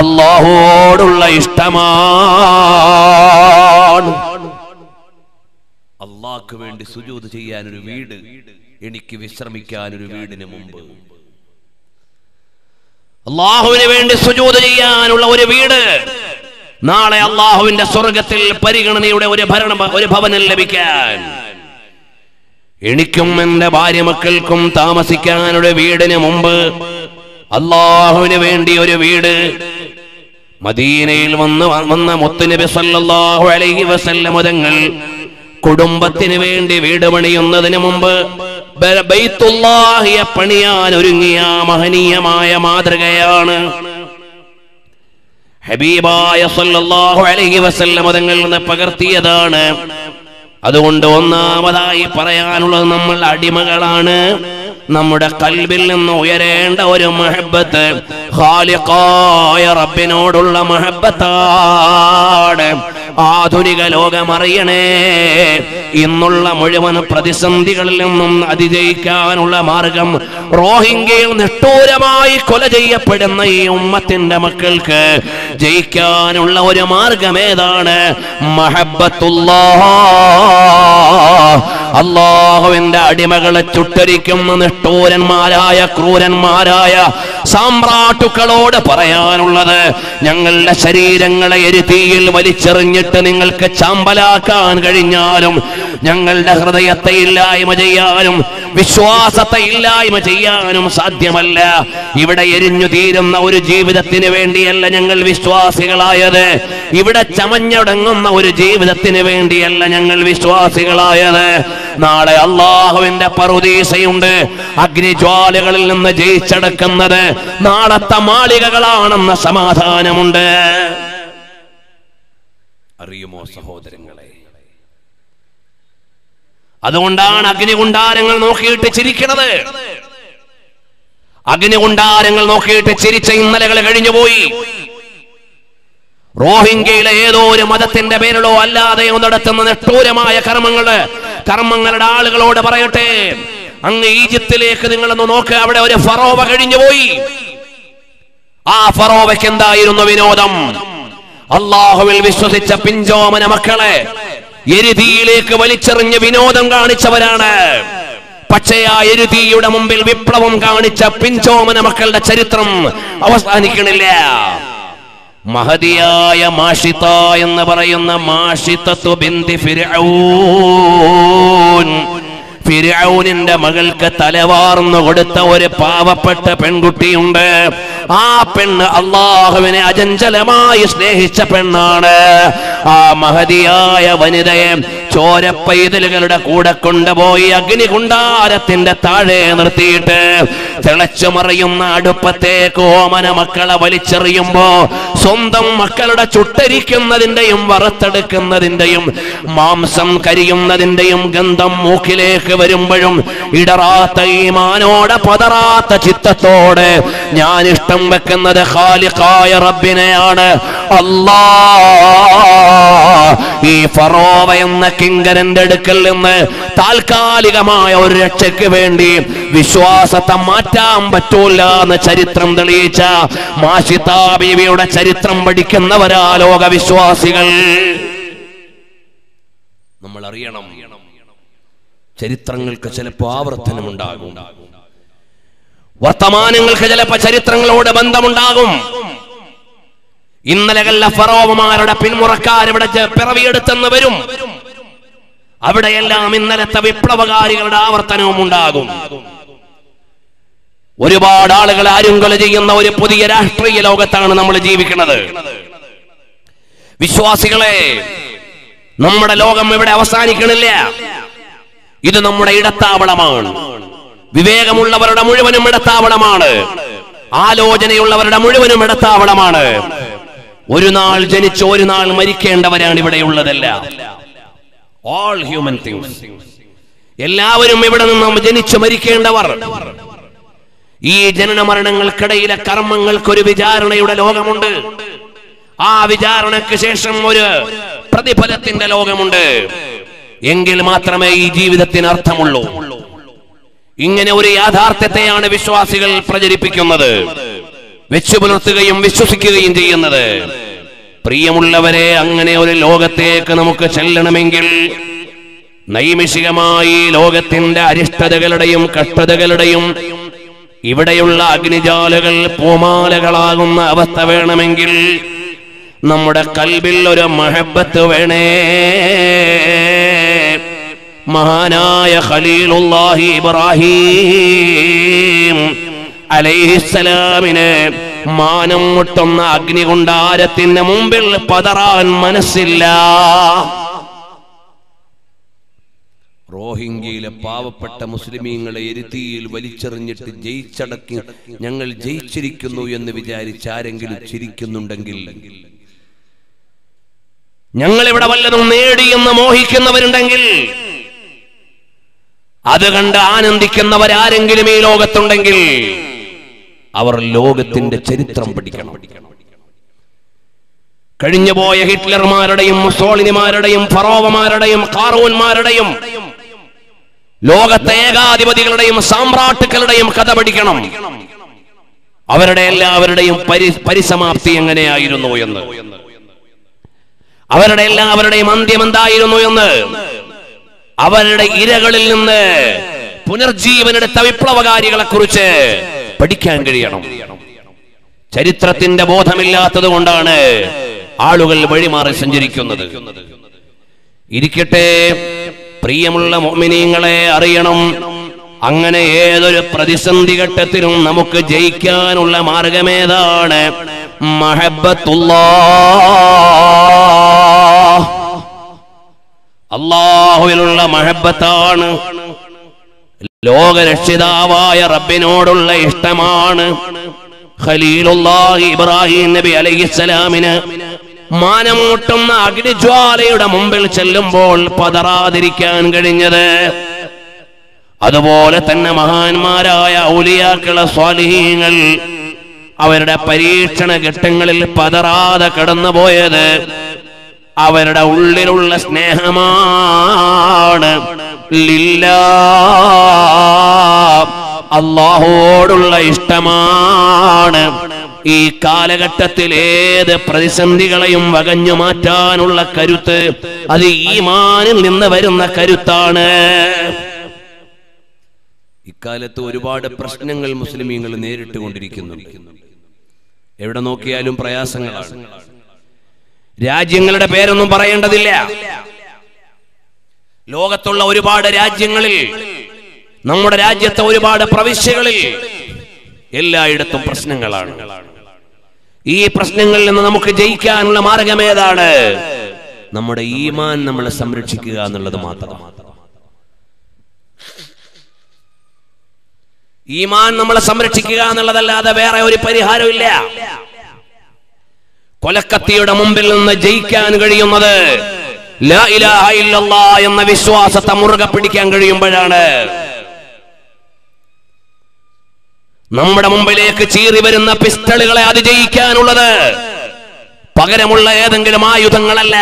അള്ളാഹോടുള്ള ഇഷ്ടമാണ് അള്ളാഹ്ക്ക് വേണ്ടി സുജൂത് ചെയ്യാൻ ഒരു വീട് എനിക്ക് വിശ്രമിക്കാൻ ഒരു വീടിന് മുമ്പ്. അള്ളാഹുവിന് വേണ്ടി സുജൂത് ചെയ്യാനുള്ള ഒരു വീട്. നാളെ അള്ളാഹുവിന്റെ സ്വർഗത്തിൽ പരിഗണനയുടെ ഒരു ഭരണ ഒരു ഭവനം ലഭിക്കാൻ. എനിക്കും എന്റെ ഭാര്യ മക്കൾക്കും താമസിക്കാനൊരു വീടിന് മുമ്പ് അള്ളാഹുവിന് വേണ്ടി ഒരു വീട്. മദീനയിൽ വന്ന് വന്ന മുത്തുനബി സല്ലല്ലാഹു അലൈഹി വസല്ലം മുതങ്ങൾ കുടുംബത്തിന് വേണ്ടി വീട് പണിയുന്നതിന് മുമ്പ് പണിയാൻ ഒരുങ്ങിയ മഹനീയമായ മാതൃകയാണ് ഹബീബായ സല്ലല്ലാഹു അലൈഹി തങ്ങളിൽ നിന്ന് പകർത്തിയതാണ്. അതുകൊണ്ട് ഒന്നാമതായി പറയാനുള്ളത് നമ്മൾ അടിമകളാണ്. നമ്മുടെ കൽബിൽ നിന്ന് ഉയരേണ്ട ഒരു മഹബത്ത് ഖാലിഖായ റബ്ബിനോടുള്ള മഹബത്താണ് ആധുനിക ലോകമറിയണേ. ഇന്നുള്ള മുഴുവൻ പ്രതിസന്ധികളിൽ നിന്നും അതിജയിക്കാനുള്ള മാർഗം റോഹിംഗ്യയിൽ നിഷ്ഠൂരമായി കൊല ചെയ്യപ്പെടുന്ന ഈ ഉമ്മത്തിന്റെ മക്കൾക്ക് ജയിക്കാനുള്ള ഒരു മാർഗം ഏതാണ് അള്ളാഹുവിന്റെ അടിമകളെ ചുട്ടരിക്കുന്ന നിഷ്ഠൂരന്മാരായ ക്രൂരന്മാരായ സാമ്രാട്ടുക്കളോട് പറയാനുള്ളത് ഞങ്ങളുടെ ശരീരങ്ങളെ എരുതിയിൽ വലിച്ചെറിഞ്ഞിട്ട് നിങ്ങൾക്ക് ചാമ്പലാക്കാൻ കഴിഞ്ഞാലും ഞങ്ങളുടെ ഹൃദയത്തെ ഇല്ലായ്മ ചെയ്യാനും വിശ്വാസത്തെ ഇല്ലായ്മ ചെയ്യാനും സാധ്യമല്ല. ഇവിടെ എരിഞ്ഞു തീരുന്ന ഒരു ജീവിതത്തിന് വേണ്ടിയല്ല ഞങ്ങൾ വിശ്വാസികളായത്. ഇവിടെ ചമഞ്ഞടങ്ങുന്ന ഒരു ജീവിതത്തിന് വേണ്ടിയല്ല ഞങ്ങൾ വിശ്വാസികളായത്. നാളെ അള്ളാഹുവിന്റെ പറുദീസയുണ്ട്. അഗ്നിജ്വാലകളിൽ നിന്ന് ജയിച്ചടക്കുന്നത് നാളത്തെ മാളികകളാണെന്ന സമാധാനമുണ്ട്. അറിയുമോ സഹോദരങ്ങളെ? അതുകൊണ്ടാണ് അഗ്നികുണ്ടാരങ്ങൾ നോക്കിയിട്ട് ചിരിക്കണത്. അഗ്നികുണ്ടാരങ്ങൾ നോക്കിയിട്ട് ചിരിച്ച ഇന്നലകൾ കഴിഞ്ഞുപോയി റോഹിംഗ്യയിലെ ഏതോ ഒരു മതത്തിന്റെ പേരിലോ അല്ലാതെയോ നടത്തുന്ന നിഷ്ഠൂരമായ കർമ്മങ്ങൾ കർമ്മങ്ങളുടെ ആളുകളോട് പറയട്ടെ. അങ്ങ് ഈജിപ്തിലേക്ക് നിങ്ങളൊന്ന് നോക്ക് അവിടെ ഒരു ഫറോവ കഴിഞ്ഞു പോയി. ആ ഫറോവയ്ക്ക് എന്തായിരുന്നു വിനോദം? അള്ളാഹുവിൽ വിശ്വസിച്ച പിഞ്ചോമന മക്കളെ എരുതിയിലേക്ക് വലിച്ചെറിഞ്ഞ് വിനോദം കാണിച്ചവരാണ്. പക്ഷേ ആ എരുതിയുടെ മുമ്പിൽ വിപ്ലവം കാണിച്ച പിഞ്ചോമന മക്കളുടെ ചരിത്രം അവസാനിക്കണില്ല. മഹതിയായ മാഷിത്ത എന്ന് പറയുന്ന മാഷിത്തത്വ ബിന്ദി ഫിർഔൻ. ഫിർഔനിന്റെ മകൾക്ക് തലവാർന്നു കൊടുത്ത ഒരു പാവപ്പെട്ട പെൺകുട്ടിയുണ്ട്. ആ പെണ്ണ് അള്ളാഹുവിനെ അചഞ്ചലമായി സ്നേഹിച്ച പെണ്ണാണ്. ആ മഹതിയായ വനിതയെ ചോരപ്പൈതലുകളുടെ കൂടെ കൊണ്ടുപോയി അഗ്നികുണ്ടാരത്തിന്റെ താഴെ നിർത്തിയിട്ട് തിളച്ചു മറിയുന്ന അടുപ്പത്തേക്ക് ഓമന മക്കളെ വലിച്ചെറിയുമ്പോ സ്വന്തം മക്കളുടെ ചുട്ടരിക്കുന്നതിന്റെയും വറുത്തെടുക്കുന്നതിന്റെയും മാംസം കരിയുന്നതിന്റെയും ഗന്ധം മൂക്കിലേക്ക് വരുമ്പോഴും ഇടറാത്ത ഈമാനോടെ പതറാത്ത ചിത്തത്തോടെ ഞാൻ ഇഷ്ടം വെക്കുന്നത് ഖാലിഖായ റബ്ബിനെയാണ്. അല്ലാ ഈ ഫറോവ എന്ന കിങ്കരന്റെ അടുക്കൽ നിന്ന് താൽക്കാലികമായ ഒരു രക്ഷയ്ക്ക് വേണ്ടി വിശ്വാസത്തെ മാറ്റാൻ പറ്റൂല എന്ന് ചരിത്രം തെളിയിച്ച മാഷിതാ ബീവിയുടെ ചരിത്രം പഠിക്കുന്നവരാ ലോകവിശ്വാസികൾ. നമ്മൾ അറിയണം ചരിത്രങ്ങൾക്ക് ചിലപ്പോൾ ആവർത്തനമുണ്ടാകും. വർത്തമാനങ്ങൾക്ക് ചിലപ്പോൾ ചരിത്രങ്ങളോട് ബന്ധമുണ്ടാകും. ഇന്നലകളിലെ ഫറോവമാരുടെ പിന്മുറക്കാർ ഇവിടെ പിറവിയെടുത്തെന്ന് വരും. അവിടെയെല്ലാം ഇന്നലത്തെ വിപ്ലവകാരികളുടെ ആവർത്തനവും ഉണ്ടാകും. ഒരുപാട് ആളുകൾ ആരും കൊല ചെയ്യുന്ന ഒരു പുതിയ രാഷ്ട്രീയ ലോകത്താണ് നമ്മൾ ജീവിക്കുന്നത്. വിശ്വാസികളെ നമ്മുടെ ലോകം ഇവിടെ അവസാനിക്കണില്ല. ഇത് നമ്മുടെ ഇടത്താവളമാണ്. വിവേകമുള്ളവരുടെ മുഴുവനും ഇടത്താവളമാണ്. ആലോചനയുള്ളവരുടെ മുഴുവനും ഇടത്താവളമാണ്. ഒരു നാൾ ജനിച്ച് ഒരു നാൾ മരിക്കേണ്ടവരാണ് ഇവിടെയുള്ളതെല്ലാം ഓൾ ഹ്യൂമൻ തിങ്സ് എല്ലാവരും ഇവിടെ നിന്നും ജനിച്ചു മരിക്കേണ്ടവർ. ഈ ജനന മരണങ്ങൾക്കിടയിലെ കർമ്മങ്ങൾക്കൊരു വിചാരണയുടെ ലോകമുണ്ട്. ആ വിചാരണയ്ക്ക് ശേഷം ഒരു പ്രതിഫലത്തിന്റെ ലോകമുണ്ട്. എങ്കിൽ മാത്രമേ ഈ ജീവിതത്തിന് അർത്ഥമുള്ളൂ. ഇങ്ങനെ ഒരു യാഥാർത്ഥ്യത്തെയാണ് വിശ്വാസികൾ പ്രചരിപ്പിക്കുന്നത്. വെച്ചു പുലർത്തുകയും വിശ്വസിക്കുകയും ചെയ്യുന്നത്. പ്രിയമുള്ളവരെ അങ്ങനെ ഒരു ലോകത്തേക്ക് നമുക്ക് ചെല്ലണമെങ്കിൽ നൈമിഷികമായി ലോകത്തിന്റെ അരിഷ്ടതകളുടെയും കഷ്ടതകളുടെയും ഇവിടെയുള്ള അഗ്നിജാലകൾ പൂമാലകളാകുന്ന അവസ്ഥ വേണമെങ്കിൽ നമ്മുടെ കൽബിൽ ഒരു മഹബത്ത് വേണേ. മഹാനായ ഖലീലുല്ലാഹി ഇബ്രാഹിം അലൈഹിസ്സലാമിനെ മാനം മുട്ടുന്ന അഗ്നികുണ്ടാരത്തിന് മുമ്പിൽ പതറാൻ മനസ്സില്ല. റോഹിംഗ്യയിലെ പാവപ്പെട്ട മുസ്ലിമീങ്ങളെ എരുത്തിയിൽ വലിച്ചെറിഞ്ഞിട്ട് ജയിച്ചടക്കി ഞങ്ങൾ ജയിച്ചിരിക്കുന്നു എന്ന് വിചാരിച്ച് ആരെങ്കിലും ചിരിക്കുന്നുണ്ടെങ്കിൽ. ഞങ്ങളിവിടെ വല്ലതും നേടിയെന്ന് മോഹിക്കുന്നവരുണ്ടെങ്കിൽ അത് കണ്ട് ആനന്ദിക്കുന്നവരാരെങ്കിലും ഈ ലോകത്തുണ്ടെങ്കിൽ അവർ ലോകത്തിന്റെ ചരിത്രം പഠിക്കണം. കഴിഞ്ഞുപോയ ഹിറ്റ്ലർമാരുടെയും മുസോളിനിമാരുടെയും ഫറോവമാരുടെയും കാറൂന്മാരുടെയും ലോകത്തെ ഏകാധിപതികളുടെയും സാമ്രാട്ടുക്കളുടെയും കഥ പഠിക്കണം. അവരുടെ എല്ലാവരുടെയും പരി പരിസമാപ്തി എങ്ങനെയായിരുന്നു എന്ന്? അവരുടെ എല്ലാവരുടെയും അന്ത്യം എന്തായിരുന്നു എന്ന്? അവരുടെ ഇരകളിൽ നിന്ന് പുനർജീവനെടുത്ത വിപ്ലവകാരികളെ കുറിച്ച് പഠിക്കാൻ കഴിയണം. ചരിത്രത്തിന്റെ ബോധമില്ലാത്തത് കൊണ്ടാണ് ആളുകൾ വഴിമാറി സഞ്ചരിക്കുന്നത്. ഇരിക്കട്ടെ. പ്രിയമുള്ള മോമിനീങ്ങളെ അറിയണം. അങ്ങനെ ഏതൊരു പ്രതിസന്ധി ഘട്ടത്തിലും നമുക്ക് ജയിക്കാനുള്ള മാർഗമേതാണ്? അള്ളാഹുവിലുള്ള മഹബത്താണ്. ലോകരക്ഷിതാവായ റബ്ബിനോടുള്ള ഇഷ്ടമാണ്. ഖലീലുല്ലാഹി ഇബ്രാഹിം നബി അലൈഹിസ്സലാമിന് മാനമൂട്ടുന്ന അഗ്നിജ്വാലയുടെ മുമ്പിൽ ചെല്ലുമ്പോൾ പതറാതിരിക്കാൻ കഴിഞ്ഞത്. അതുപോലെ തന്നെ മഹാന്മാരായ ഔലിയാക്കള സ്വാലിഹീങ്ങൾ അവരുടെ പരീക്ഷണ ഘട്ടങ്ങളിൽ പതറാതെ കടന്നുപോയത് അവരുടെ ഉള്ളിലുള്ള സ്നേഹമാണ്. ലില്ലാ അള്ളാഹുവോടുള്ള ഇഷ്ടമാണ്. ഈ കാലഘട്ടത്തിൽ ഏത് പ്രതിസന്ധികളെയും വകഞ്ഞു മാറ്റാനുള്ള കരുത്ത് അത് ഈമാനിൽ നിന്ന് വരുന്ന കരുത്താണ്. ഇക്കാലത്ത് ഒരുപാട് പ്രശ്നങ്ങൾ മുസ്ലിമീങ്ങൾ നേരിട്ട് കൊണ്ടിരിക്കുന്നു എവിടെ നോക്കിയാലും പ്രയാസങ്ങളാണ്. രാജ്യങ്ങളുടെ പേരൊന്നും പറയേണ്ടതില്ല. ലോകത്തുള്ള ഒരുപാട് രാജ്യങ്ങളിൽ നമ്മുടെ രാജ്യത്തെ ഒരുപാട് പ്രവിശ്യകളിൽ എല്ലായിടത്തും പ്രശ്നങ്ങളാണ്. ഈ പ്രശ്നങ്ങളിൽ നിന്ന് നമുക്ക് ജയിക്കാനുള്ള മാർഗം ഏതാണ്? നമ്മുടെ ഈമാൻ നമ്മളെ സംരക്ഷിക്കുക എന്നുള്ളത് മാത്രം. ഈമാൻ നമ്മളെ സംരക്ഷിക്കുക എന്നുള്ളതല്ലാതെ വേറെ ഒരു പരിഹാരമില്ല കൊലക്കത്തിയുടെ മുമ്പിൽ നിന്ന് ജയിക്കാൻ കഴിയുന്നത് എന്ന വിശ്വാസത്തെ മുറുകെ പിടിക്കാൻ കഴിയുമ്പോഴാണ്. നമ്മുടെ മുമ്പിലേക്ക് ചീറി വരുന്ന പിസ്റ്റളുകളെ അതിജയിക്കാനുള്ളത് പകരമുള്ള ഏതെങ്കിലും ആയുധങ്ങളല്ല.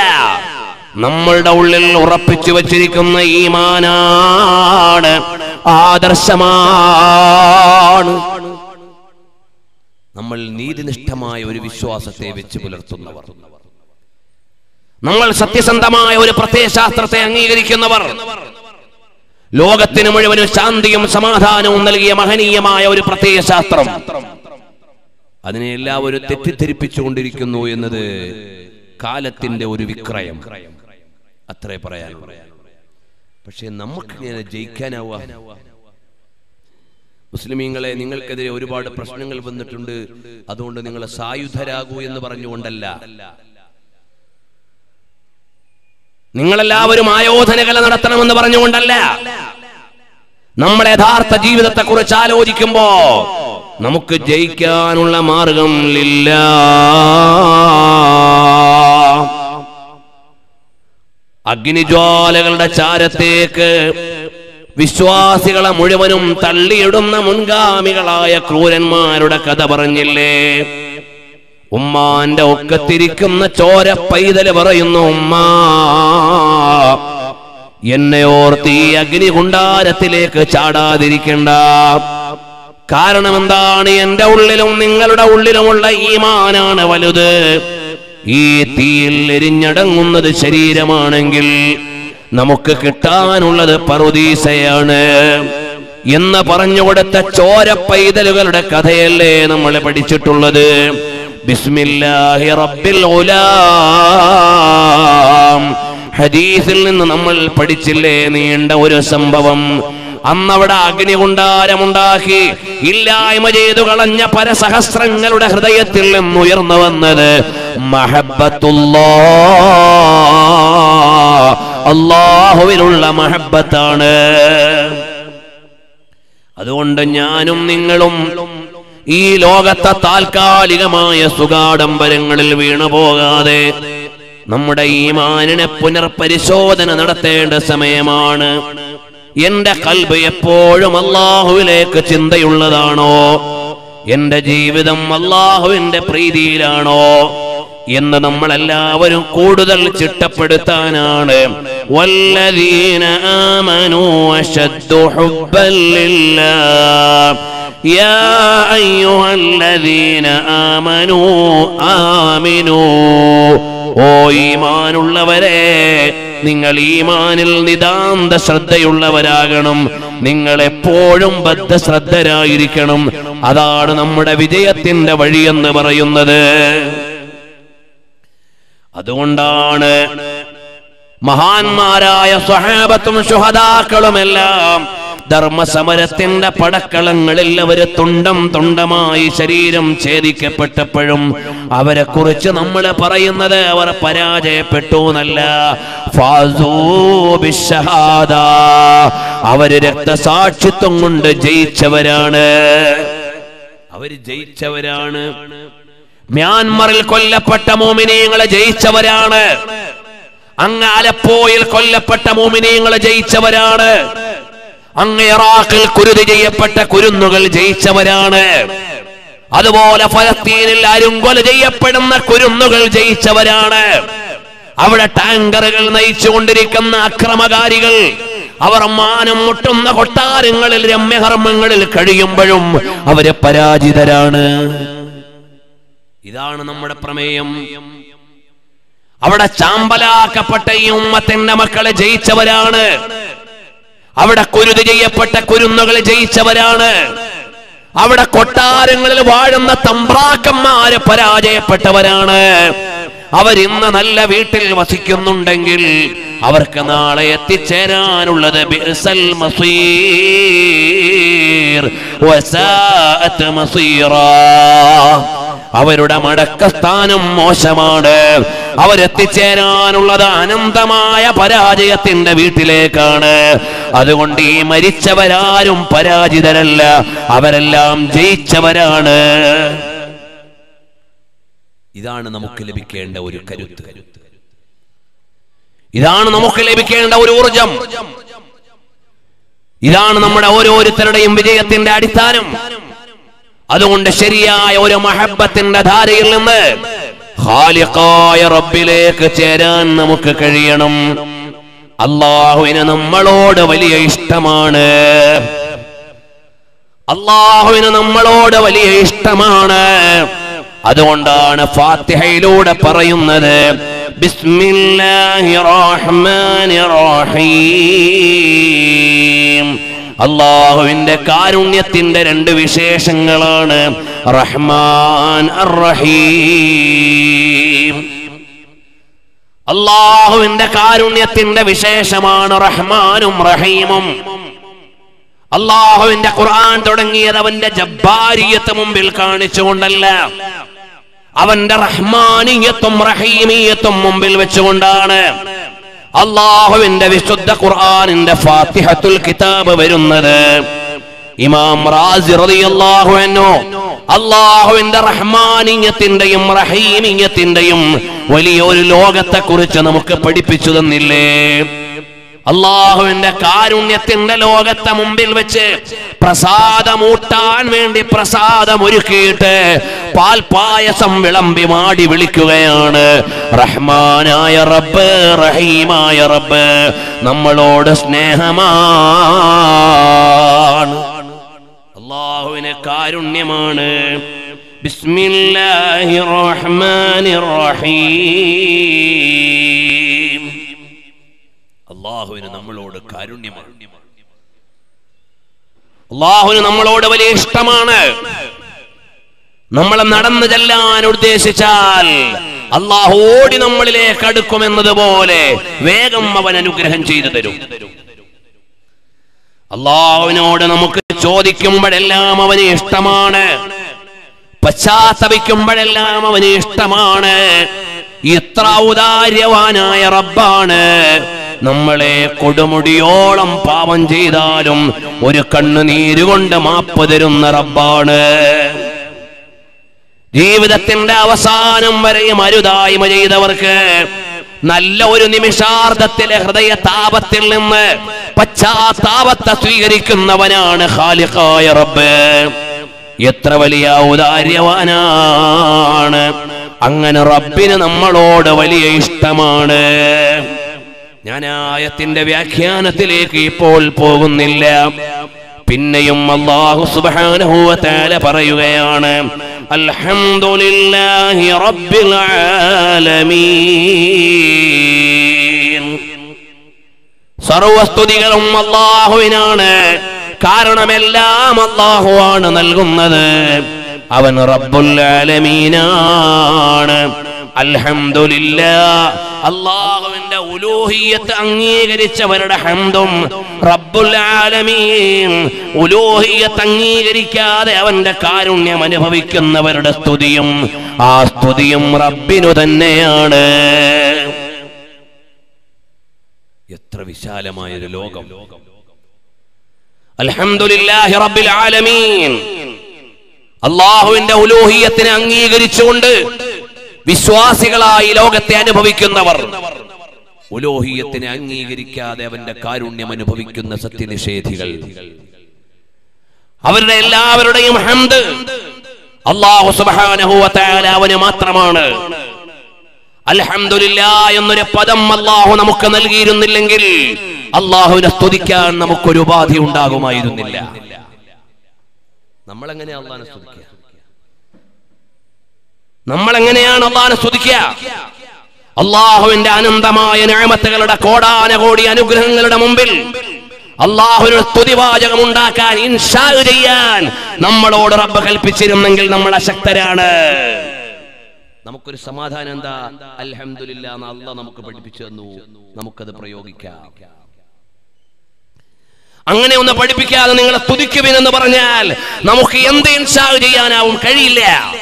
നമ്മളുടെ ഉള്ളിൽ ഉറപ്പിച്ചു വച്ചിരിക്കുന്ന ഈമാനാണ് ആദർശമാണ്. നമ്മൾ നീതിനിഷ്ഠമായ ഒരു വിശ്വാസത്തെ വെച്ച് പുലർത്തുന്നവർ. നമ്മൾ സത്യസന്ധമായ ഒരു പ്രത്യയശാസ്ത്രത്തെ അംഗീകരിക്കുന്നവർ. ലോകത്തിന് മുഴുവനും ശാന്തിയും സമാധാനവും നൽകിയ മഹനീയമായ ഒരു പ്രത്യയശാസ്ത്രം അതിനെ എല്ലാവരും തെറ്റിദ്ധരിപ്പിച്ചുകൊണ്ടിരിക്കുന്നു എന്നത് കാലത്തിന്റെ ഒരു വിക്രയം. അത്രേ പറയാനുള്ളൂ. പക്ഷെ നമുക്കിങ്ങനെ ജയിക്കാനാവുക? മുസ്ലിമീങ്ങളെ നിങ്ങൾക്കെതിരെ ഒരുപാട് പ്രശ്നങ്ങൾ വന്നിട്ടുണ്ട്. അതുകൊണ്ട് നിങ്ങൾ സായുധരാകൂ എന്ന് പറഞ്ഞുകൊണ്ടല്ല. നിങ്ങളെല്ലാവരും ആയോധനകല നടത്തണമെന്ന് പറഞ്ഞുകൊണ്ടല്ല. നമ്മുടെ യഥാർത്ഥ ജീവിതത്തെ കുറിച്ച് ആലോചിക്കുമ്പോ നമുക്ക് ജയിക്കാനുള്ള മാർഗം ഇല്ല. അഗ്നിജ്വാലകളുടെ ചാരത്തേക്ക് വിശ്വാസികളെ മുഴുവനും തള്ളിയിടുന്ന മുൻഗാമികളായ ക്രൂരന്മാരുടെ കഥ പറഞ്ഞില്ലേ? ഉമ്മാന്റെ ഒക്കത്തിരിക്കുന്ന ചോര പൈതൽ പറയുന്നു ഉമ്മ എന്നെ ഓർത്ത് ഈ അഗ്നികുണ്ടാരത്തിലേക്ക് ചാടാതിരിക്കണ്ട. കാരണം എന്താണ് എന്റെ ഉള്ളിലും നിങ്ങളുടെ ഉള്ളിലുമുള്ള ഈമാനാണ് വലുത്. ഈ തീയിൽ എരിഞ്ഞടങ്ങുന്നത് ശരീരമാണെങ്കിൽ നമുക്ക് കിട്ടാനുള്ളത് പറുദീസയാണ്. എന്ന് പറഞ്ഞുകൊടുത്ത ചോര പൈതലുകളുടെ കഥയല്ലേ നമ്മൾ പഠിച്ചിട്ടുള്ളത്? ബിസ്മില്ലാഹി റബ്ബിൽ ഉലാം ഹദീസിൽ നിന്ന് നമ്മൾ പഠിച്ചില്ലേ നീണ്ട ഒരു സംഭവം. അന്നവിടെ അഗ്നികുണ്ടാരമുണ്ടാക്കി ഇല്ലായ്മ ചെയ്തു കളഞ്ഞ പരസഹസ്രങ്ങളുടെ ഹൃദയത്തിൽ നിന്ന് ഉയർന്നു വന്നത് മഹബത്തുല്ലാ അള്ളാഹുവിനുള്ള മഹബത്താണ്. അതുകൊണ്ട് ഞാനും നിങ്ങളും ഈ ലോകത്തെ താൽക്കാലികമായ സുഖാഡംബരങ്ങളിൽ വീണു പോകാതെ നമ്മുടെ ഈമാനിനെ പുനർപരിശോധന നടത്തേണ്ട സമയമാണ്. എന്റെ കൽബ് എപ്പോഴും അള്ളാഹുവിലേക്ക് ചിന്തയുള്ളതാണോ? എന്റെ ജീവിതം അള്ളാഹുവിന്റെ പ്രീതിയിലാണോ? എന്ന് നമ്മളെല്ലാവരും കൂടുതൽ ചിട്ടപ്പെടുത്താനാണ്. വല്ലദീന ആമനു അശദ്ദു ഹുബ്ബൻ ലില്ലാഹ്. يا أيها الذين آمنوا آمنوا ഓ ഈമാനുള്ളവരെ നിങ്ങൾ ഈമാനിൽ നിതാന്ത ശ്രദ്ധയുള്ളവരാകണം നിങ്ങൾ എപ്പോഴും ബദ്ധശ്രദ്ധരായിരിക്കണം അതാണ് നമ്മുടെ വിജയത്തിന്റെ വഴിയെന്ന് പറയുന്നത് അതുകൊണ്ടാണ് മഹാന്മാരായ സ്വഹാബത്തും ശുഹദാക്കളുമെല്ലാം ധർമ്മസമരത്തിന്റെ പടക്കളങ്ങളിൽ അവർ തുണ്ടം തുണ്ടമായി ശരീരം ഛേദിക്കപ്പെട്ടപ്പോഴും അവരെ കുറിച്ച് നമ്മൾ പറയുന്നത് അവർ പരാജയപ്പെട്ടു എന്നല്ല. അവർ രക്തസാക്ഷിത്വം കൊണ്ട് ജയിച്ചവരാണ്. അവർ ജയിച്ചവരാണ്. മ്യാൻമറിൽ കൊല്ലപ്പെട്ട മോമിനിയങ്ങളെ ജയിച്ചവരാണ്. അങ്ങ് അലപ്പോയിൽ കൊല്ലപ്പെട്ട മോമിനിയങ്ങളെ ജയിച്ചവരാണ്. അങ്ങ് ഇറാഖിൽ കുരുതി ചെയ്യപ്പെട്ട കുരുന്നുകൾ ജയിച്ചവരാണ്. അതുപോലെ ഫലസ്തീനിൽ അരുങ്കൊല ചെയ്യപ്പെടുന്ന കുരുന്നുകൾ ജയിച്ചവരാണ്. അവിടെ ടാങ്കറുകൾ നയിച്ചുകൊണ്ടിരിക്കുന്ന അക്രമകാരികൾ അവർ മാനം മുട്ടുന്ന കൊട്ടാരങ്ങളിൽ രമ്യകർമ്മങ്ങളിൽ കഴിയുമ്പോഴും അവർ പരാജിതരാണ്. ഇതാണ് നമ്മുടെ പ്രമേയം. അവിടെ ചാമ്പലാക്കപ്പെട്ട ഈ ഉമ്മത്തിന്റെ മക്കളെ ജയിച്ചവരാണ്. അവിടെ കുരുതി ചെയ്യപ്പെട്ട കുരുന്നുകൾ ജയിച്ചവരാണ്. അവിടെ കൊട്ടാരങ്ങളിൽ വാഴുന്ന തമ്പ്രാക്കന്മാര് പരാജയപ്പെട്ടവരാണ്. അവരിന്ന് നല്ല വീട്ടിൽ വസിക്കുന്നുണ്ടെങ്കിൽ അവർക്ക് നാളെ എത്തിച്ചേരാനുള്ളത് മസീർ. അവരുടെ മടക്കസ്ഥാനം മോശമാണ്. അവരെത്തിച്ചേരാനുള്ളത് അനന്തമായ പരാജയത്തിന്റെ വീട്ടിലേക്കാണ്. അതുകൊണ്ട് ഈ മരിച്ചവരാരും പരാജിതരല്ല. അവരെല്ലാം ജയിച്ചവരാണ്. ഇതാണ് നമുക്ക് ലഭിക്കേണ്ട ഒരു കരുത്ത്. ഇതാണ് നമുക്ക് ലഭിക്കേണ്ട ഒരു ഊർജം ഇതാണ് നമ്മുടെ ഓരോരുത്തരുടെയും വിജയത്തിന്റെ അടിസ്ഥാനം. അതുകൊണ്ട് ശരിയായ ഒരു മഹബത്തിന്റെ ധാരയിൽ നിന്ന് ഖാലിഖായ റബ്ബിലേക്ക് ചേരാൻ നമുക്ക് കഴിയണം. അള്ളാഹുവിന് നമ്മളോട് വലിയ ഇഷ്ടമാണ്. അള്ളാഹുവിന് നമ്മളോട് വലിയ ഇഷ്ടമാണ്. അതുകൊണ്ടാണ് ഫാത്തിഹയിലൂടെ പറയുന്നത് ബിസ്മില്ലാഹി റഹ്മാനി റഹീം. അള്ളാഹുവിന്റെ കാരുണ്യത്തിന്റെ രണ്ട് വിശേഷങ്ങളാണ്. റഹ്മാൻ അള്ളാഹുവിന്റെ കാരുണ്യത്തിന്റെ വിശേഷമാണ് റഹ്മാനും റഹീമും. അള്ളാഹുവിന്റെ ഖുർആൻ തുടങ്ങിയത് അവന്റെ ജബ്ബാരിയത്ത് മുമ്പിൽ കാണിച്ചുകൊണ്ടല്ല. അവന്റെ റഹ്മാനിയത്തും റഹീമിയത്തും മുമ്പിൽ വെച്ചുകൊണ്ടാണ്. അള്ളാഹുവിന്റെ വിശുദ്ധ ഖുർആാനിന്റെ ഫാത്തിഹത്തുൽ കിതാബ് വരുന്നത്. ഇമാം റാസി റളിയല്ലാഹു അൻഹു അള്ളാഹുവിന്റെ റഹ്മാനിയത്തിന്റെയും റഹീമിയത്തിന്റെയും വലിയൊരു ലോകത്തെക്കുറിച്ച് നമുക്ക് പഠിപ്പിച്ചു തന്നില്ലേ? അള്ളാഹുവിന്റെ കാരുണ്യത്തിന്റെ ലോകത്തെ മുമ്പിൽ വെച്ച് പ്രസാദമൂട്ടാൻ വേണ്ടി പ്രസാദം ഒരുക്കിയിട്ട് പാൽപായസം വിളമ്പി മാടി വിളിക്കുകയാണ്. റഹ്മാനായ റബ്ബ് റഹീമായ റബ്ബ് നമ്മളോട് സ്നേഹമാണ്. അള്ളാഹുവിന് കാരുണ്യമാണ്. ബിസ്മില്ലാഹി റഹ്മാനിർ റഹീം. അള്ളാഹുവിന് നമ്മളോട് കാരുണ്യമാണ്. അള്ളാഹുവിന് നമ്മളോട് വലിയ ഇഷ്ടമാണ്. നമ്മളെ നടന്നു ചെല്ലാൻ ഉദ്ദേശിച്ചാൽ അള്ളാഹു ഓടി നമ്മളിലേക്ക് അടുക്കുമെന്നതുപോലെ വേഗം അവൻ അനുഗ്രഹം ചെയ്തു തരും. അള്ളാഹുവിനോട് നമുക്ക് ചോദിക്കുമ്പോഴെല്ലാം അവന് ഇഷ്ടമാണ്. പശ്ചാത്തപിക്കുമ്പോഴെല്ലാം അവന് ഇഷ്ടമാണ്. ഇത്ര ഔദാര്യവാനായ റബ്ബാണ്. നമ്മളെ കൊടുമുടിയോളം പാപം ചെയ്താലും ഒരു കണ്ണുനീരുകൊണ്ട് മാപ്പ് തരുന്ന റബ്ബാണ്. ജീവിതത്തിന്റെ അവസാനം വരെയും അരുതായ്മ ചെയ്തവർക്ക് നല്ല ഒരു നിമിഷാർദ്ധത്തിലെ ഹൃദയ താപത്തിൽ നിന്ന് പശ്ചാത്താപത്തെ സ്വീകരിക്കുന്നവനാണ് ഖാലിഖായ റബ്ബ്. എത്ര വലിയ ഔദാര്യവാനാണ് അങ്ങനെ റബ്ബിന് നമ്മളോട് വലിയ ഇഷ്ടമാണ്. ഞാൻ ആയത്തിന്റെ വ്യാഖ്യാനത്തിലേക്ക് ഇപ്പോൾ പോകുന്നില്ല. പിന്നെയും അള്ളാഹു സുബ്ഹാനഹു വ തആല പറയുകയാണ് അൽഹംദുലില്ലാഹി റബ്ബിൽ ആലമീൻ. സർവസ്തുതികളും അള്ളാഹുവിനാണ് കാരണമെല്ലാം അള്ളാഹുവാണ് നൽകുന്നത്. അവൻ റബ്ബുൽ ആലമീനാണ് അൽഹംദുലില്ല. അള്ളാഹുവിന്റെ ഉലൂഹിയത്ത് അംഗീകരിച്ചവരുടെ ഹംദും റബ്ബുൽ ആലമീൻ ഉലൂഹിയത്ത് അംഗീകരിക്കാതെ അവന്റെ കാരുണ്യം അനുഭവിക്കുന്നവരുടെ സ്തുതിയും ആ സ്തുതിയും റബ്ബിനു തന്നെയാണ്. എത്ര വിശാലമായൊരു ലോകം. അൽഹംദുലില്ലാഹി റബ്ബിൽ ആലമീൻ. അള്ളാഹുവിന്റെ ഉലൂഹിയത്തിനെ അംഗീകരിച്ചുകൊണ്ട് വിശ്വാസികളായി ലോകത്തെ അനുഭവിക്കുന്നവർ. ഉലോഹിയത്തിനെ അംഗീകരിക്കാതെ അവന്റെ കാരുണ്യം അനുഭവിക്കുന്ന സത്യനിഷേധികൾ. അവരുടെ എല്ലാവരുടെയും ഹംദ് അള്ളാഹു തആല അവന് മാത്രമാണ്. അലഹമില്ല എന്നൊരു പദം അള്ളാഹു നമുക്ക് നൽകിയിരുന്നില്ലെങ്കിൽ അള്ളാഹുവിനെ സ്തുതിക്കാൻ നമുക്കൊരു ഉപാധി ഉണ്ടാകുമായിരുന്നില്ല. നമ്മൾ അള്ളാനെ സ്തുതിക്കുക? നമ്മളെങ്ങനെയാണ് അള്ളാഹിനെ സ്തുതിക്കുക? അള്ളാഹുവിന്റെ അനന്തമായ ഞാമത്തുകളുടെ കോടാനകോടി അനുഗ്രഹങ്ങളുടെ മുമ്പിൽ അള്ളാഹുവിന് സ്തുതിവാചകം ഉണ്ടാക്കാൻ ഇൻഷാ ചെയ്യാൻ നമ്മളോട് റബ്ബ് കൽപ്പിച്ചിരുന്നെങ്കിൽ നമ്മൾ അശക്തരാണ്. നമുക്കൊരു സമാധാനം എന്താ? അലഹമില്ല അള്ളാഹ് നമുക്ക് പഠിപ്പിച്ചു തന്നു. നമുക്കത് പ്രയോഗിക്കാം. അങ്ങനെ ഒന്ന് പഠിപ്പിക്കാതെ നിങ്ങളെ തുതിക്കുവിനെന്ന് പറഞ്ഞാൽ നമുക്ക് എന്ത് ഇൻസാവ് ചെയ്യാനാവും? കഴിയില്ല.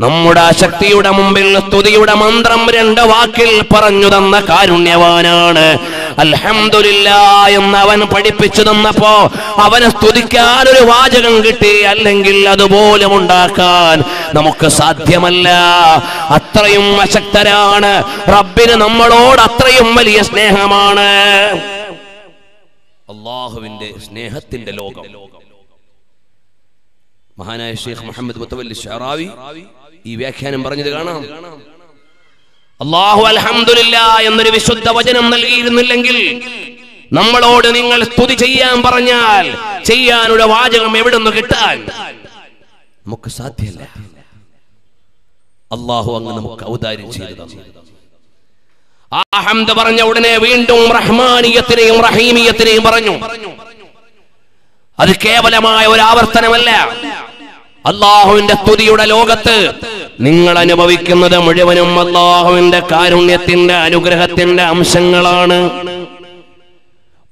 നമ്മുടെ ശക്തിയുടെ മുമ്പിൽ സ്തുതിയുടെ മന്ത്രം രണ്ട് വാക്കിൽ പറഞ്ഞു തന്ന കാരുണ്യവാനാണ്. അൽഹമില്ല എന്ന് അവൻ പഠിപ്പിച്ചു തന്നപ്പോ അവനെ സ്തുതിക്കാൻ ഒരു വാചകം കിട്ടി. അല്ലെങ്കിൽ അതുപോലെ ഉണ്ടാക്കാൻ നമുക്ക് സാധ്യമല്ല. അത്രയും അശക്തരാണ്. റബ്ബിന് നമ്മളോട് അത്രയും വലിയ സ്നേഹമാണ്. അള്ളാഹുവിന്റെ സ്നേഹത്തിന്റെ ലോകം. മഹാനായ ഷെയ്ഖ് മുഹമ്മദ് മുത്തവല്ലി ഷറാവി ഈ വ്യാഖ്യാനം പറഞ്ഞത് കാണാം. അള്ളാഹു അലഹമില്ല എന്നൊരു വിശുദ്ധ വചനം നൽകിയിരുന്നില്ലെങ്കിൽ നമ്മളോട് നിങ്ങൾ സ്തുതി ചെയ്യാൻ പറഞ്ഞാൽ ചെയ്യാനുള്ള വാചകം എവിടെ നിന്ന് കിട്ടാൻ? നമുക്ക് സാധ്യമല്ല. അള്ളാഹു അങ്ങ് നമുക്ക് ഔദാര്യം ചെയ്തു തന്നു. ആ ഹംദ് പറഞ്ഞ ഉടനെ വീണ്ടും റഹ്മാനിയത്തിനെയും റഹീമിയത്തിനെയും പറഞ്ഞു. അത് കേവലമായ ഒരു ആവർത്തനമല്ല. അള്ളാഹുവിന്റെ സ്തുതിയുടെ ലോകത്ത് നിങ്ങൾ അനുഭവിക്കുന്നത് മുഴുവനും അള്ളാഹുവിന്റെ കാരുണ്യത്തിന്റെ അനുഗ്രഹത്തിന്റെ അംശങ്ങളാണ്.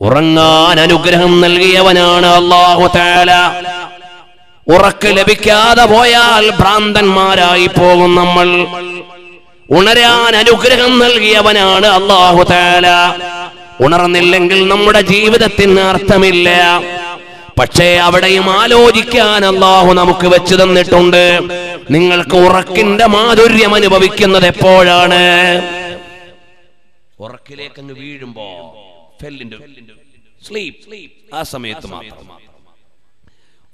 ഉറങ്ങാൻ അനുഗ്രഹം നൽകിയവനാണ് അള്ളാഹു താല ഉറക്ക് ലഭിക്കാതെ പോയാൽ ഭ്രാന്തന്മാരായി പോകും നമ്മൾ. ഉണരാൻ അനുഗ്രഹം നൽകിയവനാണ് അള്ളാഹു താല ഉണർന്നില്ലെങ്കിൽ നമ്മുടെ ജീവിതത്തിന് അർത്ഥമില്ല. പക്ഷേ അവിടെയും ആലോചിക്കാൻ അള്ളാഹു നമുക്ക് വെച്ചു തന്നിട്ടുണ്ട്. നിങ്ങൾക്ക് ഉറക്കിന്റെ മാധുര്യം അനുഭവിക്കുന്നത് എപ്പോഴാണ്? ഉറക്കിലേക്ക് വീഴുമ്പോ സ്ലീപ്പ് ആ സമയത്ത്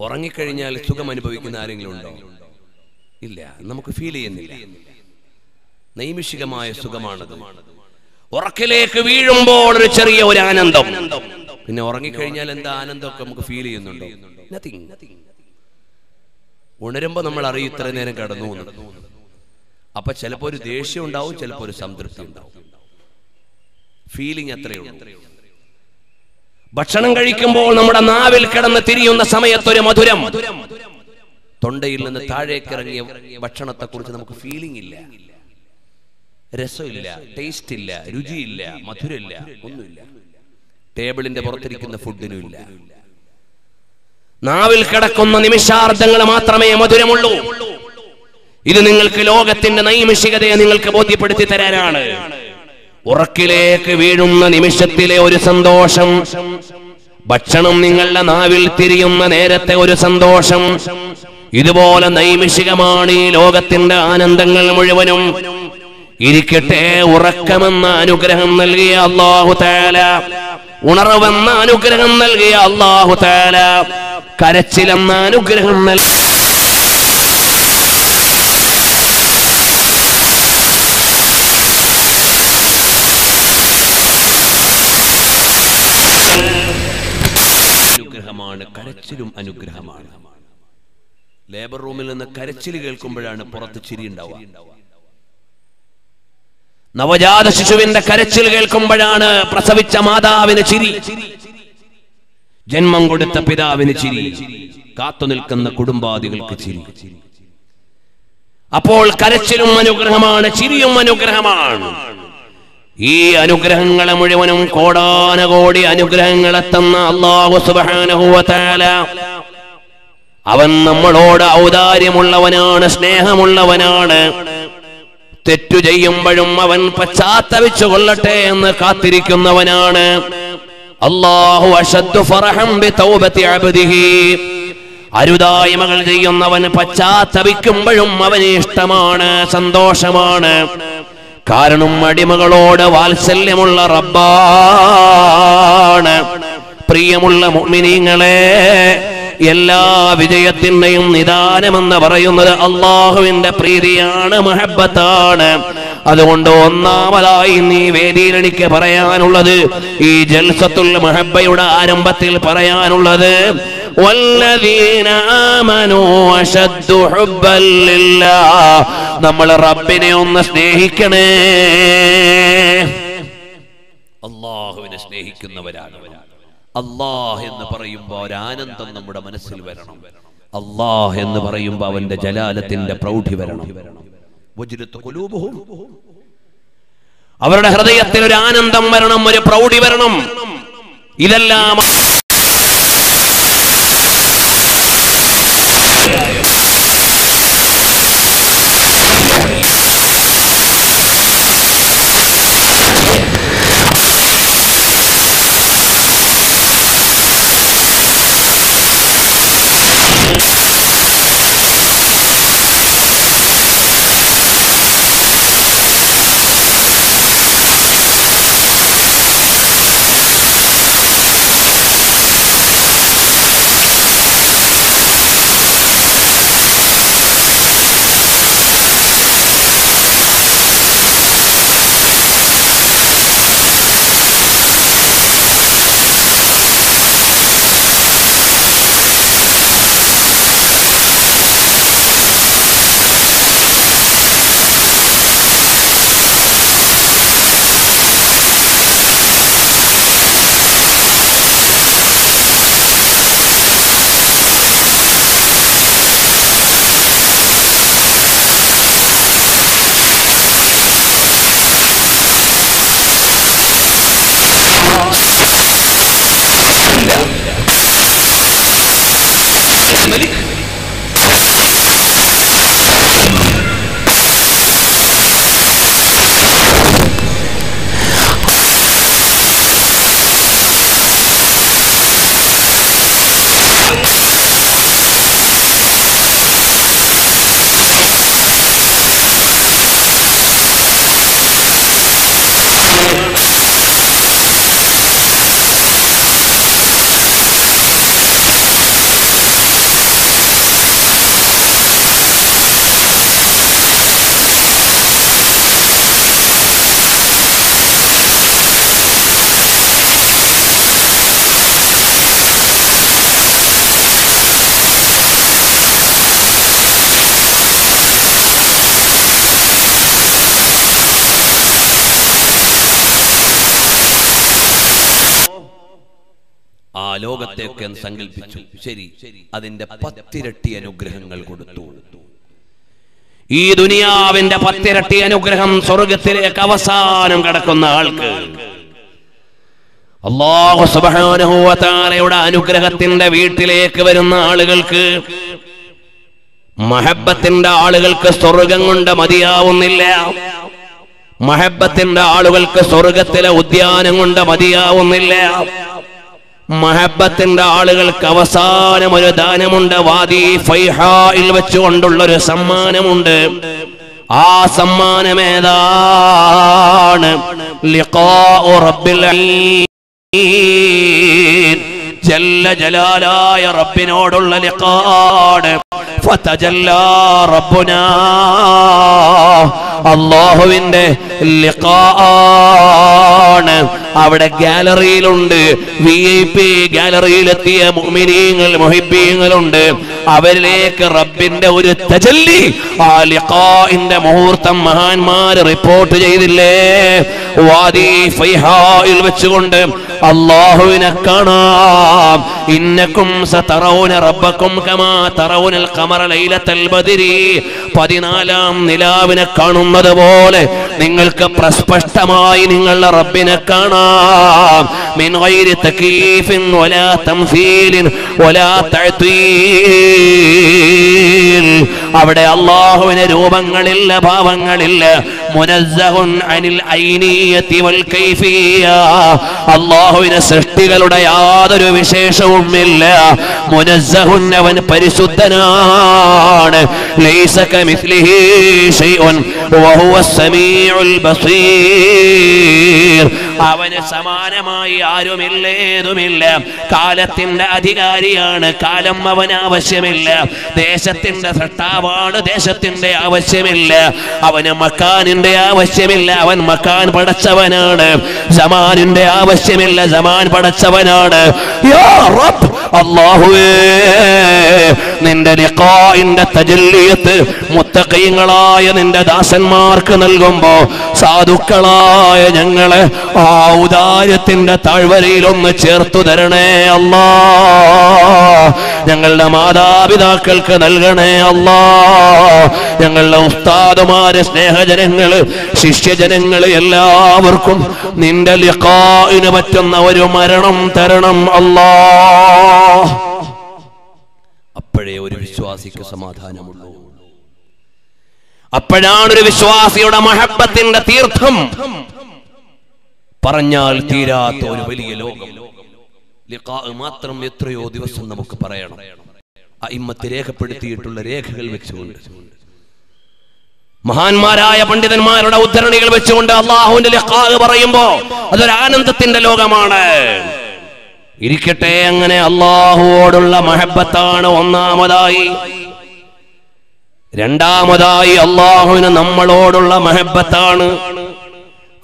ഉറങ്ങിക്കഴിഞ്ഞാൽ സുഖം അനുഭവിക്കുന്ന ആരെങ്കിലും ഉണ്ടോ? ഇല്ല നമുക്ക് ഫീൽ ചെയ്യുന്നില്ല. നൈമിഷികമായ സുഖമാണത്. ഉറക്കിലേക്ക് വീഴുമ്പോൾ ഒരു ചെറിയ ഒരു ആനന്ദം. പിന്നെ ഉറങ്ങിക്കഴിഞ്ഞാൽ എന്താ ആനന്ദമൊക്കെ നമുക്ക് ഫീൽ ചെയ്യുന്നുണ്ടോ? നത്തിങ് ഉണരുമ്പോ നമ്മൾ അറിയും ഇത്ര നേരം കടന്നു. അപ്പൊ ചിലപ്പോ ഒരു ദേഷ്യം ഉണ്ടാവും ചിലപ്പോ ഒരു സംതൃപ്തി ഉണ്ടാവും. ഫീലിംഗ് എത്രയുണ്ട് ഭക്ഷണം കഴിക്കുമ്പോൾ നമ്മുടെ നാവിൽ കിടന്ന് തിരിയുന്ന സമയത്തൊരു മധുരം. തൊണ്ടയിൽ നിന്ന് താഴേക്ക് ഇറങ്ങിയ ഭക്ഷണത്തെ കുറിച്ച് നമുക്ക് ഫീലിംഗ് ഇല്ല. രസമില്ല ടേസ്റ്റ് ഇല്ല രുചിയില്ല മധുരമില്ല ഒന്നുമില്ല. ടേബിളിന്റെ പുറത്തിരിക്കുന്ന ഫുഡിനും ഇല്ല നാവിൽ കിടക്കുന്ന നിമിഷാർദ്ധങ്ങൾ മാത്രമേ മധുരമുള്ളൂ. ഇത് നിങ്ങൾക്ക് ലോകത്തിന്റെ നൈമിഷികതയെ നിങ്ങൾക്ക് ബോധ്യപ്പെടുത്തി തരാനാണ്. ഉറക്കിലേക്ക് വീഴുന്ന നിമിഷത്തിലെ ഒരു സന്തോഷം. ഭക്ഷണം നിങ്ങളുടെ നാവിൽ തിരിയുന്ന നേരത്തെ ഒരു സന്തോഷം. ഇതുപോലെ നൈമിഷികമാണ് ഈ ലോകത്തിന്റെ ആനന്ദങ്ങൾ മുഴുവനും. ഇരിക്കട്ടെ ഉറക്കമെന്ന അനുഗ്രഹം നൽകിയ അള്ളാഹു താല ഉണർവെന്ന അനുഗ്രഹം നൽകിയ അള്ളാഹു താല കരച്ചിലെന്ന അനുഗ്രഹം നൽകി അനുഗ്രഹമാണ് കരച്ചിലും അനുഗ്രഹമാണ്. ലേബർ റൂമിൽ നിന്ന് കരച്ചിൽ കേൾക്കുമ്പോഴാണ് പുറത്ത് ചിരി ഉണ്ടാവുക. നവജാത ശിശുവിന്റെ കരച്ചിൽ കേൾക്കുമ്പോഴാണ് പ്രസവിച്ച മാതാവിന് ചിരി. ജന്മം കൊടുത്ത പിതാവിന് ചിരി. കാത്തു നിൽക്കുന്ന കുടുംബാദികൾക്ക് ചിരി. അപ്പോൾ കരച്ചിലും അനുഗ്രഹമാണ് ചിരിയും അനുഗ്രഹമാണ്. ഈ അനുഗ്രഹങ്ങളെ മുഴുവനും കോടാനകോടി അനുഗ്രഹങ്ങളെ തന്ന അള്ളാഹു വ അവൻ നമ്മളോട് ഔദാര്യമുള്ളവനാണ് സ്നേഹമുള്ളവനാണ്. തെറ്റു ചെയ്യുമ്പോഴും അവൻ പശ്ചാത്തപിച്ചു കൊള്ളട്ടെ എന്ന് കാത്തിരിക്കുന്നവനാണ്. അള്ളാഹു ബിതൗബത്തി അബ്ദിഹി. അരുതായ്മകൾ ചെയ്യുന്നവൻ പശ്ചാത്തപിക്കുമ്പോഴും അവന് ഇഷ്ടമാണ് സന്തോഷമാണ്. കാരണം അടിമകളോട് വാത്സല്യമുള്ള റബ്ബാണ്. പ്രിയമുള്ള മുഅ്മിനീങ്ങളെ എല്ലാ വിജയത്തിന്റെയും നിദാനമെന്ന് പറയുന്നത് അള്ളാഹുവിന്റെ പ്രീതിയാണ് മഹബത്താണ് അതുകൊണ്ട് ഒന്നാമതായി നീ വേദിയിൽ എനിക്ക് പറയാനുള്ളത് ഈ ജൽസത്തുൽ മഹബയുടെ ആരംഭത്തിൽ പറയാനുള്ളത് والذين آمنوا أشد حبا لله നമ്മൾ റബ്ബിനെ ഒന്ന് സ്നേഹിക്കണേ അള്ളാഹുവിനെ സ്നേഹിക്കുന്നവരാണ് അള്ളാഹ് എന്ന് പറയുമ്പോൾ ഒരാനന്ദം നമ്മുടെ മനസ്സിൽ വരണം. അള്ളാഹ് എന്ന് പറയുമ്പോൾ അവന്റെ ജലാലത്തിന്റെ പ്രൗഢി വരണം. അവരുടെ ഹൃദയത്തിൽ ഒരു ആനന്ദം വരണം ഒരു പ്രൗഢി വരണം. ഇതെല്ലാം അതിന്റെ പത്തിരട്ടി അനുഗ്രഹങ്ങൾ കൊടുത്തു. ഈ ദുനിയാവിന്റെ പത്തിരട്ടി അനുഗ്രഹം സ്വർഗത്തിലേക്ക് അവസാനം കടക്കുന്ന ആൾക്ക് അള്ളാഹു സുബാനുഭവത്താലയുടെ അനുഗ്രഹത്തിന്റെ വീട്ടിലേക്ക് വരുന്ന ആളുകൾക്ക് മഹബത്തിന്റെ ആളുകൾക്ക് സ്വർഗം കൊണ്ട് മതിയാവുന്നില്ല. മഹബത്തിന്റെ ആളുകൾക്ക് സ്വർഗത്തിലെ ഉദ്യാനം കൊണ്ട് മതിയാവുന്നില്ല. മഹബത്തിന്റെ ആളുകൾക്ക് അവസാനം ഒരു ദാനമുണ്ട്. വാദി ഫൈഹായിൽ വെച്ചുകൊണ്ടുള്ള ഒരു സമ്മാനമുണ്ട്. ആ സമ്മാനം ഏതാണ്? ലിഖാഉ റബ്ബിൽ ആലമീൻ. ജല്ല ജലാലായ റബ്ബിനോടുള്ള റബ്ബുനാ അള്ളാഹുവിന്റെ ലിഖാണ് അവിടെ ഗാലറിയിലുണ്ട്. വി ഐ പി ഗാലറിയിലെത്തിയ മുഅ്മിനീങ്ങൾ മുഹിബീങ്ങളുണ്ട് അവരിലേക്ക് റബ്ബിന്റെ ഒരു തജല്ലി ആ ലിഖാഇന്റെ മുഹൂർത്തം മഹാന്മാർ റിപ്പോർട്ട് ചെയ്തില്ലേ? വാദി ഫൈഹായിൽ വെച്ചുകൊണ്ട് അള്ളാഹുവിനെ കാണാം. ഇന്നക്കും സതറൗന റബ്ബക്കും കമാ തറൗനൽ ബദരി പതിനാലാം നിലാവിനെ കാണുന്നത് പോലെ നിങ്ങൾക്ക് പ്രസ്പഷ്ടമായി നിങ്ങളുടെ റബ്ബിനെ കാണാം. അവിടെ അള്ളാഹുവിന് രൂപങ്ങളില്ല ഭാവങ്ങളില്ല. അള്ളാഹുവിന് സൃഷ്ടികളുടെ യാതൊരു വിശേഷവും ഇല്ല മുനസ്സഹുൻ അവൻ പരിശുദ്ധനാണ്. ലൈസ കമിസ്ലിഹി ശൈഉൻ വഹുവ സമീഉൽ ബസീർ. അവന് സമാനമായി ആരുമില്ലേതുമില്ല. കാലത്തിന്റെ അധികാരിയാണ് കാലം അവന് ആവശ്യമില്ല. ദേശത്തിന്റെ സൃഷ്ടാവാണ് ദേശത്തിന്റെ ആവശ്യമില്ല. അവന് മക്കാനിന്റെ ആവശ്യമില്ല അവൻ മക്കാൻ പടച്ചവനാണ്. സമാനിന്റെ ആവശ്യമില്ല സമാൻ പടച്ചവനാണ്. അല്ലാഹുവേ നിന്റെ ലിഖാഇന്റെ തജല്ലിയത്ത് മുത്തഖീങ്ങളായ നിന്റെ ദാസന്മാർക്ക് നൽകുമ്പോ സാധുക്കളായ ഞങ്ങളെ ഔദാര്യത്തിന്റെ താഴ്വരയിൽ ഒന്ന് ചേർത്തു തരണേ അല്ലാ. ഞങ്ങളുടെ മാതാപിതാക്കൾക്ക് നൽകണേ അല്ലാ. ഞങ്ങളുടെ ഉസ്താദുമാരെ സ്നേഹജനങ്ങൾ ശിഷ്യജനങ്ങൾ എല്ലാവർക്കും നിന്റെ ലിഖാഇന് പറ്റുന്ന ഒരു മരണം തരണം അല്ലാ. അപ്പോഴേ ഒരു വിശ്വാസിക്ക് സമാധാനമുള്ളൂ. അപ്പോഴാണ് ഒരു വിശ്വാസിയുടെ മഹബത്തിന്റെ തീർത്ഥം. പറഞ്ഞാൽ തീരാത്ത ഒരു വലിയ ലോകം. മാത്രം എത്രയോ ദിവസം നമുക്ക് പറയണം. അയിമ്മത്ത് രേഖപ്പെടുത്തിയിട്ടുള്ള രേഖകൾ വെച്ചുകൊണ്ട്. മഹാന്മാരായ പണ്ഡിതന്മാരുടെ ഉദ്ധരണികൾ വെച്ചുകൊണ്ട് അള്ളാഹുവിന്റെ ലിഖാ പറയുമ്പോ അതൊരു ആനന്ദത്തിന്റെ ലോകമാണ്. ഇരിക്കട്ടെ അങ്ങനെ അള്ളാഹുവോടുള്ള മഹബത്താണ് ഒന്നാമതായി. രണ്ടാമതായി അള്ളാഹുവിന് നമ്മളോടുള്ള മഹബത്താണ്.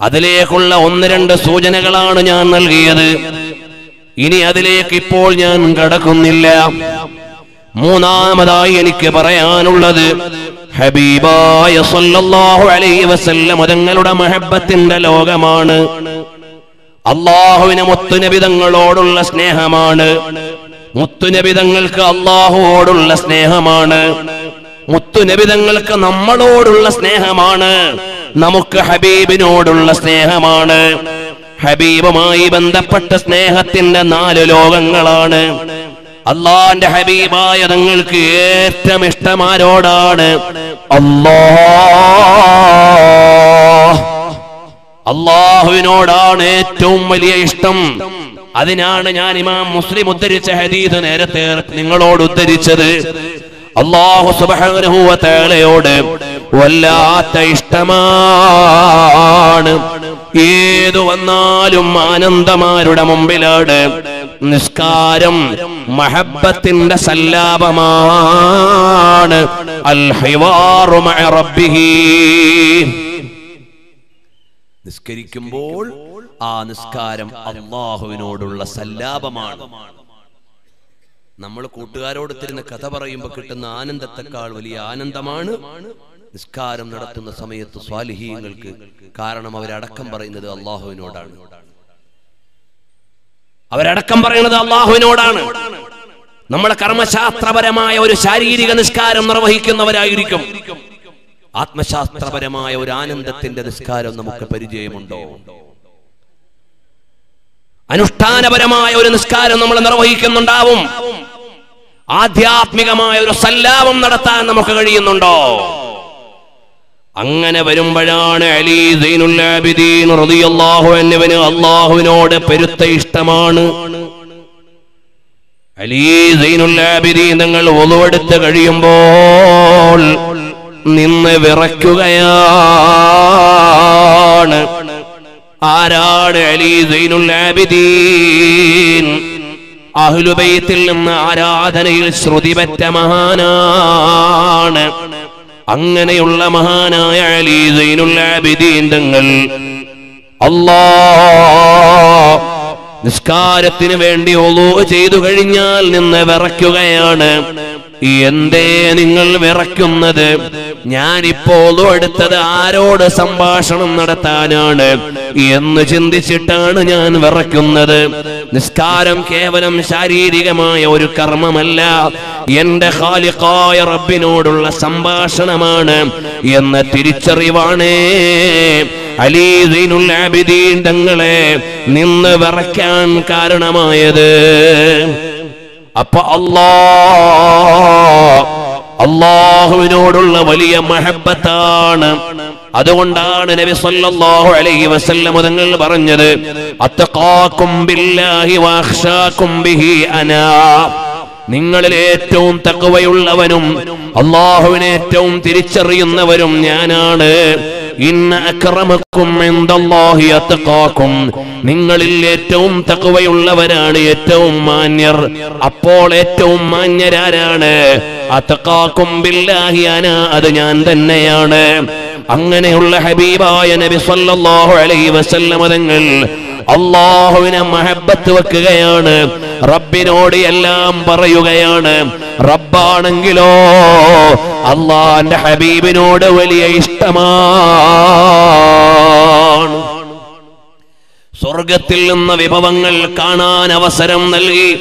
അതിലേക്കുള്ള ഒന്ന് രണ്ട് സൂചനകളാണ് ഞാൻ നൽകിയത്. ഇനി അതിലേക്ക് ഇപ്പോൾ ഞാൻ കടക്കുന്നില്ല. മൂന്നാമതായി എനിക്ക് പറയാനുള്ളത് ഹബീബായ സല്ലല്ലാഹു അലൈഹി വസല്ലം തങ്ങളുടെ മഹബത്തിന്റെ ലോകമാണ്. അള്ളാഹുവിന് മുത്തുനബിതങ്ങളോടുള്ള സ്നേഹമാണ്. മുത്തുനബിതങ്ങൾക്ക് അള്ളാഹുവോടുള്ള സ്നേഹമാണ്. മുത്തുനബിതങ്ങൾക്ക് നമ്മളോടുള്ള സ്നേഹമാണ്. നമുക്ക് ഹബീബിനോടുള്ള സ്നേഹമാണ്. ഹബീബുമായി ബന്ധപ്പെട്ട സ്നേഹത്തിന്റെ നാല് ലോകങ്ങളാണ്. അള്ളാന്റെ ഹബീബായ തങ്ങൾക്ക് ഏറ്റവും ഇഷ്ടമാരോടാണ് അള്ളാഹുവിനോടാണ് ഏറ്റവും വലിയ ഇഷ്ടം. അതിനാണ് ഞാൻ ഇമാം മുസ്ലിം ഉദ്ധരിച്ച ഹദീദ് നേരത്തെ നിങ്ങളോട് ഉദ്ധരിച്ചത്. അള്ളാഹു സുബഹോട് വല്ലാത്ത ഇഷ്ടമാണ്. ഏതു വന്നാലും ആനന്ദമാരുടെ മുമ്പിലാണ് നിസ്കാരം മഹബത്തിന്റെ സല്ലാപമാണ്. നിസ്കരിക്കുമ്പോൾ ആ നിസ്കാരം അള്ളാഹുവിനോടുള്ള സല്ലാപമാണ്. നമ്മൾ കൂട്ടുകാരോട് തരുന്ന കഥ പറയുമ്പോൾ കിട്ടുന്ന ആനന്ദത്തെക്കാൾ വലിയ ആനന്ദമാണ് നിസ്കാരം നടത്തുന്ന സമയത്ത് സ്വാലിഹീങ്ങൾക്ക് കാരണം അവരടക്കം പറയുന്നത് അള്ളാഹുവിനോടാണ്. അവരടക്കം പറയുന്നത് അള്ളാഹുവിനോടാണ്. നമ്മളെ കർമ്മശാസ്ത്രപരമായ ഒരു ശാരീരിക നിസ്കാരം നിർവഹിക്കുന്നവരായിരിക്കും. ആത്മശാസ്ത്രപരമായ ഒരു ആനന്ദത്തിന്റെ നിസ്കാരം നമുക്ക് പരിചയമുണ്ടോ? അനുഷ്ഠാനപരമായ ഒരു നിസ്കാരം നമ്മൾ നിർവഹിക്കുന്നുണ്ടാവും. ആധ്യാത്മികമായ ഒരു സല്ലാപം നടത്താൻ നമുക്ക് കഴിയുന്നുണ്ടോ? അങ്ങനെ വരുമ്പോഴാണ് അലി അൻഹുവിന് അള്ളാഹുവിനോട് പെരുത്ത ഇഷ്ടമാണ്. അലി സൈനുൽ ആബിദീൻ നിങ്ങൾ ഒതുവെടുത്ത് കഴിയുമ്പോൾ നിന്ന് വിറയ്ക്കുകയാണ്. ആരാണ് അലി സൈനുൽ ആബിദീൻ? അഹ്ലുബൈത്തിൽ നിന്ന് ആരാധനയിൽ ശ്രുതിപറ്റ മഹാനാണ്. അങ്ങനെയുള്ള മഹാനായ അലി സൈനുൽ ആബിദീൻ തങ്ങൾ അല്ലാ നിസ്കാരത്തിന് വേണ്ടി ഒളു ചെയ്തു കഴിഞ്ഞാൽ നിന്ന് വിറയ്ക്കുകയാണ്. എന്തേ നിങ്ങൾ വിറയ്ക്കുന്നത്? ഞാനിപ്പോൾ എടുത്തത് ആരോട് സംഭാഷണം നടത്താനാണ്. എന്ന് ചിന്തിച്ചിട്ടാണ് ഞാൻ വിറയ്ക്കുന്നത്. നിസ്കാരം കേവലം ശാരീരികമായ ഒരു കർമ്മമല്ല. എന്റെ ഹാലിക്കായ റബ്ബിനോടുള്ള സംഭാഷണമാണ്. എന്ന തിരിച്ചറിവാണേ. അലീ സൈനുൽ ആബിദീൻ തങ്ങളെ നിന്ന് വിറയ്ക്കാൻ കാരണമായത്. അപ്പൊ അല്ലാ അള്ളാഹുവിനോടുള്ള വലിയ മഹബത്താണ്. അതുകൊണ്ടാണ് നബി സല്ലല്ലാഹു അലൈഹി വസല്ലം തങ്ങൾ പറഞ്ഞത് അത്തഖാക്കും ബില്ലാഹി വഅഖ്ശാക്കും ബിഹി അനാ. നിങ്ങളിൽ ഏറ്റവും തക്കവയുള്ളവനും അള്ളാഹുവിനെ ഏറ്റവും തിരിച്ചറിയുന്നവരും ഞാനാണ്. നിങ്ങളിൽ ഏറ്റവും തക്കവയുള്ളവരാണ് ഏറ്റവും മാന്യർ. അപ്പോൾ ഏറ്റവും മാന്യരാരാണ്? അന അത് ഞാൻ തന്നെയാണ്. അങ്ങനെയുള്ള ഹബീബായ നബി സല്ലല്ലാഹു അലൈഹി വസല്ലമ തങ്ങൾ അള്ളാഹുവിനെ മഹബത്ത് വെക്കുകയാണ്. റബ്ബിനോട് എല്ലാം പറയുകയാണ്. റബ്ബാണെങ്കിലോ അള്ളാന്റെ ഹബീബിനോട് വലിയ ഇഷ്ടമാണ്. സ്വർഗത്തിൽ നിന്ന് വിഭവങ്ങൾ കാണാൻ അവസരം നൽകി.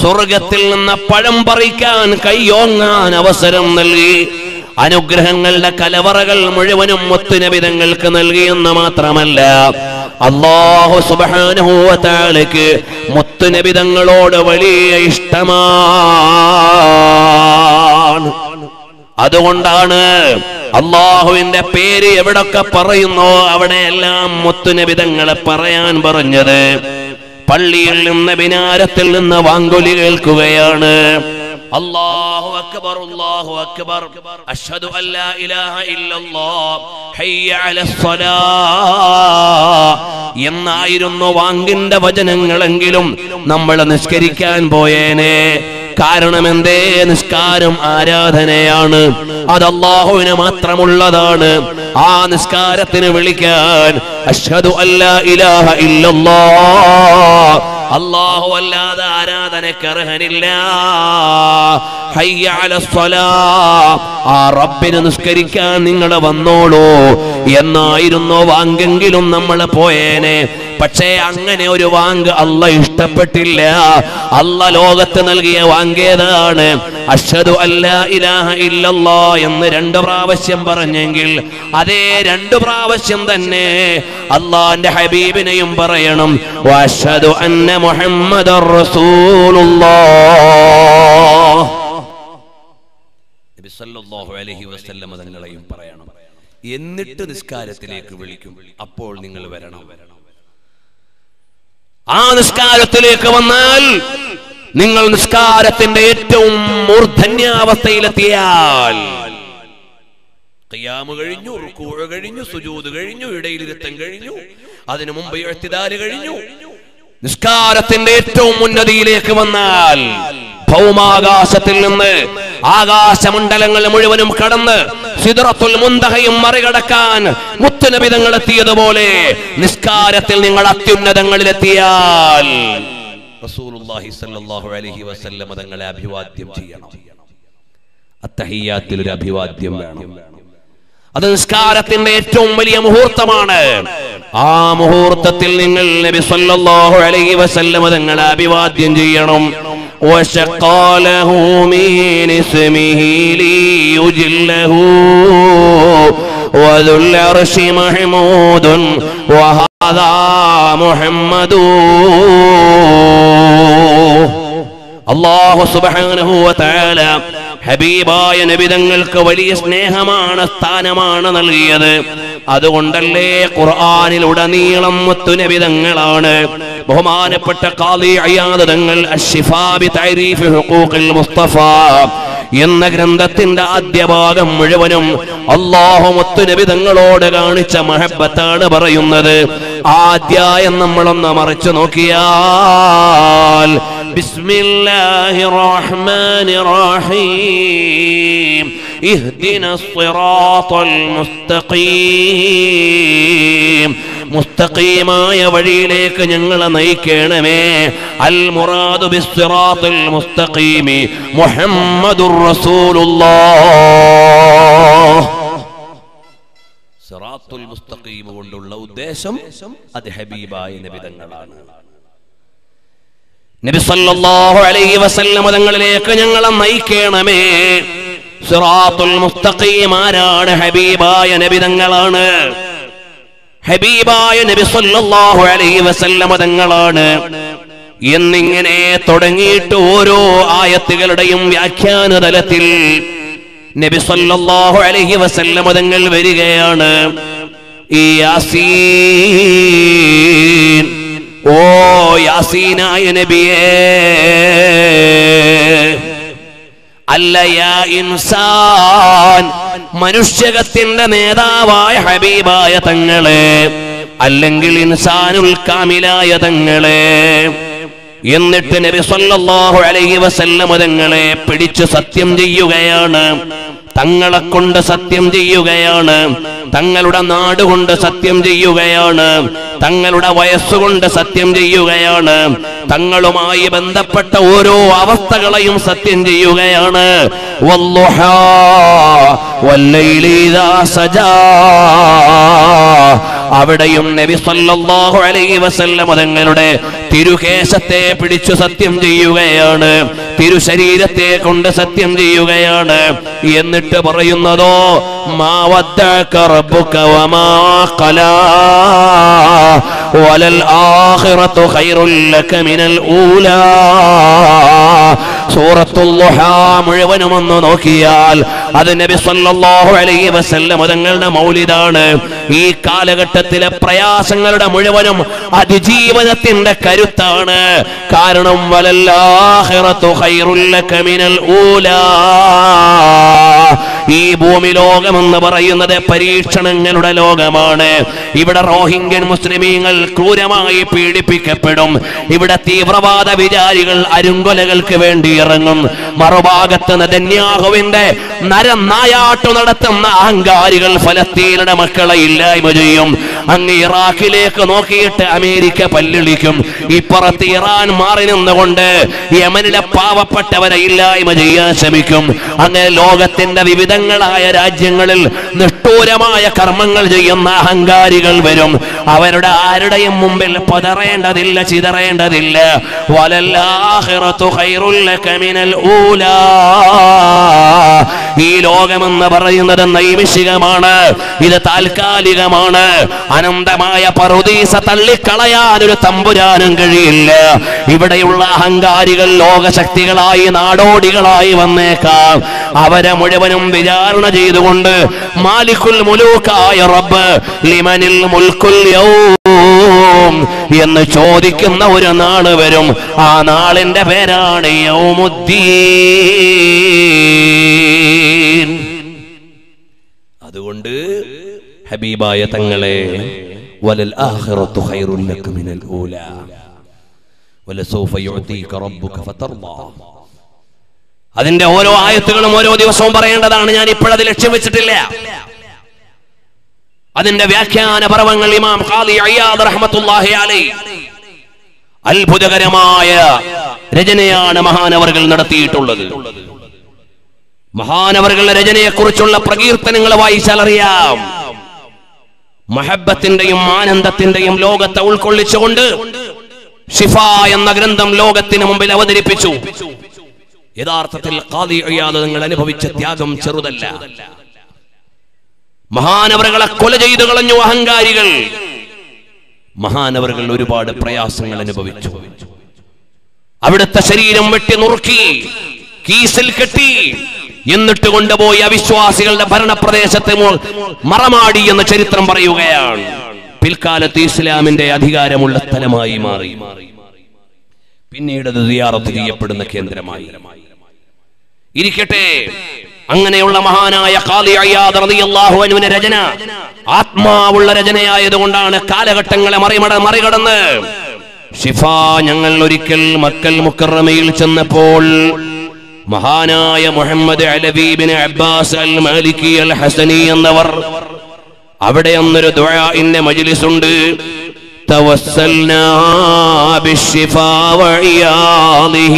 സ്വർഗത്തിൽ നിന്ന് പഴം പറിക്കാൻ കൈയോങ്ങാൻ അവസരം നൽകി. അനുഗ്രഹങ്ങളുടെ കലവറകൾ മുഴുവനും മുത്തുനബിതങ്ങൾക്ക് നൽകിയെന്ന് മാത്രമല്ല അള്ളാഹു സുബാനുഭൂവത്താൾക്ക് മുത്തുനബിതങ്ങളോട് വലിയ ഇഷ്ടമാണ്. അതുകൊണ്ടാണ് അള്ളാഹുവിന്റെ പേര് എവിടൊക്കെ പറയുന്നോ അവിടെയെല്ലാം മുത്തുനബിതങ്ങളെ പറയാൻ പറഞ്ഞത്. പള്ളിയിൽ നിന്ന് ബിനാരത്തിൽ നിന്ന് വാങ്കൊലി കേൾക്കുകയാണ്. അല്ലാഹു അക്ബർ അല്ലാഹു അക്ബർ. അഷ്ഹദു അല്ലാ ഇലാഹ ഇല്ലല്ലാഹ് ഹയ്യ അലസ്സലാ എന്നായിരുന്നു വാങ്കിന്റെ വചനങ്ങളെങ്കിലും നമ്മൾ നിസ്കരിക്കാൻ പോയേനെ. കാരണം എന്തേ നിസ്കാരം ആരാധനയാണ്. അത് അള്ളാഹുവിന് മാത്രമുള്ളതാണ്. ആ നിസ്കാരത്തിന് വിളിക്കാൻ അഷ്ഹദു അല്ലാ ഇലാഹ ഇല്ലല്ലാഹ് അള്ളാഹു അല്ലാതെ ആരാധനക്ക് അർഹനില്ല. ആ റബ്ബിന് നിസ്കരിക്കാൻ നിങ്ങൾ വന്നോളൂ. എന്നായിരുന്നു വാങ്കെങ്കിലും നമ്മൾ പോയേനെ? പക്ഷേ അങ്ങനെ ഒരു വാങ്ക് അല്ല ഇഷ്ടപ്പെട്ടില്ല. അല്ല ലോകത്ത് നൽകിയ വാങ്കേതാണ് അഷദു അല്ല ഇലാഹ ഇല്ലല്ലാ എന്ന് രണ്ടു പ്രാവശ്യം പറഞ്ഞെങ്കിൽ അതേ രണ്ടു പ്രാവശ്യം തന്നെ അള്ളാന്റെ ഹബീബിനെയും പറയണം. തങ്ങളെയും പറയണം. എന്നിട്ട് നിസ്കാരത്തിലേക്ക് വിളിക്കും. അപ്പോൾ നിങ്ങൾ വരണം. ആ നിസ്കാരത്തിലേക്ക് വന്നാൽ നിങ്ങൾ നിസ്കാരത്തിന്റെ ഏറ്റവും മൂർധന്യാവസ്ഥയിലെത്തിയാൽ. ഖിയാമ് കഴിഞ്ഞു റുക്കൂഴ് കഴിഞ്ഞു സുജൂദ് കഴിഞ്ഞു ഇടയിലിരുത്തം കഴിഞ്ഞു അതിനു മുമ്പ് എഴുത്തിദാൽ കഴിഞ്ഞു. നിസ്കാരത്തിന്റെ ഏറ്റവും ഉന്നതിയിലേക്ക് വന്നാൽ ഭൗമാകാശത്തിൽ നിന്ന് ആകാശമണ്ഡലങ്ങൾ മുഴുവനും കടന്ന് സിദ്റത്തുൽ മുന്തഹയും മറികടക്കാൻ മുത്തുനബിതങ്ങൾ എത്തിയതുപോലെ നിസ്കാരത്തിൽ നിങ്ങൾ അത്യുന്നതങ്ങളിലെത്തിയാൽ റസൂലുള്ളാഹി സല്ലല്ലാഹു അലൈഹി വസല്ലം തങ്ങളെ അഭിവാദ്യം ചെയ്യണം. അത്തഹിയാത്തിൽ ഒരു അഭിവാദ്യം വേണം. അത് നിസ്കാരത്തിന്റെ ഏറ്റവും വലിയ മുഹൂർത്തമാണ്. ആ മുഹൂർത്തത്തിൽ നിങ്ങൾ നബി സല്ലല്ലാഹു അലൈഹി വസല്ലമ തങ്ങളെ അഭിവാദ്യം ചെയ്യണം. وشقى له من اسمه ليجله وذو العرش محمود وهذا محمد അള്ളാഹു സുബ്ഹാനഹു വ തആല ഹബീബായ നബിതങ്ങൾക്ക് വലിയ സ്നേഹമാണ് സ്ഥാനമാണ് നൽകിയത് അതുകൊണ്ടല്ലേ ഖുർആനിൽ ഉടനീളം മുത്തുനബിതങ്ങളാണ് ബഹുമാനപ്പെട്ട കാളി അയ്യാദ് തങ്ങൾ മുസ്തഫ എന്ന ഗ്രന്ഥത്തിന്റെ ആദ്യ ഭാഗം മുഴുവനും അള്ളാഹു നബിതങ്ങളോട് തങ്ങളോട് കാണിച്ച മഹബത്താണ് പറയുന്നത്. ആദ്യായം നമ്മളൊന്ന് മറിച്ചു നോക്കിയാൽ ബിസ്മില്ലാഹി റഹ്മാനി റഹീം الصراط المستقيم മുസ്തഖീമായ വഴിയിലേക്ക് ഞങ്ങളെ നയിക്കണമേ. അൽ മുറാദു ബിസ്സിറാത്തിൽ മുസ്തഖീമി മുഹമ്മദുർ റസൂലുള്ളാഹ്. സിറാത്തുൽ മുസ്തഖീം കൊണ്ടുള്ള ഉദ്ദേശം അത് ഹബീബായ നബിതങ്ങളാണ് നബി സല്ലല്ലാഹു അലൈഹി വസല്ലം തങ്ങളിലേക്ക് ഞങ്ങളെ നയിക്കണമേ. സിറാത്തുൽ മുസ്തഖീം ആരാണ് ഹബീബായ നബിതങ്ങളാണ് ഹബീബായ നബി സല്ലല്ലാഹു അലൈഹി വസല്ലമ തങ്ങളാണ്. എന്നിങ്ങനെ തുടങ്ങിയിട്ട് ഓരോ ആയത്തുകളുടെയും വ്യാഖ്യാന തലത്തിൽ നബി സല്ലല്ലാഹു അലൈഹി വസല്ലമ തങ്ങൾ വരികയാണ്. ഈ യാസീൻ ഓ യാസീനായ നബിയേ അല്ല യാ ഇൻസാൻ. മനുഷ്യകത്തിന്റെ നേതാവായ ഹബീബായ തങ്ങളെ അല്ലെങ്കിൽ ഇൻസാനുൽ കാമിലായ തങ്ങളെ. എന്നിട്ട് നബി സല്ലല്ലാഹു അലൈഹി വസല്ലം തങ്ങളെ പിടിച്ചു സത്യം ചെയ്യുകയാണ്. തങ്ങളെ കൊണ്ട് സത്യം ചെയ്യുകയാണ്. തങ്ങളുടെ നാട് കൊണ്ട് സത്യം ചെയ്യുകയാണ്. തങ്ങളുടെ വയസ്സുകൊണ്ട് സത്യം ചെയ്യുകയാണ്. തങ്ങളുമായി ബന്ധപ്പെട്ട ഓരോ അവസ്ഥകളെയും സത്യം ചെയ്യുകയാണ്. അവിടെയും നബി സല്ലല്ലാഹു അലൈഹി തങ്ങളുടെ തിരുകേശത്തെ പിടിച്ചു സത്യം ചെയ്യുകയാണ്. തിരുശരീരത്തെ കൊണ്ട് സത്യം ചെയ്യുകയാണ്. എന്നിട്ട് പറയുന്നതോ മാ വദ്ദഅക റബ്ബുക വമാ ഖലാ വലൽ ആഖിറതു ഖൈറുൽ ലക മിനൽ ഊലാ. സൂറത്തുൽ ളുഹാ മുഴുവനും ഒന്ന് നോക്കിയാൽ അത് നബി സല്ലല്ലാഹു അലൈഹി വസല്ലം തങ്ങളുടെ മൗലിദാണ്. ഈ കാലഘട്ടത്തിലെ പ്രയാസങ്ങളുടെ മുഴുവനും അതിജീവനത്തിന്റെ കരുത്താണ് കാരണം വലല്ലാഹിറത്തു ഖൈറുൽ ലക മിനൽ ഊലാ. ഈ ഭൂമി ലോകമെന്ന് പറയുന്നത് പരീക്ഷണങ്ങളുടെ ലോകമാണ്. ഇവിടെ റോഹിംഗ്യൻ മുസ്ലിമീങ്ങൾ ക്രൂരമായി പീഡിപ്പിക്കപ്പെടും. ഇവിടെ തീവ്രവാദ വിചാരികൾ അരുങ്കൊലകൾക്ക് വേണ്ടി ഇറങ്ങും. മറുഭാഗത്ത് നെതന്യാഹുവിന്റെ നരം നായാട്ടു നടത്തുന്ന അഹങ്കാരികൾ ഫലസ്തീനയുടെ മക്കളെ ഇല്ലായ്മ ചെയ്യും. അങ്ങ് ഇറാഖിലേക്ക് നോക്കിയിട്ട് അമേരിക്ക പല്ലിളിക്കും. ഇപ്പുറത്ത് ഇറാൻ മാറി നിന്നുകൊണ്ട് യമനിലെ പാവപ്പെട്ടവരെ ഇല്ലായ്മ ചെയ്യാൻ ശ്രമിക്കും. അങ്ങനെ ലോകത്തിന്റെ വിവിധങ്ങളായ രാജ്യങ്ങളിൽ നിഷ്ഠൂരമായ കർമ്മങ്ങൾ ചെയ്യുന്ന അഹങ്കാരികൾ വരും. അവരുടെ ആരുടെയും മുമ്പിൽ പതറേണ്ടതില്ല ചിതറേണ്ടതില്ല. ഈ ലോകമെന്ന് പറയുന്നത് നൈമിഷികമാണ് ഇത് താൽക്കാലികമാണ്. അനന്തമായ പറുദീസ തള്ളിക്കളയാൻ ഒരു തമ്പുരാനും കഴിയില്ല. ഇവിടെയുള്ള അഹങ്കാരികൾ ലോകശക്തികളായി നാടോടികളായി വന്നേക്കാം. അവരെ മുഴുവനും വിചാരണ ചെയ്തുകൊണ്ട് മാലിക്കുൽ മുലൂക്കായ റബ്ബ് ലിമനിൽ മുൽക്കുൽ യൗം എന്ന് ചോദിക്കുന്ന ഒരു നാൾ വരും. ആ നാളിന്റെ പേരാണ് യൗമുദ്ദീൻ. അതുകൊണ്ട് ഹബീബായ തങ്ങളെ വലൽ മിനൽ ഊല. വലസൗഫ യുഅതീക റബ്ബുക ഫതർദാ. അതിന്റെ ഓരോ ആയത്തുകളും ഓരോ ദിവസവും പറയേണ്ടതാണ്. ഞാൻ ഇപ്പോഴത് ലക്ഷ്യം വെച്ചിട്ടില്ല. അതിന്റെ വ്യാഖ്യാന പർവങ്ങൾ ഇമാം അയ്യാദ് അത്ഭുതകരമായ രചനയാണ് മഹാനവറുകൾ നടത്തിയിട്ടുള്ളത്. മഹാനവറുകളുടെ രചനയെക്കുറിച്ചുള്ള പ്രകീർത്തനങ്ങൾ വായിച്ചാൽ അറിയാം. മഹബത്തിന്റെയും ആനന്ദത്തിന്റെയും ലോകത്തെ ഉൾക്കൊള്ളിച്ചുകൊണ്ട് ഷിഫ എന്ന ഗ്രന്ഥം ലോകത്തിന് മുമ്പിൽ അവതരിപ്പിച്ചു. യഥാർത്ഥത്തിൽ കാതി അയ്യാതെ നിങ്ങൾ അനുഭവിച്ച ത്യാഗം ചെറുതല്ല. മഹാനവറുകളെ കൊല ചെയ്തു കളഞ്ഞു അഹങ്കാരികൾ. മഹാനവറുകൾ ഒരുപാട് പ്രയാസങ്ങൾ അനുഭവിച്ചു. അവിടുത്തെ ശരീരം വെട്ടി നുറുക്കി കീസിൽ കെട്ടി എന്നിട്ട് കൊണ്ടുപോയി അവിശ്വാസികളുടെ ഭരണപ്രദേശത്തെ മറമാടി എന്ന ചരിത്രം പറയുകയാണ്. പിൽക്കാലത്ത് ഇസ്ലാമിന്റെ അധികാരമുള്ള സ്ഥലമായി മാറി. പിന്നീട് ചെയ്യപ്പെടുന്ന കേന്ദ്രമായി. ഇരിക്കട്ടെ അങ്ങനെയുള്ള മഹാനായ ഖാദി അയ്യാദ് റളിയല്ലാഹു അൻഹുവിന്റെ രചന ആത്മാവുള്ള രചനയായതുകൊണ്ടാണ് കാലഘട്ടങ്ങളെ മറിമട മറികടന്ന് ഷിഫ ഞങ്ങൾ ഒരിക്കൽ മക്കൽ മുക്കറമയിൽ ചെന്നപ്പോൾ മഹാനായ Muhammad അലബീബിന് Abbas al Maliki al Hasani എന്നവർ അവിടെ അന്നൊരു ദുആഇന്റെ മജ്ലിസ് ഉണ്ട് توسلنا بالشفاء وعياضه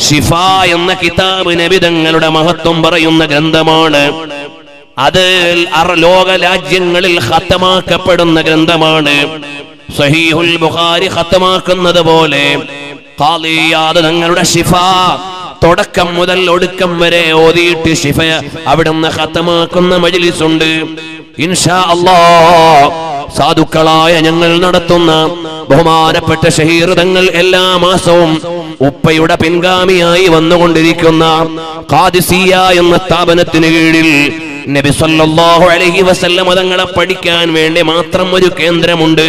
ഷിഫ എന്ന കിതാബ് നബിതങ്ങളുടെ മഹത്വം പറയുന്ന ഗ്രന്ഥമാണ്. അത് ലോക രാജ്യങ്ങളിൽ ഹത്തമാക്കപ്പെടുന്ന ഗ്രന്ഥമാണ്. സഹീഹുൽ ബുഖാരി ഹത്തമാക്കുന്നത് പോലെ തങ്ങളുടെ ഷിഫ തുടക്കം മുതൽ ഒടുക്കം വരെ ഓതിയിട്ട് ഷിഫ അവിടുന്ന് ഹത്തമാക്കുന്ന മജ്ലിസ് ഉണ്ട് ഇൻഷാ അല്ലാ സാധുക്കളായ ഞങ്ങൾ നടത്തുന്ന ബഹുമാനപ്പെട്ട ഷഹീർതങ്ങൾ എല്ലാ മാസവും ഉപ്പയുടെ പിൻഗാമിയായി വന്നുകൊണ്ടിരിക്കുന്ന ഖാദിസിയ എന്ന സ്ഥാപനത്തിന് കീഴിൽ നബി സല്ലല്ലാഹു അലൈഹി വസല്ലം തങ്ങളെ പഠിക്കാൻ വേണ്ടി മാത്രം ഒരു കേന്ദ്രമുണ്ട്.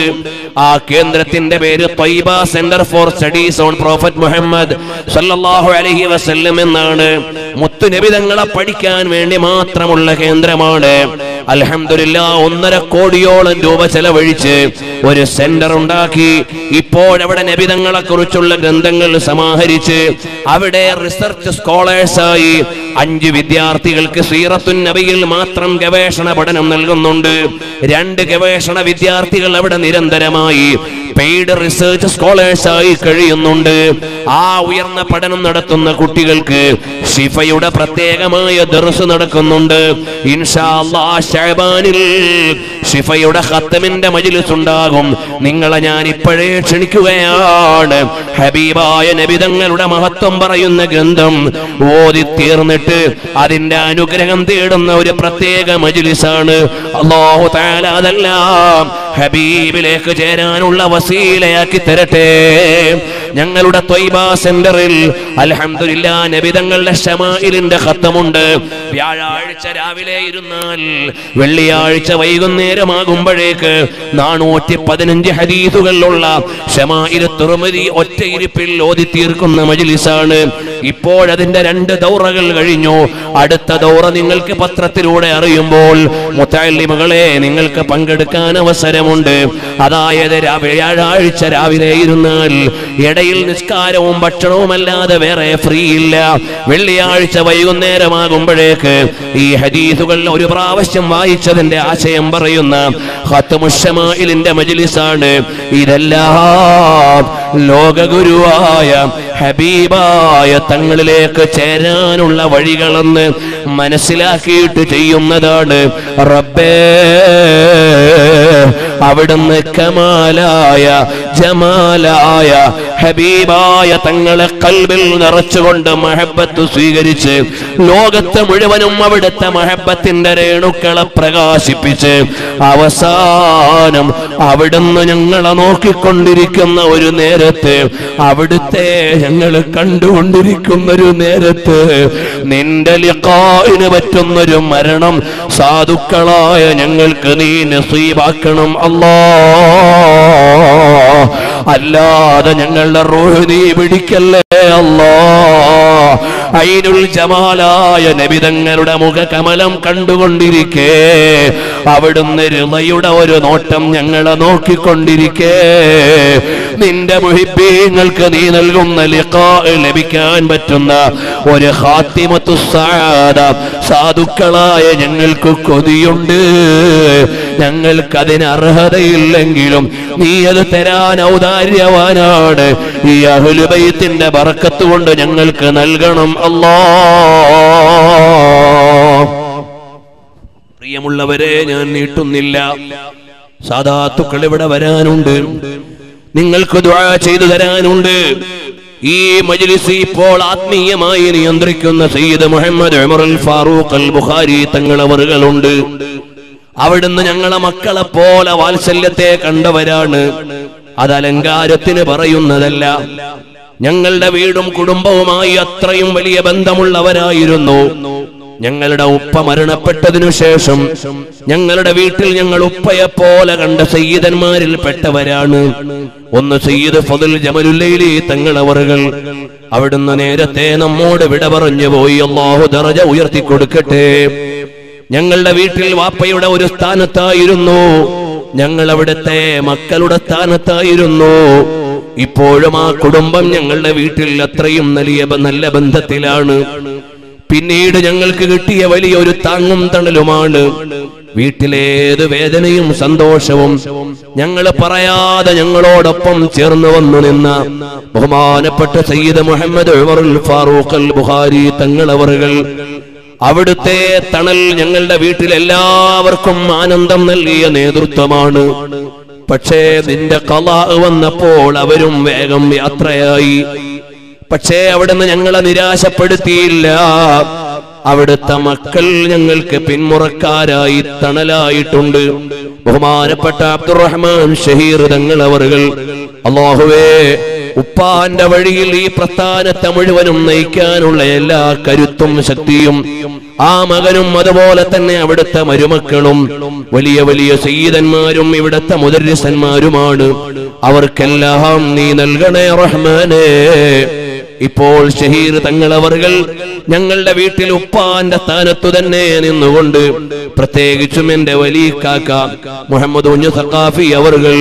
ആ കേന്ദ്രത്തിന്റെ പേര് Taiba Centre for Studies on Prophet Muhammad സല്ലല്ലാഹു അലൈഹി വസല്ലം എന്നാണ്. മുത്തു നബി തങ്ങളെ പഠിക്കാൻ വേണ്ടി മാത്രമുള്ള കേന്ദ്രമാണ്. അലഹമില്ല ഒന്നര കോടിയോളം രൂപ ചെലവഴിച്ച് ഒരു സെന്റർ ഉണ്ടാക്കി. ഇപ്പോഴവിടെ നബിതങ്ങളെ കുറിച്ചുള്ള ഗ്രന്ഥങ്ങൾ സമാഹരിച്ച് അവിടെ റിസർച്ച് സ്കോളേഴ്സായി അഞ്ച് വിദ്യാർത്ഥികൾക്ക് സീറത്തുൻ നബിയിൽ മാത്രം ഗവേഷണ പഠനം നൽകുന്നുണ്ട്. രണ്ട് ഗവേഷണ വിദ്യാർത്ഥികൾ അവിടെ നിരന്തരമായി aí. പെയ്ഡ് റിസർച്ച് സ്കോളേഴ്സായി കഴിയുന്നുണ്ട്. ആ ഉയർന്ന പഠനം നടത്തുന്ന കുട്ടികൾക്ക് ഷിഫയുടെ പ്രത്യേകമായ ദർസ് നടക്കുന്നുണ്ട്. ഷഅബാനിൽ ഷിഫയുടെ ഹത്തമിന്റെ മജിലിസ് ഉണ്ടാകും. നിങ്ങളെ ഞാൻ ഇപ്പോഴേ ക്ഷണിക്കുകയാണ്. ഹബീബായ നബിതങ്ങളുടെ മഹത്വം പറയുന്ന ഗ്രന്ഥം ഓതി തീർന്നിട്ട് അതിന്റെ അനുഗ്രഹം തേടുന്ന ഒരു പ്രത്യേക മജിലിസാണ്. അള്ളാഹു അതെല്ലാം ഹബീബിലേക്ക് ചേരാനുള്ള വസീലയാക്കി തരട്ടെ ഞങ്ങളുടെ ത്വയ്ബ സെന്ററിൽ അലഹമില്ല നബിതങ്ങളുടെ ഷമായിലിന്റെ ഖത്തമുണ്ട്. വ്യാഴാഴ്ച രാവിലെ ഇരുന്നാൽ വെള്ളിയാഴ്ച വൈകുന്നേരമാകുമ്പോഴേക്ക് നാനൂറ്റി പതിനഞ്ച് ഹദീസുകളിലുള്ള ഷമാല തുറമതി ഒറ്റയിരിപ്പിൽ ഓതി തീർക്കുന്ന മജിലിസാണ്. ഇപ്പോഴതിന്റെ രണ്ട് ദൗറകൾ കഴിഞ്ഞു. അടുത്ത ദൗറ നിങ്ങൾക്ക് പത്രത്തിലൂടെ അറിയുമ്പോൾ മുത്താലിമകളെ നിങ്ങൾക്ക് പങ്കെടുക്കാൻ അവസരമുണ്ട്. അതായത് വ്യാഴാഴ്ച രാവിലെ ഇരുന്നാൽ ഇടയിൽ നിസ്കാരവും ഭക്ഷണവും അല്ലാതെ വേറെ ഫ്രീ ഇല്ല വെള്ളിയാഴ്ച വൈകുന്നേരമാകുമ്പോഴേക്ക് ഈ ഹദീസുകൾ ഒരു പ്രാവശ്യം വായിച്ചതിന്റെ ആശയം പറയുന്ന ഖത്മുഷമായിലിന്റെ മജ്ലിസാണ്. ഇതെല്ലാം ലോകഗുരുവായ ഹബീബായ തങ്ങളിലേക്ക് ചേരാനുള്ള വഴികളെന്ന് മനസ്സിലാക്കിയിട്ട് ചെയ്യുന്നതാണ്. റബ്ബേ അവിടുന്ന് കമാലായ ജമാലായ ഹബീബായ തങ്ങളെ കൽബിൽ നിറച്ചുകൊണ്ട് മഹബത്ത് സ്വീകരിച്ച് ലോകത്തെ മുഴുവനും അവിടുത്തെ മഹബത്തിന്റെ രേണുക്കളെ പ്രകാശിപ്പിച്ച് അവസാനം അവിടുന്ന് ഞങ്ങളെ നോക്കിക്കൊണ്ടിരിക്കുന്ന ഒരു നേരത്ത് അവിടുത്തെ ഞങ്ങൾ കണ്ടുകൊണ്ടിരിക്കുന്ന ഒരു നേരത്ത് നിന്റെ ലിക്കായിന് പറ്റുന്നൊരു മരണം സാധുക്കളായ ഞങ്ങൾക്ക് നീ നസീബാക്കണം അല്ലാ അല്ലാതെ ഞങ്ങളുടെ റോഹ് നീ പിടിക്കല്ലേ അല്ലോ? ഐനുൽ ജമാലായ നബിതങ്ങളുടെ മുഖകമലം കണ്ടുകൊണ്ടിരിക്കേ. അവിടുന്ന് രുമയുടെ ഒരു നോട്ടം ഞങ്ങളെ നോക്കിക്കൊണ്ടിരിക്കേ. നിന്റെ മുഹിബീങ്ങൾക്ക് നീ നൽകുന്ന ലിഖാ ലഭിക്കാൻ പറ്റുന്ന ഒരു ഹാത്തിമത്തു സാദ. സാധുക്കളായ ഞങ്ങൾക്ക് കൊതിയുണ്ട്. ഞങ്ങൾക്കതിന് അർഹതയില്ലെങ്കിലും നീ അത് തരാൻ ഔദാര്യവാനാണ്. ഈ അഹുലുബൈത്തിന്റെ ബറക്കത്ത് കൊണ്ട് ഞങ്ങൾക്ക് നൽകണം അല്ലാ. പ്രിയമുള്ളവരെ ഞാൻ നീട്ടുന്നില്ല. സാധാത്തുക്കൾ ഇവിടെ വരാനുണ്ട്. നിങ്ങൾക്ക് ചെയ്തു തരാനുണ്ട്. ഈ മജ്ലിസ് ഇപ്പോൾ ആത്മീയമായി നിയന്ത്രിക്കുന്ന സയ്യിദ് മുഹമ്മദ് ഉമറുൽ ഫാറൂഖ് അൽ ബുഖാരി തങ്ങളവറുകളുണ്ട് അവിടുന്ന് ഞങ്ങളെ മക്കളെ പോലെ വാത്സല്യത്തെ കണ്ടവരാണ്. അത് അലങ്കാരത്തിന് പറയുന്നതല്ല. ഞങ്ങളുടെ വീടും കുടുംബവുമായി അത്രയും വലിയ ബന്ധമുള്ളവരായിരുന്നു. ഞങ്ങളുടെ ഉപ്പ മരണപ്പെട്ടതിനു ശേഷം ഞങ്ങളുടെ വീട്ടിൽ ഞങ്ങൾ ഉപ്പയെ പോലെ കണ്ട സയ്യിദന്മാരിൽ പെട്ടവരാണ് ഒന്ന് സയ്യിദ് ഫതുൽ ജമലുല്ലയിലെ തങ്ങളവറുകൾ. അവിടുന്ന് നേരത്തെ നമ്മോട് വിട പറഞ്ഞു പോയി. അള്ളാഹു ദറജ ഉയർത്തി കൊടുക്കട്ടെ ഞങ്ങളുടെ വീട്ടിൽ വാപ്പയുടെ ഒരു സ്ഥാനത്തായിരുന്നു. ഞങ്ങൾ അവിടുത്തെ മക്കളുടെ സ്ഥാനത്തായിരുന്നു. ഇപ്പോഴും ആ കുടുംബം ഞങ്ങളുടെ വീട്ടിൽ അത്രയും നല്ല ബന്ധത്തിലാണ്. പിന്നീട് ഞങ്ങൾക്ക് കിട്ടിയ വലിയൊരു താങ്ങും തണലുമാണ്. വീട്ടിലേത് വേദനയും സന്തോഷവും ഞങ്ങൾ പറയാതെ ഞങ്ങളോടൊപ്പം ചേർന്ന് വന്നു നിന്ന ബഹുമാനപ്പെട്ട സയ്യിദ് മുഹമ്മദ് ഉമറുൽ ഫാറൂഖ് അൽ ബുഖാരി തങ്ങളവറുകൾ അവിടുത്തെ തണൽ ഞങ്ങളുടെ വീട്ടിൽ എല്ലാവർക്കും ആനന്ദം നൽകിയ നേതൃത്വമാണ്. പക്ഷേ നിന്റെ കലാ വന്നപ്പോൾ അവരും വേഗം യാത്രയായി. പക്ഷേ അവിടുന്ന് ഞങ്ങളെ നിരാശപ്പെടുത്തിയില്ല. അവിടുത്തെ മക്കൾ ഞങ്ങൾക്ക് പിന്മുറക്കാരായി തണലായിട്ടുണ്ട്. ബഹുമാനപ്പെട്ട അബ്ദുറഹ്മാൻ ഷഹീർ തങ്ങൾ അവറുകൾ അള്ളാഹുവേ ഉപ്പാന്റെ വഴിയിൽ ഈ പ്രസ്ഥാനത്തെ മുഴുവനും നയിക്കാനുള്ള എല്ലാ കരുത്തും ശക്തിയും ആ മകനും അതുപോലെ തന്നെ അവിടുത്തെ മരുമക്കളും വലിയ വലിയ സയ്യിദന്മാരും ഇവിടുത്തെ മുദരിസന്മാരുമാണ് അവർക്കെല്ലാം നീ നൽകണേ റഹ്മാനേ. ഇപ്പോൾ ഷഹീർ തങ്ങളവറുകൾ ഞങ്ങളുടെ വീട്ടിൽ ഉപ്പാന്റെ സ്ഥാനത്തു തന്നെ നിന്നുകൊണ്ട് പ്രത്യേകിച്ചും എന്റെ വലിയ കാക്ക മുഹമ്മദ് ഉഞ്ഞു സഖാഫി അവറുകൾ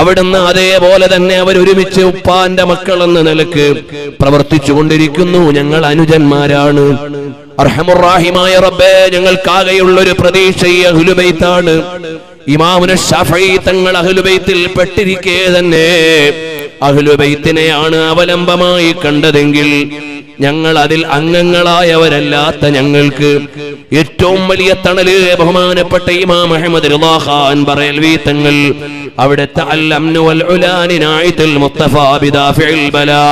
അവിടുന്ന് അതേപോലെ തന്നെ അവർ ഒരുമിച്ച് ഉപ്പാന്റെ മക്കൾ എന്ന നിലയ്ക്ക് പ്രവർത്തിച്ചു കൊണ്ടിരിക്കുന്നു ഞങ്ങൾ അനുജന്മാരാണ്. അർഹമുറാഹിമായ റബ്ബേ ഞങ്ങൾക്കാകെയുള്ള ഒരു പ്രതീക്ഷ ഈ അഹുലുബൈത്താണ്. ഇമാമുന ഷാഫി തങ്ങൾ അഹുലുബൈത്തിൽ പെട്ടിരിക്കേ തന്നെ. അഹ്ലുബൈത്തിനെയാണ് അവലംബമായി കണ്ടതെങ്കിൽ ഞങ്ങൾ അതിൽ അംഗങ്ങളായവരല്ലാത്ത ഞങ്ങൾക്ക് ഏറ്റവും വലിയ തണൽ ബഹുമാനപ്പെട്ട ഇമാം അഹമ്മദ് ഖാൻ ബറേൽവി തങ്ങൾ അവിടുത്തെ അൽ അംനു വൽ ഉലാനി നായിത്തുൽ മുസ്തഫ ബിദാഫിൽ ബലാ.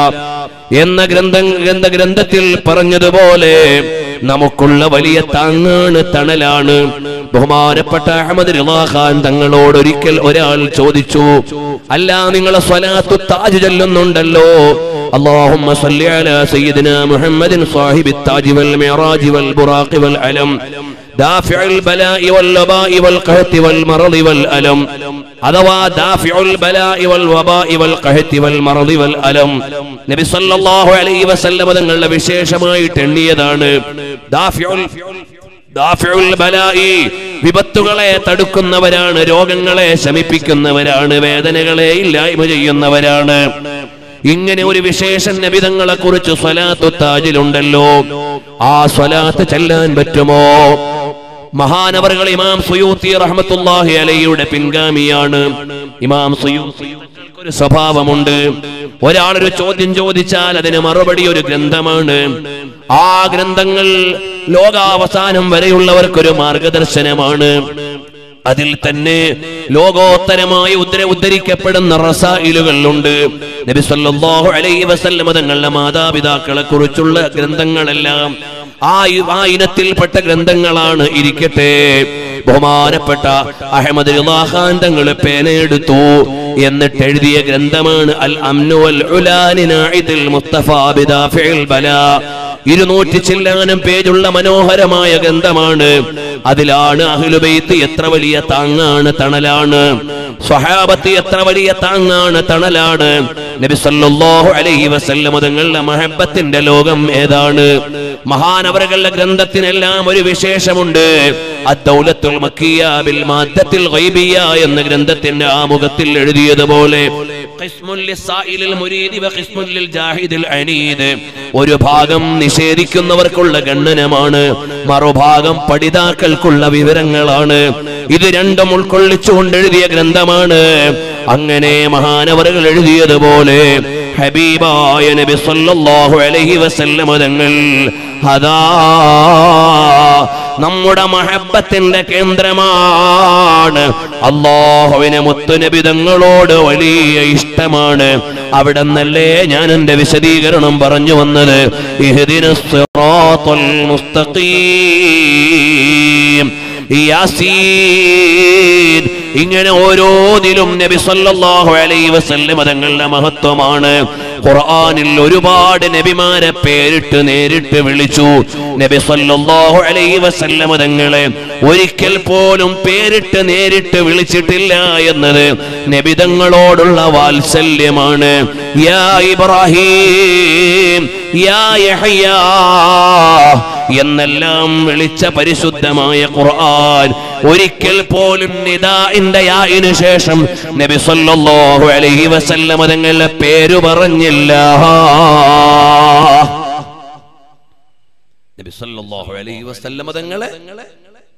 എന്ന ഗ്രന്ഥം ഗ്രന്ഥ ഗ്രന്ഥത്തിൽ പറഞ്ഞതുപോലെ നമുക്കുള്ള വലിയ താങ്ങാണ് തണലാണ് ബഹുമാനപ്പെട്ട അഹമ്മദ് റിളാ ഖാൻ തങ്ങളോട് ഒരിക്കൽ ഒരാൾ ചോദിച്ചു അല്ല നിങ്ങളെ സ്വലാത്തു താജ് ചൊല്ലുന്നുണ്ടല്ലോ اللهم صل على سيدنا محمد صاحب التاج والمعراج والبراق والعلم دافع البلاء والوباء والقهط والمرض والألم അഥവാ ദാഫിഉൽ ബലാഇ വൽ വബാഇ വൽ ഖഹത്തി വൽ മറദി വൽ അലം നബി സല്ലല്ലാഹു അലൈഹി വസല്ലം തങ്ങളുടെ വിശേഷമായിട്ട് എണ്ണിയതാണ് ദാഫിഉൽ ദാഫിഉൽ ബലാഇ വിപത്തുകളെ തടുക്കുന്നവരാണ് രോഗങ്ങളെ ശമിപ്പിക്കുന്നവരാണ് വേദനകളെ ഇല്ലായ്മ ചെയ്യുന്നവരാണ് ഇങ്ങനെ ഒരു വിശേഷ നബിതങ്ങളെ കുറിച്ച് സ്വലാത്തു താജിലുണ്ടല്ലോ. ആ സ്വലാത്ത് ചെല്ലാൻ പറ്റുമോ? മഹാനവറുകൾ ഇമാം സുയൂത്തി റഹ്മത്തുല്ലാഹി അലയുടെ പിൻഗാമിയാണ്. ഇമാം സുയൂത്തി ഒരു സ്വഭാവമുണ്ട്. ഒരാളൊരു ചോദ്യം ചോദിച്ചാൽ അതിന് മറുപടി ഒരു ഗ്രന്ഥമാണ്. ആ ഗ്രന്ഥങ്ങൾ ലോകാവസാനം വരെയുള്ളവർക്കൊരു മാർഗദർശനമാണ്. അതിൽ തന്നെ ലോകോത്തരമായി ഉദ്ധര ഉദ്ധരിക്കപ്പെടുന്ന റസായിലുകളുണ്ട്. നബി സല്ലല്ലാഹു അലൈഹി വസല്ലമ തങ്ങളുടെ മാതാപിതാക്കളെ കുറിച്ചുള്ള ഗ്രന്ഥങ്ങളെല്ലാം ആ ആ ഇനത്തിൽപ്പെട്ട ഗ്രന്ഥങ്ങളാണ് ഇരിക്കട്ടെ. ബഹുമാനപ്പെട്ട അഹമ്മദ് റിളാഖാൻ തങ്ങൾ പേനയെടുത്തു. എന്നിട്ട് എഴുതിയ ഗ്രന്ഥമാണ് അൽ അംനു വൽ ഉലാനി മുസ്തഫാ മുസ്തഫ ബിദാഫിൽ ബലാ. ഇരുന്നൂറ്റി ചില്ലാനം പേജുള്ള മനോഹരമായ ഗ്രന്ഥമാണ്. അതിലാണ് അഹ്ലുബൈത്ത് എത്ര വലിയ താങ്ങാണ് തണലാണ്. സ്വഹാബത്ത് എത്ര വലിയ താങ്ങാണ് തണലാണ്. നബി സല്ലല്ലാഹു അലൈഹി വസല്ലം തങ്ങളുടെ മഹബത്തിന്റെ ലോകം ഏതാണ്? മഹാനവറുകളുടെ ഗ്രന്ഥത്തിനെല്ലാം ഒരു വിശേഷമുണ്ട്. അദ്ദൗലത്തുൽ മക്കിയ ബിൽ മാദ്ദത്തിൽ ഗൈബിയ എന്ന ഗ്രന്ഥത്തിന്റെ ആമുഖത്തിൽ എഴുതിയതുപോലെ ഒരു ഭാഗം നിഷേധിക്കുന്നവർക്കുള്ള ഗണ്ണനമാണ് മറുഭാഗം പഠിതാക്കൾക്കുള്ള വിവരങ്ങളാണ്. ഇത് രണ്ടും ഉൾക്കൊള്ളിച്ചുകൊണ്ട് എഴുതിയ ഗ്രന്ഥമാണ്. അങ്ങനെ മഹാനവറുകൾ എഴുതിയതുപോലെ ഹബീബായ നബി സല്ലല്ലാഹു അലൈഹി വസല്ലം തങ്ങൾ അതാ നമ്മുടെ മഹബത്തിന്റെ കേന്ദ്രമാണ്. അള്ളാഹുവിനെ മുത്തുനബിതങ്ങളോട് വലിയ ഇഷ്ടമാണ്. അവിടെ നിന്നല്ലേ ഞാൻ എന്റെ വിശദീകരണം പറഞ്ഞു വന്നത്? ഇങ്ങനെ ഓരോന്നിലും നബി സല്ലല്ലാഹു അലൈഹി വസല്ലം തങ്ങളുടെ മഹത്വമാണ്. ഖുർആനിൽ ഒരുപാട് നബിമാരെ പേരിട്ട് നേരിട്ട് വിളിച്ചു. നബി സല്ലല്ലാഹു അലൈഹി വസല്ലം തങ്ങളെ ഒരിക്കൽ പോലും പേരിട്ട് നേരിട്ട് വിളിച്ചിട്ടില്ല എന്നത് നബിതങ്ങളോടുള്ള വാത്സല്യമാണ്. യാ ഇബ്രാഹിം യാ യഹ്യാ എന്നെല്ലാം വിളിച്ച പരിശുദ്ധമായ ഖുർആൻ ഒരിക്കൽ പോലും നിദാഇന്റെ യായിന് ശേഷം നബി സല്ലല്ലാഹു അലൈഹി വസല്ലം തങ്ങളുടെ പേര് പറഞ്ഞില്ല. നബി സല്ലല്ലാഹു അലൈഹി വസല്ലം തങ്ങളെ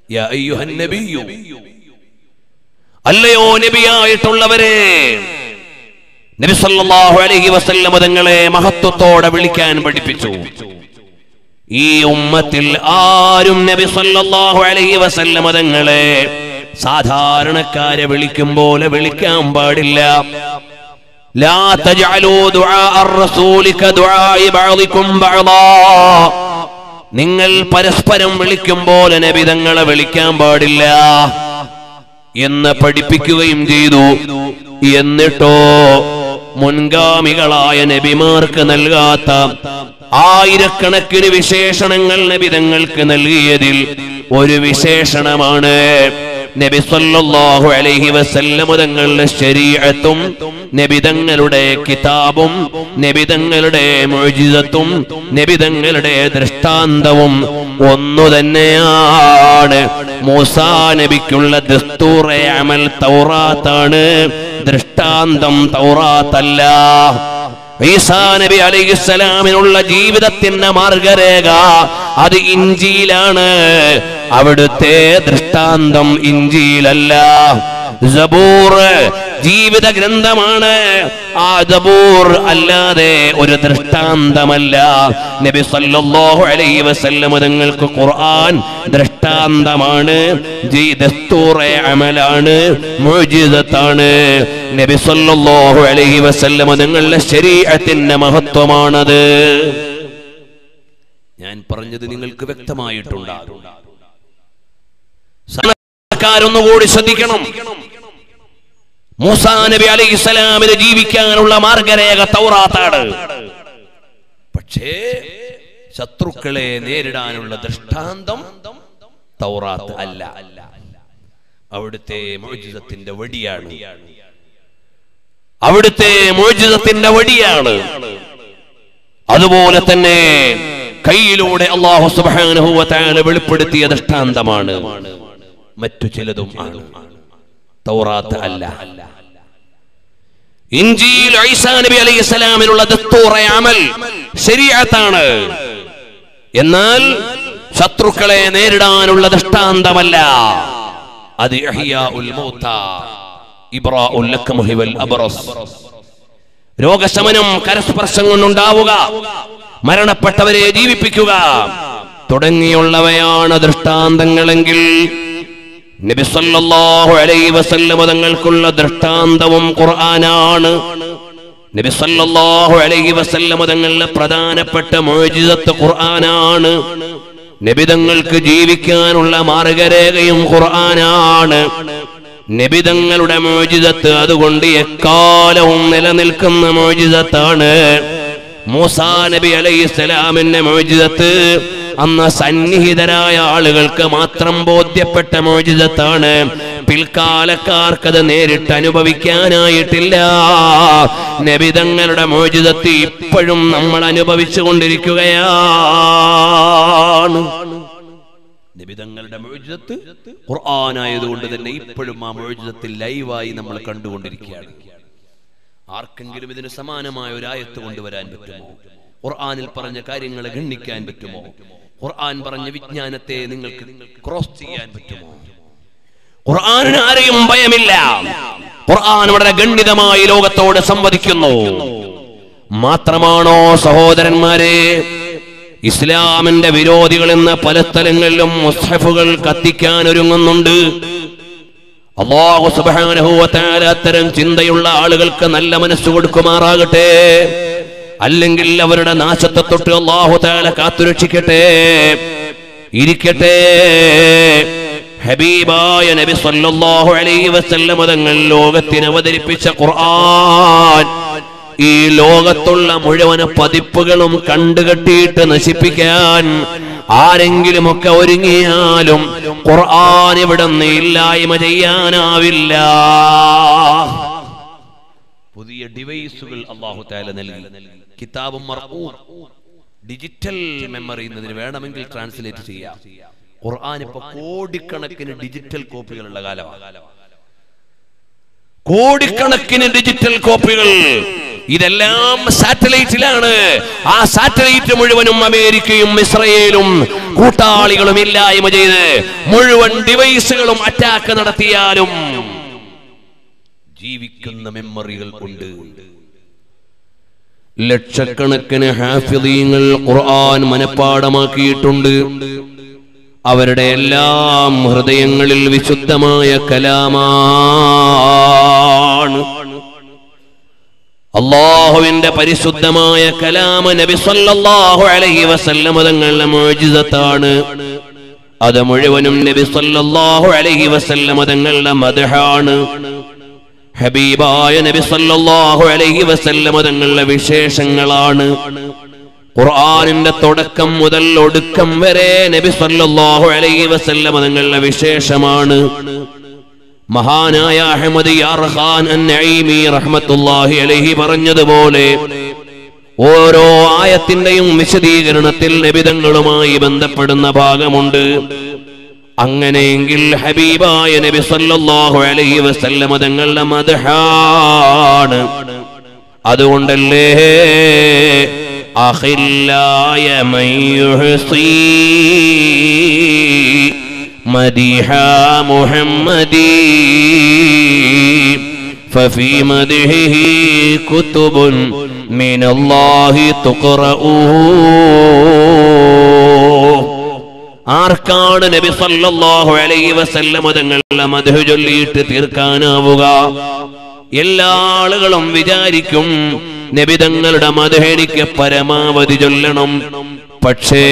യാ അയ്യുഹൻ നബിയു അല്ലയോ നബിയായിട്ടുള്ളവരെ നബി സല്ലല്ലാഹു അലൈഹി വസല്ലം തങ്ങളെ മഹത്വത്തോടെ വിളിക്കാൻ പഠിപ്പിച്ചു. ഈ ഉമ്മത്തിൽ ആരും നബി സല്ലല്ലാഹു അലൈഹി വസല്ലമ തങ്ങളെ സാധാരണക്കാരെ വിളിക്കും പോലെ വിളിക്കാൻ പാടില്ല. ലാ തജഅലൂ ദുആ അർ റസൂലിക കദുആ ബഅദികും ബഅദാ. നിങ്ങൾ പരസ്പരം വിളിക്കും പോലെ നബി തങ്ങളെ വിളിക്കാൻ പാടില്ല. എന്ന് പഠിപ്പിക്കുകയും ചെയ്തു. എന്നിട്ടോ മുൻഗാമികളായ നബിമാർക്ക് നൽകാത്ത ആയിരക്കണക്കിന് വിശേഷണങ്ങൾ നബിതങ്ങൾക്ക് നൽകിയതിൽ ഒരു വിശേഷണമാണ്. നബി സല്ലല്ലാഹു അലൈഹി വസല്ലം തങ്ങളുടെ ശരീഅത്തും നബിതങ്ങളുടെ കിതാബും നബിതങ്ങളുടെ മുഅ്ജിസത്തും നബിതങ്ങളുടെ ദൃഷ്ടാന്തവും ഒന്നു തന്നെയാണ്. മൂസാ നബിക്കുള്ള ദസ്തൂറെ അമൽ തൗറാത്താണ്. ദൃഷ്ടാന്തം തൗറാത്തല്ല. ഈസാ നബി അലൈഹിസ്സലാമിനുള്ള ജീവിതത്തിന്റെ മാർഗരേഖ അത് ഇഞ്ചിയിലാണ്. അവിടുത്തെ ദൃഷ്ടാന്തം ഇഞ്ചിയിലല്ല. സബൂർ ജീവിത ഗ്രന്ഥമാണ്. ആ ജബൂർ അല്ലാതെ ഒരു ദൃഷ്ടാന്തമല്ല. നബി സല്ലല്ലാഹു അലൈഹി വസല്ലം തങ്ങൾക്ക് ഖുർആൻ ദൃഷ്ടാന്തമാണ് ജീദസ്തൂറെ അമലാണ്. മോജിതത്താണ് നബി സല്ലല്ലാഹു അലൈഹി വസല്ലം നിങ്ങളുടെ ശരീഅത്തിന്റെ മഹത്വമാണത്. ഞാൻ പറഞ്ഞത് നിങ്ങൾക്ക് വ്യക്തമായിട്ടുണ്ടാകും. സാധാരണക്കാരൊന്നുകൂടി ശ്രദ്ധിക്കണം. മൂസാ നബി അലൈഹി സ്വലാമിന് ജീവിക്കാനുള്ള മാർഗരേഖ തൗറാത്താണ്. പക്ഷേ ശത്രുക്കളെ നേരിടാനുള്ള ദൃഷ്ടാന്തം തൗറാത്ത് അല്ല. അവിടുത്തെ മോചിതത്തിന്റെ വടിയാണ്. അവിടുത്തെ മോചിതത്തിന്റെ വടിയാണ്. അതുപോലെ തന്നെ കയ്യിലൂടെ അള്ളാഹു തആല വെളിപ്പെടുത്തിയ ദൃഷ്ടാന്തമാണ്. മറ്റു ചിലതും ആണ്. തൗറാത്ത് അല്ല. ഇഞ്ചിയിൽ ഐസാ നബി അലൈഹി സ്വലാമിനുള്ള ദത്തൂറ അമൽ ശരീഅത്താണ്. എന്നാൽ ശത്രുക്കളെ നേരിടാനുള്ള ദൃഷ്ടാന്തമല്ല. അത് രോഗശമനം കരസ്പർശം കൊണ്ടുണ്ടാവുക മരണപ്പെട്ടവരെ ജീവിപ്പിക്കുക. തുടങ്ങിയുള്ളവയാണ് ദൃഷ്ടാന്തങ്ങളെങ്കിൽ നബി സല്ലല്ലാഹു അലൈഹി വസല്ലം തങ്ങൾക്കുള്ള ദൃഷ്ടാന്തവും ഖുർആനാണ്. നബിസല്ലാഹു സല്ലല്ലാഹു അലൈഹി വസല്ലം തങ്ങളുടെ പ്രധാനപ്പെട്ട മോചിതത്ത് ഖുർആനാണ്. നബിതങ്ങൾക്ക് ജീവിക്കാനുള്ള മാർഗരേഖയും ഖുർആനാണ്. നബിതങ്ങളുടെ മോചിതത്ത് അതുകൊണ്ട് എക്കാലവും നിലനിൽക്കുന്ന മോചിതത്താണ്. മൂസാ നബി അലൈഹി സ്വലാമിന്റെ മോചിതത്ത് അന്ന് സന്നിഹിതരായ ആളുകൾക്ക് മാത്രം ബോധ്യപ്പെട്ട മോചിതത്താണ്. പിൽക്കാലക്കാർക്കത് നേരിട്ട് അനുഭവിക്കാനായിട്ടില്ല. നബിതങ്ങളുടെ മോചിതത്ത് ഇപ്പോഴും നമ്മൾ അനുഭവിച്ചു കൊണ്ടിരിക്കുകയാണ് നിബിതങ്ങളുടെ മോചിതത്ത് ഖുർആനായതുകൊണ്ട് തന്നെ ഇപ്പോഴും ആ മോചിതത്തിൽ ലൈവായി നമ്മൾ കണ്ടുകൊണ്ടിരിക്കുകയാണ്. ആർക്കെങ്കിലും ഇതിന് സമാനമായ ഒരു ആയത്ത് കൊണ്ടുവരാൻ പറ്റുമോ? ഖുർആനിൽ പറഞ്ഞ കാര്യങ്ങളെ ഗണ്ണിക്കാൻ പറ്റുമോ? ഖുർആൻ പറഞ്ഞ വിജ്ഞാനത്തെ നിങ്ങൾക്ക് ക്രോസ് ചെയ്യാൻ പറ്റുമോ? ഖുർആനിന് ആരെയും ഭയമില്ല. ഖുർആൻ വളരെ ഗണ്ഡിതമായി ലോകത്തോട് സംവദിക്കുന്നു. മാത്രമാണോ സഹോദരന്മാരെ ഇസ്ലാമിന്റെ വിരോധികൾ എന്ന പല സ്ഥലങ്ങളിലും മുസ്ഹഫുകൾ കത്തിക്കാൻ ഒരുങ്ങുന്നുണ്ട്. അത്തരം ചിന്തയുള്ള ആളുകൾക്ക് നല്ല മനസ്സ് കൊടുക്കുമാറാകട്ടെ. അല്ലെങ്കിൽ അവരുടെ നാശത്തെ തൊട്ട് അള്ളാഹു താല കാത്തുരക്ഷിക്കട്ടെ. ഇരിക്കട്ടെ. ഹബീബായ നബി സല്ലല്ലാഹു അലൈഹി വസല്ലം തങ്ങൾ ലോകത്തിന് അവതരിപ്പിച്ച ഖുർആൻ ഈ ലോകത്തുള്ള മുഴുവൻ പതിപ്പുകളും കണ്ടുകെട്ടിയിട്ട് നശിപ്പിക്കാൻ ആരെങ്കിലുമൊക്കെ ഒരുങ്ങിയാലും ഖുർആൻ ഇവിടെ ഇല്ലായ്മ ചെയ്യാനാവില്ല. പുതിയ ഡിവൈസുകൾ അള്ളാഹു താല നൽകി. കിതാബും ഡിജിറ്റൽ മെമ്മറി വേണമെങ്കിൽ ട്രാൻസ്ലേറ്റ് ചെയ്യാം. ഖുർആൻ ഇപ്പൊ കോടിക്കണക്കിന് ഡിജിറ്റൽ കോപ്പികളുള്ള കാലമാണ്. കോടിക്കണക്കിന് ഡിജിറ്റൽ കോപ്പികൾ ഇതെല്ലാം സാറ്റലൈറ്റിലാണ്. ആ സാറ്റലൈറ്റ് മുഴുവനും അമേരിക്കയും ഇസ്രയേലും കൂട്ടാളികളും ഇല്ലായ്മ ചെയ്ത് മുഴുവൻ ഡിവൈസുകളും അറ്റാക്ക് നടത്തിയാലും ജീവിക്കുന്ന മെമ്മറികൾ ഉണ്ട്. ലക്ഷക്കണക്കിന് ഹാഫിദീങ്ങൾ ഖുർആൻ മനഃപ്പാടമാക്കിയിട്ടുണ്ട്. അവരുടെ എല്ലാം ഹൃദയങ്ങളിൽ വിശുദ്ധമായ കലാമാണ്. അള്ളാഹുവിന്റെ പരിശുദ്ധമായ കലാമ നബി സല്ലല്ലാഹു അലൈഹി വസല്ലം തങ്ങളുടെ മോചിതത്താണ്. അത് മുഴുവനും നബി സല്ലല്ലാഹു അലൈഹി വസല്ലം തങ്ങളുടെ മദഹാണ്. ഹബീബായ നബി സല്ലല്ലാഹു അലൈഹി വസല്ലം തങ്ങളുടെ വിശേഷങ്ങളാണ്. ഖുർആനിന്റെ തുടക്കം മുതൽ ഒടുക്കം വരെ നബി സല്ലല്ലാഹു അലൈഹി വസല്ലം തങ്ങളുടെ വിശേഷമാണ്. മഹാനായ അഹമ്മദ് റഹ്മത്തുള്ളാഹി അലൈഹി പറഞ്ഞതുപോലെ ഓരോ ആയത്തിന്റെയും വിശദീകരണത്തിൽ നബിതങ്ങളുമായി ബന്ധപ്പെടുന്ന ഭാഗമുണ്ട്. അങ്ങനെയെങ്കിൽ ഹബീബായ നബി സല്ലല്ലാഹു അലൈഹി വസല്ലമ തങ്ങളുടെ മദ്ഹാണ്. അതുകൊണ്ടല്ലേ? അഖില്ലായ مديح محمد ففي مدحه كتب من الله تقرأ ആർക്കാണ് നബി സല്ലല്ലാഹു അലൈഹി വസല്ലം തങ്ങളുടെ മധു ചൊല്ലിയിട്ട് തീർക്കാനാവുക എല്ലാ ആളുകളും വിചാരിക്കും നബി തങ്ങളുടെ മധു എനിക്ക് പരമാവധി ചൊല്ലണം പക്ഷേ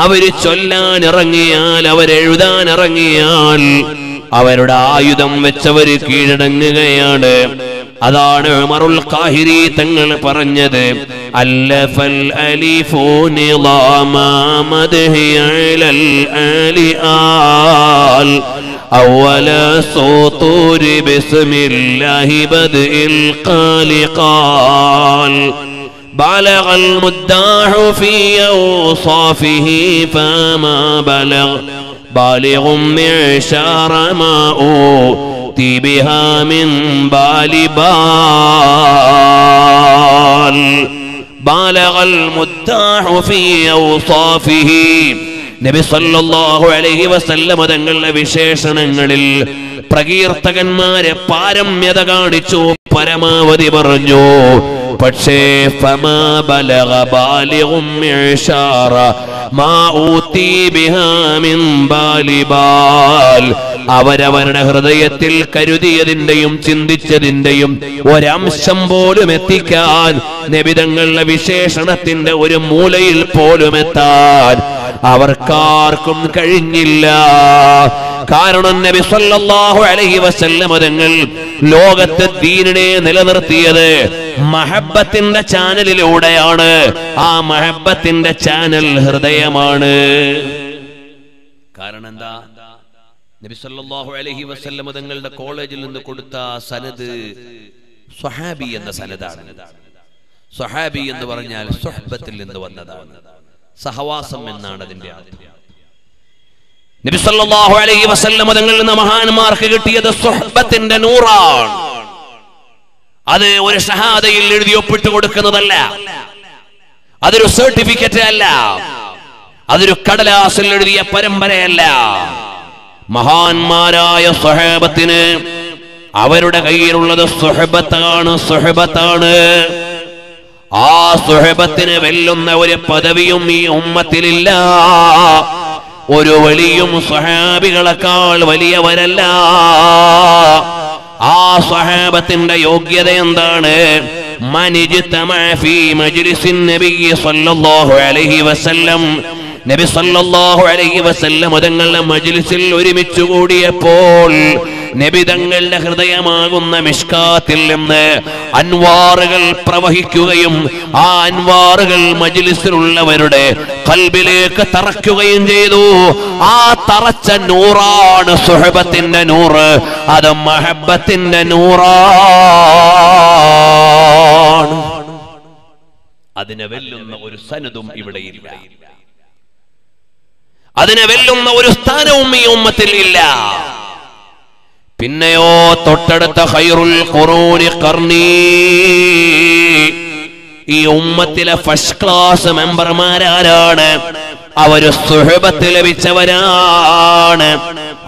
അവര് ചൊല്ലാൻ ഇറങ്ങിയാൽ അവരെഴുതാൻ ഇറങ്ങിയാൽ അവരുടെ ആയുധം വെച്ചവര് കീഴടങ്ങുകയാണ് അതാണ് ഉമറുൽ കാഹിരി തങ്ങൾ പറഞ്ഞത് അല്ലഫൽ അലിഫു നിളാമ മദ്ഹി അലൽ ആലി ആൽ أول سطور بسم الله بدء القال قال بلغ المداح في أوصافه فما بلغ بالغ معشار ما أوتي بها من بال بال بالغ المداح في أوصافه നബി സല്ലല്ലാഹു അലൈഹി വസല്ലമ തങ്ങളുടെ വിശേഷണങ്ങളിൽ പ്രകീർത്തകന്മാരെ പാരമ്യത കാണിച്ചു പരമാവധി പറഞ്ഞു. പക്ഷേ അവരവരുടെ ഹൃദയത്തിൽ കരുതിയതിന്റെയും ചിന്തിച്ചതിന്റെയും ഒരംശം പോലും എത്തിക്കാൻ നിബിതങ്ങളുടെ വിശേഷണത്തിന്റെ ഒരു മൂലയിൽ പോലും എത്താൻ. അവർക്കാർക്കും കഴിഞ്ഞില്ല. കാരണം നബി സല്ലല്ലാഹു അലൈഹി വസല്ലം തങ്ങൾ ലോകത്തെ ദീനിനെ നിലനിർത്തിയത് മഹബത്തിന്റെ ചാനലിലൂടെയാണ്. ആ മഹബത്തിന്റെ ചാനൽ ഹൃദയമാണ്. കാരണം എന്താ? നബി സല്ലല്ലാഹു അലൈഹി വസല്ലം തങ്ങളുടെ കോളേജിൽ നിന്ന് കൊടുത്ത സനദ് സ്വഹാബി എന്ന സനദാണ്. സ്വഹാബി എന്ന് പറഞ്ഞാൽ സ്വഹബത്തിൽ നിന്ന് വന്നതാണ്. സഹവാസം എന്നാണ് അതിന്റെ അർത്ഥം. നബി സല്ലല്ലാഹു അലൈഹി വസല്ലം തങ്ങളിൽ നിന്ന് മഹാന്മാർക്ക് കിട്ടിയത് സ്വഹബത്തിന്റെ നൂറാണ്. അത് ഒരു ഷഹാദയിൽ എഴുതി ഒപ്പിട്ട് കൊടുക്കുന്നതല്ല. അതൊരു സർട്ടിഫിക്കറ്റ് അല്ല. അതൊരു കടലാസിൽ എഴുതിയ പരമ്പരയല്ല. മഹാന്മാരായ സ്വഹേബത്തിന് അവരുടെ കയ്യിലുള്ളത് സുഹബത്താണ് സ്വഹബത്താണ് ആ സുഹബത്തിന് വെല്ലുന്ന ഒരു പദവിയും ഈ ഉമ്മത്തിലില്ല. ഒരു വലിയും സുഹാബികളെക്കാൾ വലിയവരല്ല. ആ സ്വഹാബത്തിന്റെ യോഗ്യത എന്താണ്? നബി സല്ലല്ലാഹു അലൈഹി വസല്ലം തങ്ങളുടെ മജ്ലിസിൽ ഒരുമിച്ച് കൂടിയപ്പോൾ നബി തങ്ങളുടെ ഹൃദയമാകുന്ന മിഷ്കാത്തിൽ നിന്ന് അൻവാറുകൾ പ്രവഹിക്കുകയും ആ അൻവാറുകൾ മജിലിസിലുള്ളവരുടെ കൽബിലേക്ക് തറയ്ക്കുകയും ചെയ്തു. ആ തറച്ച നൂറാണ് സുഹബത്തിന്റെ നൂറ്. അത് മഹബത്തിന്റെ നൂറാണ്. അതിനെ വെല്ലുന്ന ഒരു സനതും ഇവിടെയില്ല. അതിനെ വെല്ലുന്ന ഒരു സ്ഥാനവും ഈ ഉമ്മത്തിൽ ഇല്ല. പിന്നെയോ തൊട്ടടുത്ത ഹൈറുൽ ഖുറൂനി ഖർണീ. ഈ ഉമ്മത്തിലെ ഫസ്റ്റ് ക്ലാസ് മെമ്പർമാരാരാണ്. അവർ സുഹബത്ത് ലഭിച്ചവരാണ്.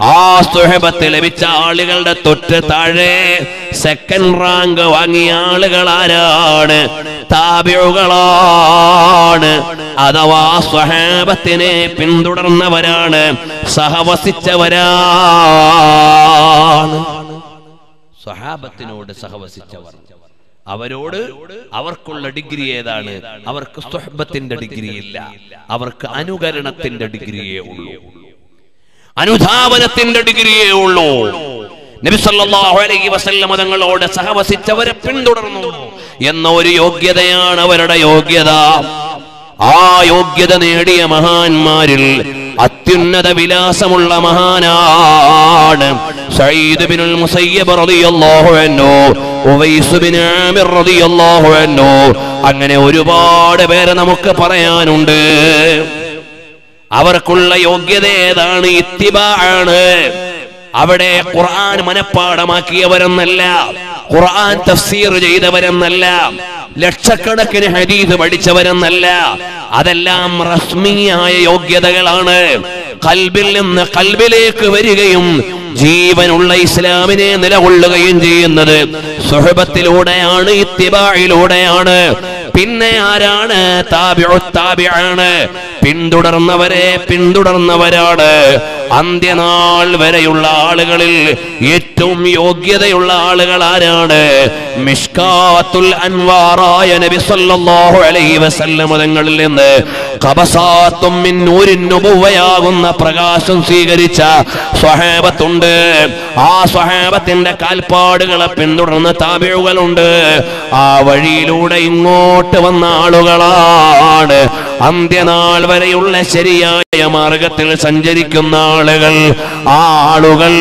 ആ സുഹബത്ത് ലഭിച്ച ആളുകളുടെ തൊട്ട് താഴെ സെക്കൻഡ് റാങ്ക് വാങ്ങിയ ആളുകൾ ആരാണ് താബിഴുകളാണ് അഥവാ സ്വഹാബത്തിനെ പിന്തുടർന്നവരാണ്. സഹവസിച്ചവരാണ്. സ്വഹാബത്തിനോട് സഹവസിച്ചവർ. അവരോട് അവർക്കുള്ള ഡിഗ്രി ഏതാണ്? അവർക്ക് സ്വഹബത്തിന്റെ ഡിഗ്രി ഇല്ല. അവർക്ക് അനുകരണത്തിന്റെ ഡിഗ്രിയേ ഉള്ളൂ. അനുധാവനത്തിന്റെ ഡിഗ്രിയേ ഉള്ളൂ. നബി സല്ലല്ലാഹു അലൈഹി വസല്ലമ തങ്ങളോട് സഹവസിച്ചവരെ പിന്തുടർന്നു. എന്ന ഒരു യോഗ്യതയാണ് അവരുടെ യോഗ്യത. ആ യോഗ്യത നേടിയ മഹാന്മാരിൽ അത്യുന്നത വിലാസമുള്ള മഹാനാണ് സയ്യിദ് ബിനുൽ മുസയ്യബ് റളിയല്ലാഹു അൻഹു ഉവൈസ് ബിൻ ആമിർ റളിയല്ലാഹു അൻഹു. അങ്ങനെ ഒരുപാട് പേരെ നമുക്ക് പറയാനുണ്ട്. അവർക്കുള്ള യോഗ്യത ഏതാണ്? ഇത്തിബാണ് അവിടെ ഖുർആൻ മനഃപ്പാടമാക്കിയവരെന്നല്ല ഖുർആൻ തഫ്സീർ ചെയ്തവരെന്നല്ല ലക്ഷക്കണക്കിന് ഹരീത് പഠിച്ചവരെന്നല്ല. അതെല്ലാം റസ്മിയായ യോഗ്യതകളാണ്. കൽബിൽ നിന്ന് കൽബിലേക്ക് വരികയും ജീവനുള്ള ഇസ്ലാമിനെ നിലകൊള്ളുകയും ചെയ്യുന്നത്. സുഹബത്തിലൂടെയാണ് ഇത്തിബായിലൂടെയാണ്. പിന്നെ ആരാണ്? താബിയാണ് പിന്തുടർന്നവരെ പിന്തുടർന്നവരാണ്. അന്ത്യനാൾ വരെയുള്ള ആളുകളിൽ ഏറ്റവും യോഗ്യതയുള്ള ആളുകൾ ആരാണ്? മിഷ്കാത്തുൽ അൻവാറായ നബി സല്ലല്ലാഹു അലൈഹി വസല്ലം തങ്ങളിൽ നിന്ന്. നുബുവയാകുന്ന പ്രകാശം സ്വീകരിച്ച സ്വഹേബത്തുണ്ട്. ആ സ്വഹേബത്തിന്റെ കാൽപ്പാടുകളെ പിന്തുടർന്ന താപിഴുകളുണ്ട് ആ വഴിയിലൂടെ ഇങ്ങോട്ട് വന്ന ആളുകളാണ് അന്ത്യനാൾ വരെയുള്ള ശരിയായ മാർഗത്തിൽ സഞ്ചരിക്കുന്ന ആളുകൾ. ആ ആളുകൾ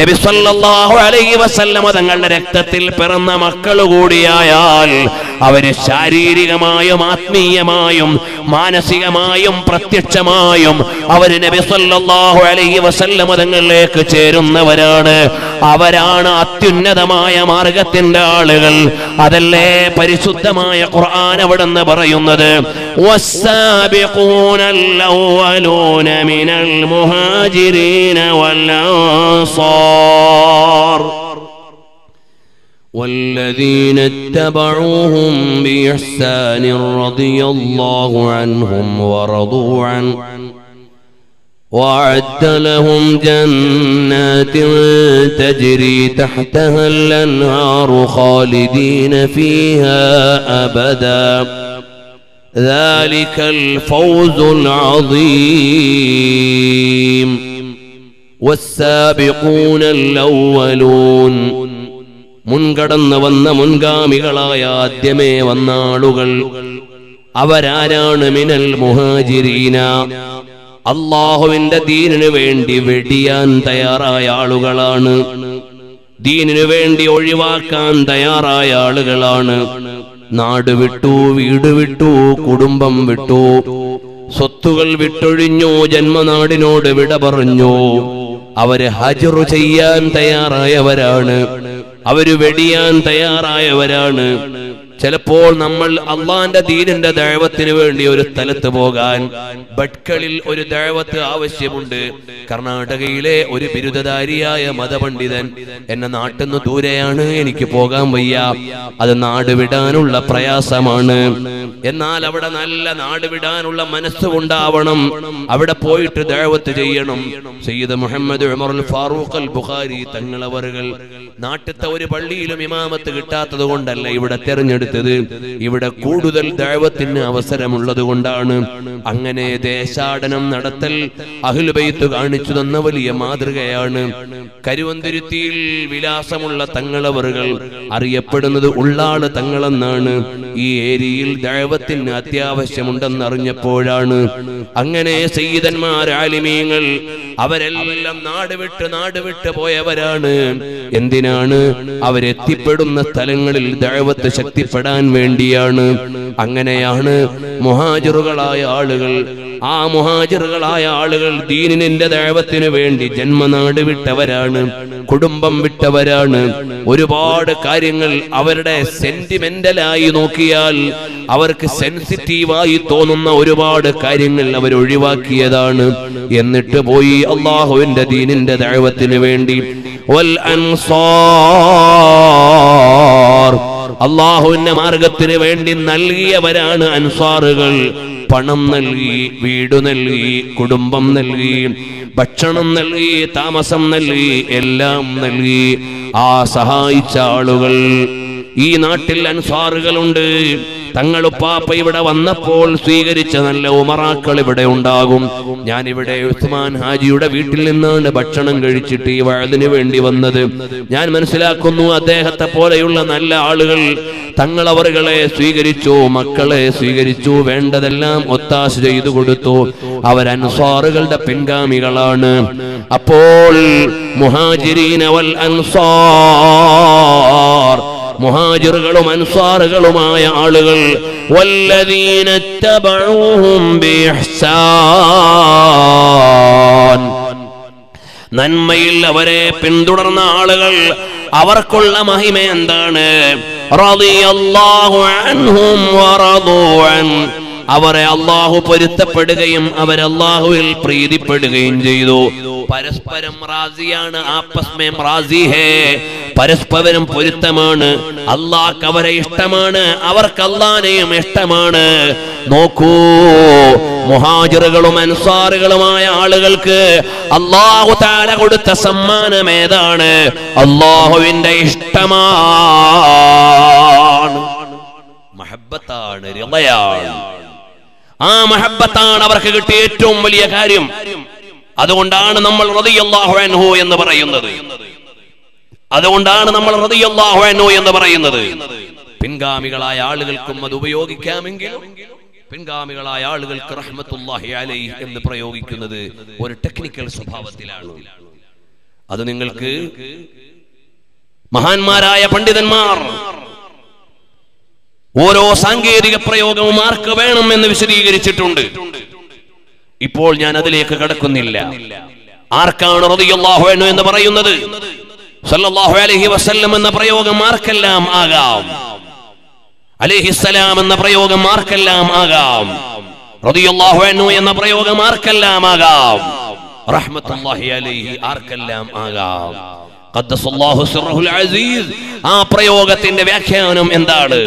നബി സല്ലല്ലാഹു അലൈഹി വസല്ലമ തങ്ങളുടെ രക്തത്തിൽ പിറന്ന മക്കൾ കൂടിയായാൽ അവർ ശാരീരികമായും ആത്മീയമായും മാനസികമായും പ്രത്യക്ഷമായും അവര് നബി സല്ലല്ലാഹു അലൈഹി വസല്ലമ തങ്ങളിലേക്ക് ചേരുന്നവരാണ് അവരാണ് അത്യുന്നതമായ മാർഗത്തിന്റെ ആളുകൾ അതല്ലേ പരിശുദ്ധമായ ഖുർആൻ അവിടെന്ന് പറയുന്നത് والسابقون الأولون من المهاجرين والأنصار والذين اتبعوهم بإحسان رضي الله عنهم ورضوا عنه وأعد لهم جنات تجري تحتها الأنهار خالدين فيها أبدا. ذلك الفوز العظيم. والسابقون الأولون. മുൻകടന്ന് വന്ന മുൻഗാമികളായ ആദ്യമേ വന്ന ആളുകൾ. അവരാരാണ് മിനൽ മുഹാജിരീന? അള്ളാഹുവിന്റെ ദീനിനു വേണ്ടി വെടിയാൻ തയ്യാറായ ആളുകളാണ്. ദീനിനു വേണ്ടി ഒഴിവാക്കാൻ തയ്യാറായ ആളുകളാണ്. നാട് വിട്ടു വീട് വിട്ടു കുടുംബം വിട്ടു. സ്വത്തുകൾ വിട്ടൊഴിഞ്ഞു ജന്മനാടിനോട് വിട പറഞ്ഞു. അവർ ഹജറു ചെയ്യാൻ തയ്യാറായവരാണ്. അവർ വെടിയാൻ തയ്യാറായവരാണ്. ചിലപ്പോൾ നമ്മൾ അള്ളാന്റെ ദീനിന്റെ ദൈവത്തിന് വേണ്ടി ഒരു സ്ഥലത്ത് പോകാൻ ഭട്കളിൽ ഒരു ദൈവത്ത് ആവശ്യമുണ്ട്. കർണാടകയിലെ ഒരു ബിരുദധാരിയായ മതപണ്ഡിതൻ എന്നെ നാട്ടിൽ നിന്ന് ദൂരെയാണ് എനിക്ക് പോകാൻ വയ്യ. അത് നാട് വിടാനുള്ള പ്രയാസമാണ്. എന്നാൽ അവിടെ നല്ല നാട് വിടാനുള്ള മനസ്സുണ്ടാവണം അവിടെ പോയിട്ട് ദേവത്ത് ചെയ്യണം. സയ്യിദ് മുഹമ്മദ് ഉമറുൽ ഫാറൂഖ് അൽ ബുഖാരി തങ്ങളവറുകൾ. നാട്ടിലത്തെ ഒരു പള്ളിയിലും ഇമാമത്ത് കിട്ടാത്തത് കൊണ്ടല്ല ഇവിടെ തെരഞ്ഞെടുത്തത്. ഇവിടെ കൂടുതൽ ദേവത്തിന് അവസരമുള്ളത് കൊണ്ടാണ്. അങ്ങനെ ദേശാടനം നടത്തൽ അഹ്ലുബൈത്ത് കാണിച്ചു തന്ന വലിയ മാതൃകയാണ്. കരുവന്തുരുത്തിയിൽ വിലാസമുള്ള തങ്ങളവറുകൾ. അറിയപ്പെടുന്നത് ഉള്ളാൾ തങ്ങളെന്നാണ്. ഈ ഏരിയയിൽ ദൈവത്തിന് അത്യാവശ്യമുണ്ടെന്ന് അറിഞ്ഞപ്പോഴാണ് അങ്ങനെ സയ്യിദന്മാർ ആലിമീങ്ങൾ അവരെല്ലാം നാട് വിട്ട് നാട് വിട്ട് പോയവരാണ്. എന്തിനാണ്? അവരെത്തിപ്പെടുന്ന സ്ഥലങ്ങളിൽ ദൈവത്ത് ശക്തിപ്പെടാൻ വേണ്ടിയാണ്. അങ്ങനെയാണ് മുഹാജിറുകളായ ആളുകൾ ആ മുഹാജിറുകളായ ആളുകൾ ദീനിന്റെ ദൈവത്തിനു വേണ്ടി ജന്മനാട് വിട്ടവരാണ് കുടുംബം വിട്ടവരാണ്. ഒരുപാട് കാര്യങ്ങൾ അവരുടെ സെന്റിമെന്റലായി നോക്കിയാൽ അവർക്ക് സെൻസിറ്റീവായി തോന്നുന്ന ഒരുപാട് കാര്യങ്ങൾ അവർ ഒഴിവാക്കിയതാണ്. എന്നിട്ട് പോയി അള്ളാഹുവിന്റെ ദീനിന്റെ ദൈവത്തിന് വേണ്ടി. വൽ അൻസാർ. അള്ളാഹുവിന്റെ മാർഗത്തിന് വേണ്ടി നൽകിയവരാണ് അൻസാറുകൾ. പണം നൽകി വീട് നൽകി കുടുംബം നൽകി ഭക്ഷണം നൽകി താമസം നൽകി എല്ലാം നൽകി. ആ സഹായിച്ച ആളുകൾ ഈ നാട്ടിൽ അൻസാറുകളുണ്ട്. തങ്ങൾ പാപ്പ ഇവിടെ വന്നപ്പോൾ സ്വീകരിച്ച നല്ല ഉമറാക്കൾ ഇവിടെ ഉണ്ടാകും. ഞാൻ ഇവിടെ ഉസ്മാൻ ഹാജിയുടെ വീട്ടിൽ നിന്നാണ് ഭക്ഷണം കഴിച്ചിട്ട് ഈ വഴതിന് വേണ്ടി വന്നത്. ഞാൻ മനസ്സിലാക്കുന്നു അദ്ദേഹത്തെ പോലെയുള്ള നല്ല ആളുകൾ തങ്ങൾ തങ്ങളവറുകളെ സ്വീകരിച്ചു മക്കളെ സ്വീകരിച്ചു വേണ്ടതെല്ലാം ഒത്താശ ചെയ്തു കൊടുത്തു. അവർ അൻസാറുകളുടെ പിൻഗാമികളാണ്. അപ്പോൾ മുഹാജിരീനവൽ അൻസാർ മുഹാജിറുകളും അൻസാറുകളുമായ ആളുകൾ. നന്മയിൽ അവരെ പിന്തുടർന്ന ആളുകൾ അവർക്കുള്ള മഹിമ എന്താണ്? റളിയല്ലാഹു അൻഹും വറദൂ അൻ അവരെ അള്ളാഹു പൊരുത്തപ്പെടുകയും അവരല്ലാഹുവിൽ പ്രീതിപ്പെടുകയും ചെയ്തു. പരസ്പരം റാസിയാണ് ആപ്പസ്മയം റാസി ഹേ. പരസ്പരം പൊരുത്തമാണ്. അള്ളാഹ് അവരെ ഇഷ്ടമാണ് അവർക്ക് അള്ളാനെയും ഇഷ്ടമാണ്. നോക്കൂ മുഹാജിറുകളും അൻസാറുകളുമായ ആളുകൾക്ക് അള്ളാഹു താര കൊടുത്ത സമ്മാനം ഏതാണ്? അള്ളാഹുവിന്റെ ഇഷ്ടമാണ്. മഹബത്താണ് റിളയാണ് ആ മഹബത്താണ് അവർക്ക് കിട്ടിയ ഏറ്റവും വലിയ കാര്യം. അതുകൊണ്ടാണ് നമ്മൾ റളിയല്ലാഹു അൻഹു എന്ന് പറയുന്നത്. അതുകൊണ്ടാണ് നമ്മൾ റളിയല്ലാഹു അൻഹു എന്ന് പറയുന്നത്. പിൻഗാമികളായ ആളുകൾക്കും അത് ഉപയോഗിക്കാമെങ്കിലും പിൻഗാമികളായ ആളുകൾക്ക് റഹ്മത്തുല്ലാഹി അലൈഹി എന്ന് പ്രയോഗിക്കുന്നത് ഒരു ടെക്നിക്കൽ സ്വഭാവത്തിലാണ്. അത് നിങ്ങൾക്ക് മഹാന്മാരായ പണ്ഡിതന്മാർ ഓരോ സാങ്കേതിക പ്രയോഗവും ആർക്ക് വേണം എന്ന് വിശദീകരിച്ചിട്ടുണ്ട്. ഇപ്പോൾ ഞാൻ അതിലേക്ക് കടക്കുന്നില്ല. ആർക്കാണ് റളിയല്ലാഹു അൻഹു എന്ന് പറയുന്നത്? സല്ലല്ലാഹു അലൈഹി വസല്ലം എന്ന പ്രയോഗം ആർക്കെല്ലാം ആകാം? അലൈഹിസ്സലാം എന്ന പ്രയോഗം ആർക്കെല്ലാം ആകാം? റളിയല്ലാഹു അൻഹു എന്ന പ്രയോഗം ആർക്കെല്ലാം ആകാം? റഹ്മത്തുള്ളാഹി അലൈഹി ആർക്കെല്ലാം ആകാം? ഖദ്ദസല്ലാഹു സിർറഹുൽ അസീസ്. ആ പ്രയോഗത്തിന്റെ വ്യാഖ്യാനം എന്താണ്?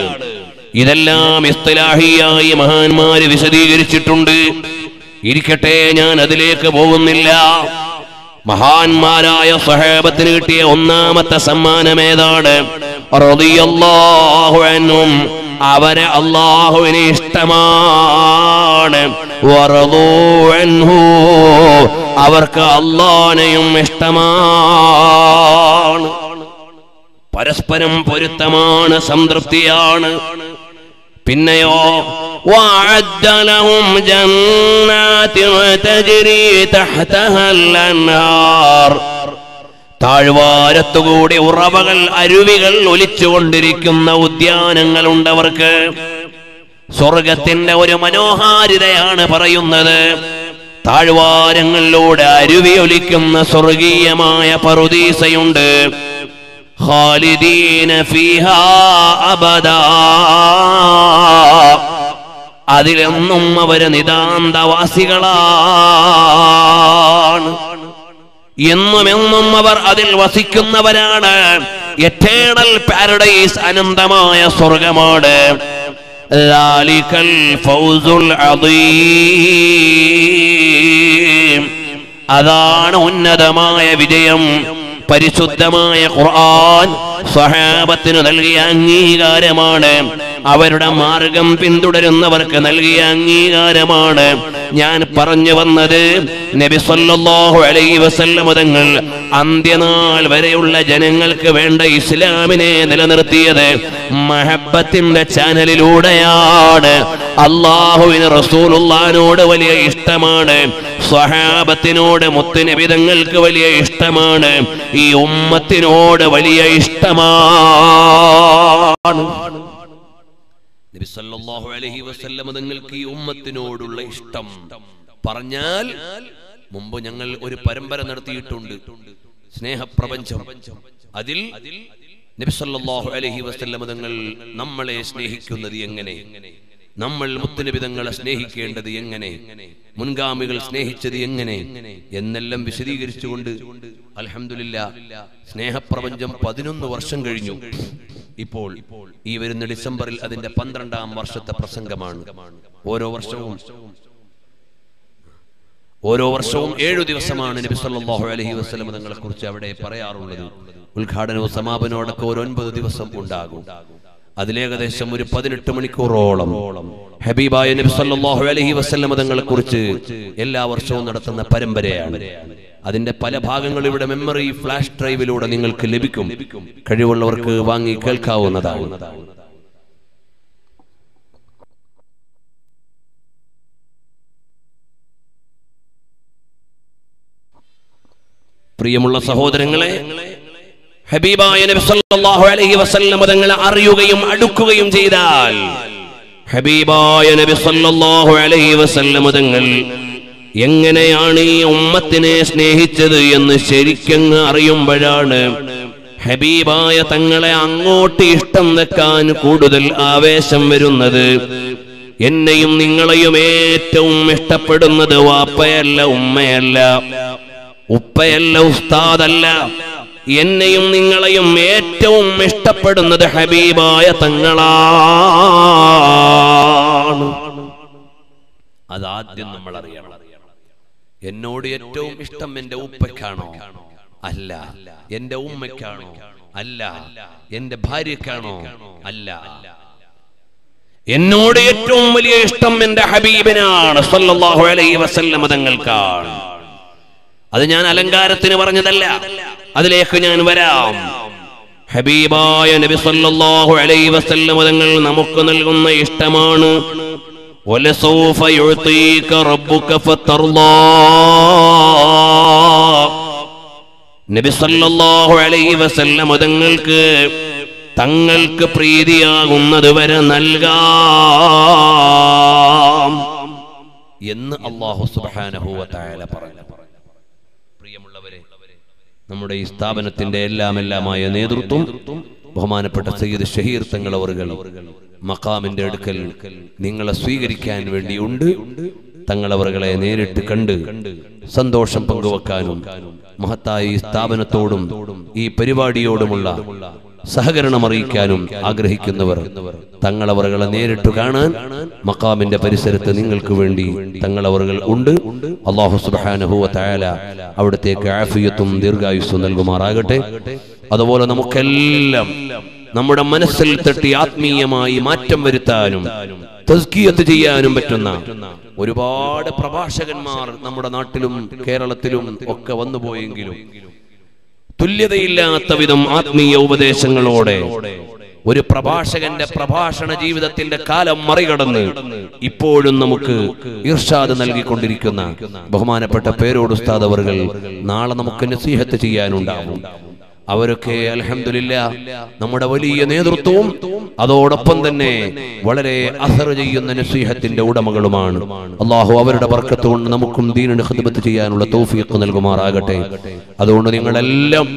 ഇതെല്ലാം ഇസ്തലാഹിയായി മഹാന്മാര് വിശദീകരിച്ചിട്ടുണ്ട്. ഇരിക്കട്ടെ ഞാൻ അതിലേക്ക് പോകുന്നില്ല. മഹാന്മാരായ സഹേബത്തിന് കിട്ടിയ ഒന്നാമത്തെ സമ്മാനം ഏതാണ്? റളിയല്ലാഹു അൻഹും. അവരെ അള്ളാഹുവിന് ഇഷ്ടമാണ്. അവർക്ക് അള്ളാനെയും ഇഷ്ടമാണ്. പരസ്പരം പൊരുത്തമാണ് സംതൃപ്തിയാണ്. പിന്നെയോ وأعد لهم جنات تجري تحتها الأنهار താഴ്വാരത്തുകൂടി ഉറവകൾ അരുവികൾ ഒലിച്ചുകൊണ്ടിരിക്കുന്ന ഉദ്യാനങ്ങളുണ്ട് അവർക്ക് സ്വർഗത്തിന്റെ ഒരു മനോഹാരിതയാണ് പറയുന്നത് താഴ്വാരങ്ങളിലൂടെ അരുവി ഒലിക്കുന്ന സ്വർഗീയമായ പറുദീസയുണ്ട് خالدين فيها أبدا അതിലൊന്നും അവർ നിതാന്തവാസികളാണ്. എന്നുമെന്നും അവർ അതിൽ വസിക്കുന്നവരാണ്. എറ്റേണൽ പാരഡൈസ് അനന്തമായ സ്വർഗമാണ്. അതാണ് ഉന്നതമായ വിജയം. പരിശുദ്ധമായ ഖുർആൻ സ്വഹാബത്തിന് നൽകിയ അംഗീകാരമാണ്. അവരുടെ മാർഗം പിന്തുടരുന്നവർക്ക് നൽകിയ അംഗീകാരമാണ്. ഞാൻ പറഞ്ഞു വന്നത് നബി സല്ലല്ലാഹു അലൈഹി വസല്ലം തങ്ങൾ അന്ത്യനാൾ വരെയുള്ള ജനങ്ങൾക്ക് വേണ്ട ഇസ്ലാമിനെ നിലനിർത്തിയത് മഹബത്തിന്റെ ചാനലിലൂടെയാണ്. അള്ളാഹുവിന് റസൂലുള്ളാനോട് വലിയ ഇഷ്ടമാണ്. സ്വഹാബത്തിനോട് മുത്തുനബിതങ്ങൾക്ക് വലിയ ഇഷ്ടമാണ്. ഈ ഉമ്മത്തിനോട് വലിയ ഇഷ്ടമാണ് നബി സല്ലല്ലാഹു അലൈഹി വസല്ലം തങ്ങൾക്ക് ഈ ഉമ്മത്തിനോടുള്ള ഇഷ്ടം. പറഞ്ഞാൽ മുമ്പ് ഞങ്ങൾ ഒരു പരമ്പര നടത്തിയിട്ടുണ്ട്. സ്നേഹപ്രപഞ്ചം. അതിൽ നബി സല്ലല്ലാഹു അലൈഹി വസല്ലം തങ്ങൾ നമ്മളെ സ്നേഹിക്കുന്നത് എങ്ങനെ? നമ്മൾ മുത്തുനബിതങ്ങളെ സ്നേഹിക്കേണ്ടത് എങ്ങനെ? മുൻഗാമികൾ സ്നേഹിച്ചത് എങ്ങനെ? എന്നെല്ലാം വിശദീകരിച്ചുകൊണ്ട് അലഹമില്ല സ്നേഹപ്രപഞ്ചം പതിനൊന്ന് വർഷം കഴിഞ്ഞു. ഇപ്പോൾ ഈ വരുന്ന ഡിസംബറിൽ അതിന്റെ പന്ത്രണ്ടാം വർഷത്തെ പ്രസംഗമാണ്. ഓരോ വർഷവും ഓരോ വർഷവും ഏഴു ദിവസമാണ് നബി സല്ലല്ലാഹു അലൈഹി വസല്ലം തങ്ങളെ കുറിച്ച് അവിടെ പറയാറുള്ളത്. ഉദ്ഘാടനവും സമാപനവും ഒരു ഒൻപത് ദിവസം ഉണ്ടാകും. അതിലേകദേശം ഒരു പതിനെട്ട് മണിക്കൂറോളം ഹബീബായ നബി സല്ലല്ലാഹു അലൈഹി വസല്ലം തങ്ങളെ കുറിച്ച് എല്ലാ വർഷവും നടത്തുന്ന പരമ്പരയാണ്. അതിന്റെ പല ഭാഗങ്ങൾ ഇവിടെ മെമ്മറി ഫ്ലാഷ് ഡ്രൈവിലൂടെ നിങ്ങൾക്ക് ലഭിക്കും. കഴിവുള്ളവർക്ക് വാങ്ങി കേൾക്കാവുന്നതാവും. പ്രിയമുള്ള സഹോദരങ്ങളെ ഹബീബായ നബി സല്ലല്ലാഹു അലൈഹി തങ്ങളെ അറിയുകയും അടുക്കുകയും ചെയ്താൽ ഹബീബായ നബി സല്ലല്ലാഹു അലൈഹി വസല്ലം തങ്ങൾ എങ്ങനെയാണ് ഈ ഉമ്മത്തിനെ സ്നേഹിച്ചത് എന്ന് ശരിക്കങ്ങ് അറിയുമ്പോഴാണ് ഹബീബായ തങ്ങളെ അങ്ങോട്ട് ഇഷ്ടം വെക്കാൻ കൂടുതൽ ആവേശം വരുന്നത്. എന്നെയും നിങ്ങളെയും ഏറ്റവും ഇഷ്ടപ്പെടുന്നത് വാപ്പയല്ല ഉമ്മയല്ല. ഉപ്പയല്ല ഉസ്താദല്ല. എന്നെയും നിങ്ങളെയും ഏറ്റവും ഇഷ്ടപ്പെടുന്നത് ഹബീബായ തങ്ങളാണ്. അതാദ്യം നമ്മൾ അറിയണം എന്നോട് ഏറ്റവും ഇഷ്ടം എന്റെ ഉപ്പയ്ക്കാണോ? അല്ല. എന്റെ ഉമ്മയ്ക്കാണോ? അല്ല. എന്റെ ഭാര്യക്കാണോ അല്ല. എന്നോട് ഏറ്റവും വലിയ ഇഷ്ടം എന്റെ ഹബീബിനാണ്. സല്ലല്ലാഹു അലൈഹി വസല്ലം തങ്ങൾക്കാണ്. അത് ഞാൻ അലങ്കാരത്തിന് പറഞ്ഞതല്ല. അതിലേക്ക് ഞാൻ വരാം. ഹബീബായ നബി സല്ലല്ലാഹു അലൈഹി വസല്ലം തങ്ങൾ നമുക്ക് നൽകുന്ന ഇഷ്ടമാണ് ولسوف يعطيك ربك فترضى നബി സല്ലല്ലാഹു അലൈഹി വസല്ലം തങ്ങൾക്ക് തങ്ങൾക്ക് പ്രീതിയാകുന്നത് വരെ നൽകാം എന്ന് അള്ളാഹു സുബ്ഹാനഹു വ തആല പറഞ്ഞു പ്രിയമുള്ളവരെ നമ്മുടെ ഈ സ്ഥാപനത്തിന്റെ എല്ലാം എല്ലാമായ നേതൃത്വം ബഹുമാനപ്പെട്ട സയ്യിദ് ഷഹീർ തങ്ങൾ അവറുകൾ മക്കാമിന്റെ അടുക്കൽ നിങ്ങളെ സ്വീകരിക്കാൻ വേണ്ടിയുണ്ട്. തങ്ങളവറുകളെ നേരിട്ട് കണ്ട് സന്തോഷം പങ്കുവെക്കാനും മഹത്തായ സ്ഥാപനത്തോടും ഈ പരിപാടിയോടുമുള്ള സഹകരണം അറിയിക്കാനും ആഗ്രഹിക്കുന്നവർ തങ്ങളവറുകളെ നേരിട്ട് കാണാൻ മക്കാമിന്റെ പരിസരത്ത് നിങ്ങൾക്ക് വേണ്ടി തങ്ങളവറുകൾ ഉണ്ട്. അള്ളാഹു സുബ്ഹാനഹു വ തആല അവിടത്തേക്ക് ആഫിയത്തും ദീർഘായുസ്സും നൽകുമാറാകട്ടെ. അതുപോലെ നമുക്കെല്ലാം നമ്മുടെ മനസ്സിൽ തട്ടി ആത്മീയമായി മാറ്റം വരുത്താനും തസ്കിയത്ത് ചെയ്യാനും പറ്റുന്ന ഒരുപാട് പ്രഭാഷകന്മാർ നമ്മുടെ നാട്ടിലും കേരളത്തിലും ഒക്കെ വന്നുപോയെങ്കിലും തുല്യതയില്ലാത്ത വിധം ആത്മീയ ഉപദേശങ്ങളോടെ ഒരു പ്രഭാഷകന്റെ പ്രഭാഷണ ജീവിതത്തിന്റെ കാലം മറികടന്ന് ഇപ്പോഴും നമുക്ക് ഇർഷാദ് നൽകിക്കൊണ്ടിരിക്കുന്ന ബഹുമാനപ്പെട്ട പേരോട് ഉസ്താദ് അവർകൾ നാളെ നമുക്ക് നസീഹത്ത് ചെയ്യാനുണ്ടാവും. അവരൊക്കെ അലഹമില്ല നമ്മുടെ വലിയ നേതൃത്വവും അതോടൊപ്പം തന്നെ വളരെ അസർ ചെയ്യുന്ന നസീഹത്തിന്റെ ഉടമകളുമാണ്. അള്ളാഹു അവരുടെ വർക്കത്തുകൊണ്ട് നമുക്കും ദീനിന് ഹിദ്ബത്ത് ചെയ്യാനുള്ള തോഫിയൊക്കെ നൽകുമാറാകട്ടെ. അതുകൊണ്ട് നിങ്ങളെല്ലാം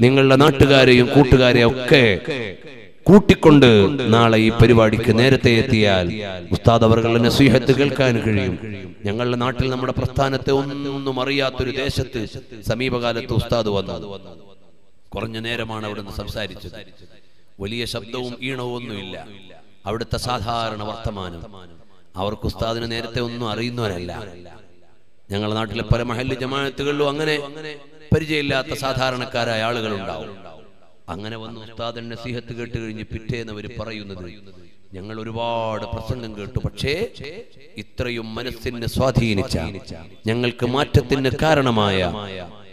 നിങ്ങളുടെ നാട്ടുകാരെയും കൂട്ടുകാരെയും ഒക്കെ കൂട്ടിക്കൊണ്ട് നാളെ ഈ പരിപാടിക്ക് നേരത്തെ എത്തിയാൽ ഉസ്താദ് അവരുടെ നസീഹത്ത് കേൾക്കാൻ കഴിയും. ഞങ്ങളുടെ നാട്ടിൽ നമ്മുടെ പ്രസ്ഥാനത്തെ ഒന്നും അറിയാത്തൊരു ദേശത്ത് സമീപകാലത്ത് ഉസ്താദ് വന്നു. കുറഞ്ഞ നേരമാണ് അവിടുന്ന് സംസാരിച്ചത്. വലിയ ശബ്ദവും ഈണവും ഒന്നുമില്ല അവിടുത്തെ സാധാരണ വർത്തമാനം. അവർക്ക് ഉസ്താദിന് നേരത്തെ ഒന്നും അറിയുന്നവരല്ല. ഞങ്ങളുടെ നാട്ടിലെ പല മഹല്ല് ജമാഅത്തുകളിലും അങ്ങനെ പരിചയമില്ലാത്ത സാധാരണക്കാരായ ആളുകളുണ്ടാവും. അങ്ങനെ വന്ന് ഉസ്താദൻ നസീഹത്ത് കേട്ട് കഴിഞ്ഞ് പിറ്റേന്ന് അവർ പറയുന്നത് ഞങ്ങൾ ഒരുപാട് പ്രസംഗം കേട്ടു. പക്ഷേ ഇത്രയും മനസ്സിനെ സ്വാധീനിച്ച ഞങ്ങൾക്ക് മാറ്റത്തിന് കാരണമായ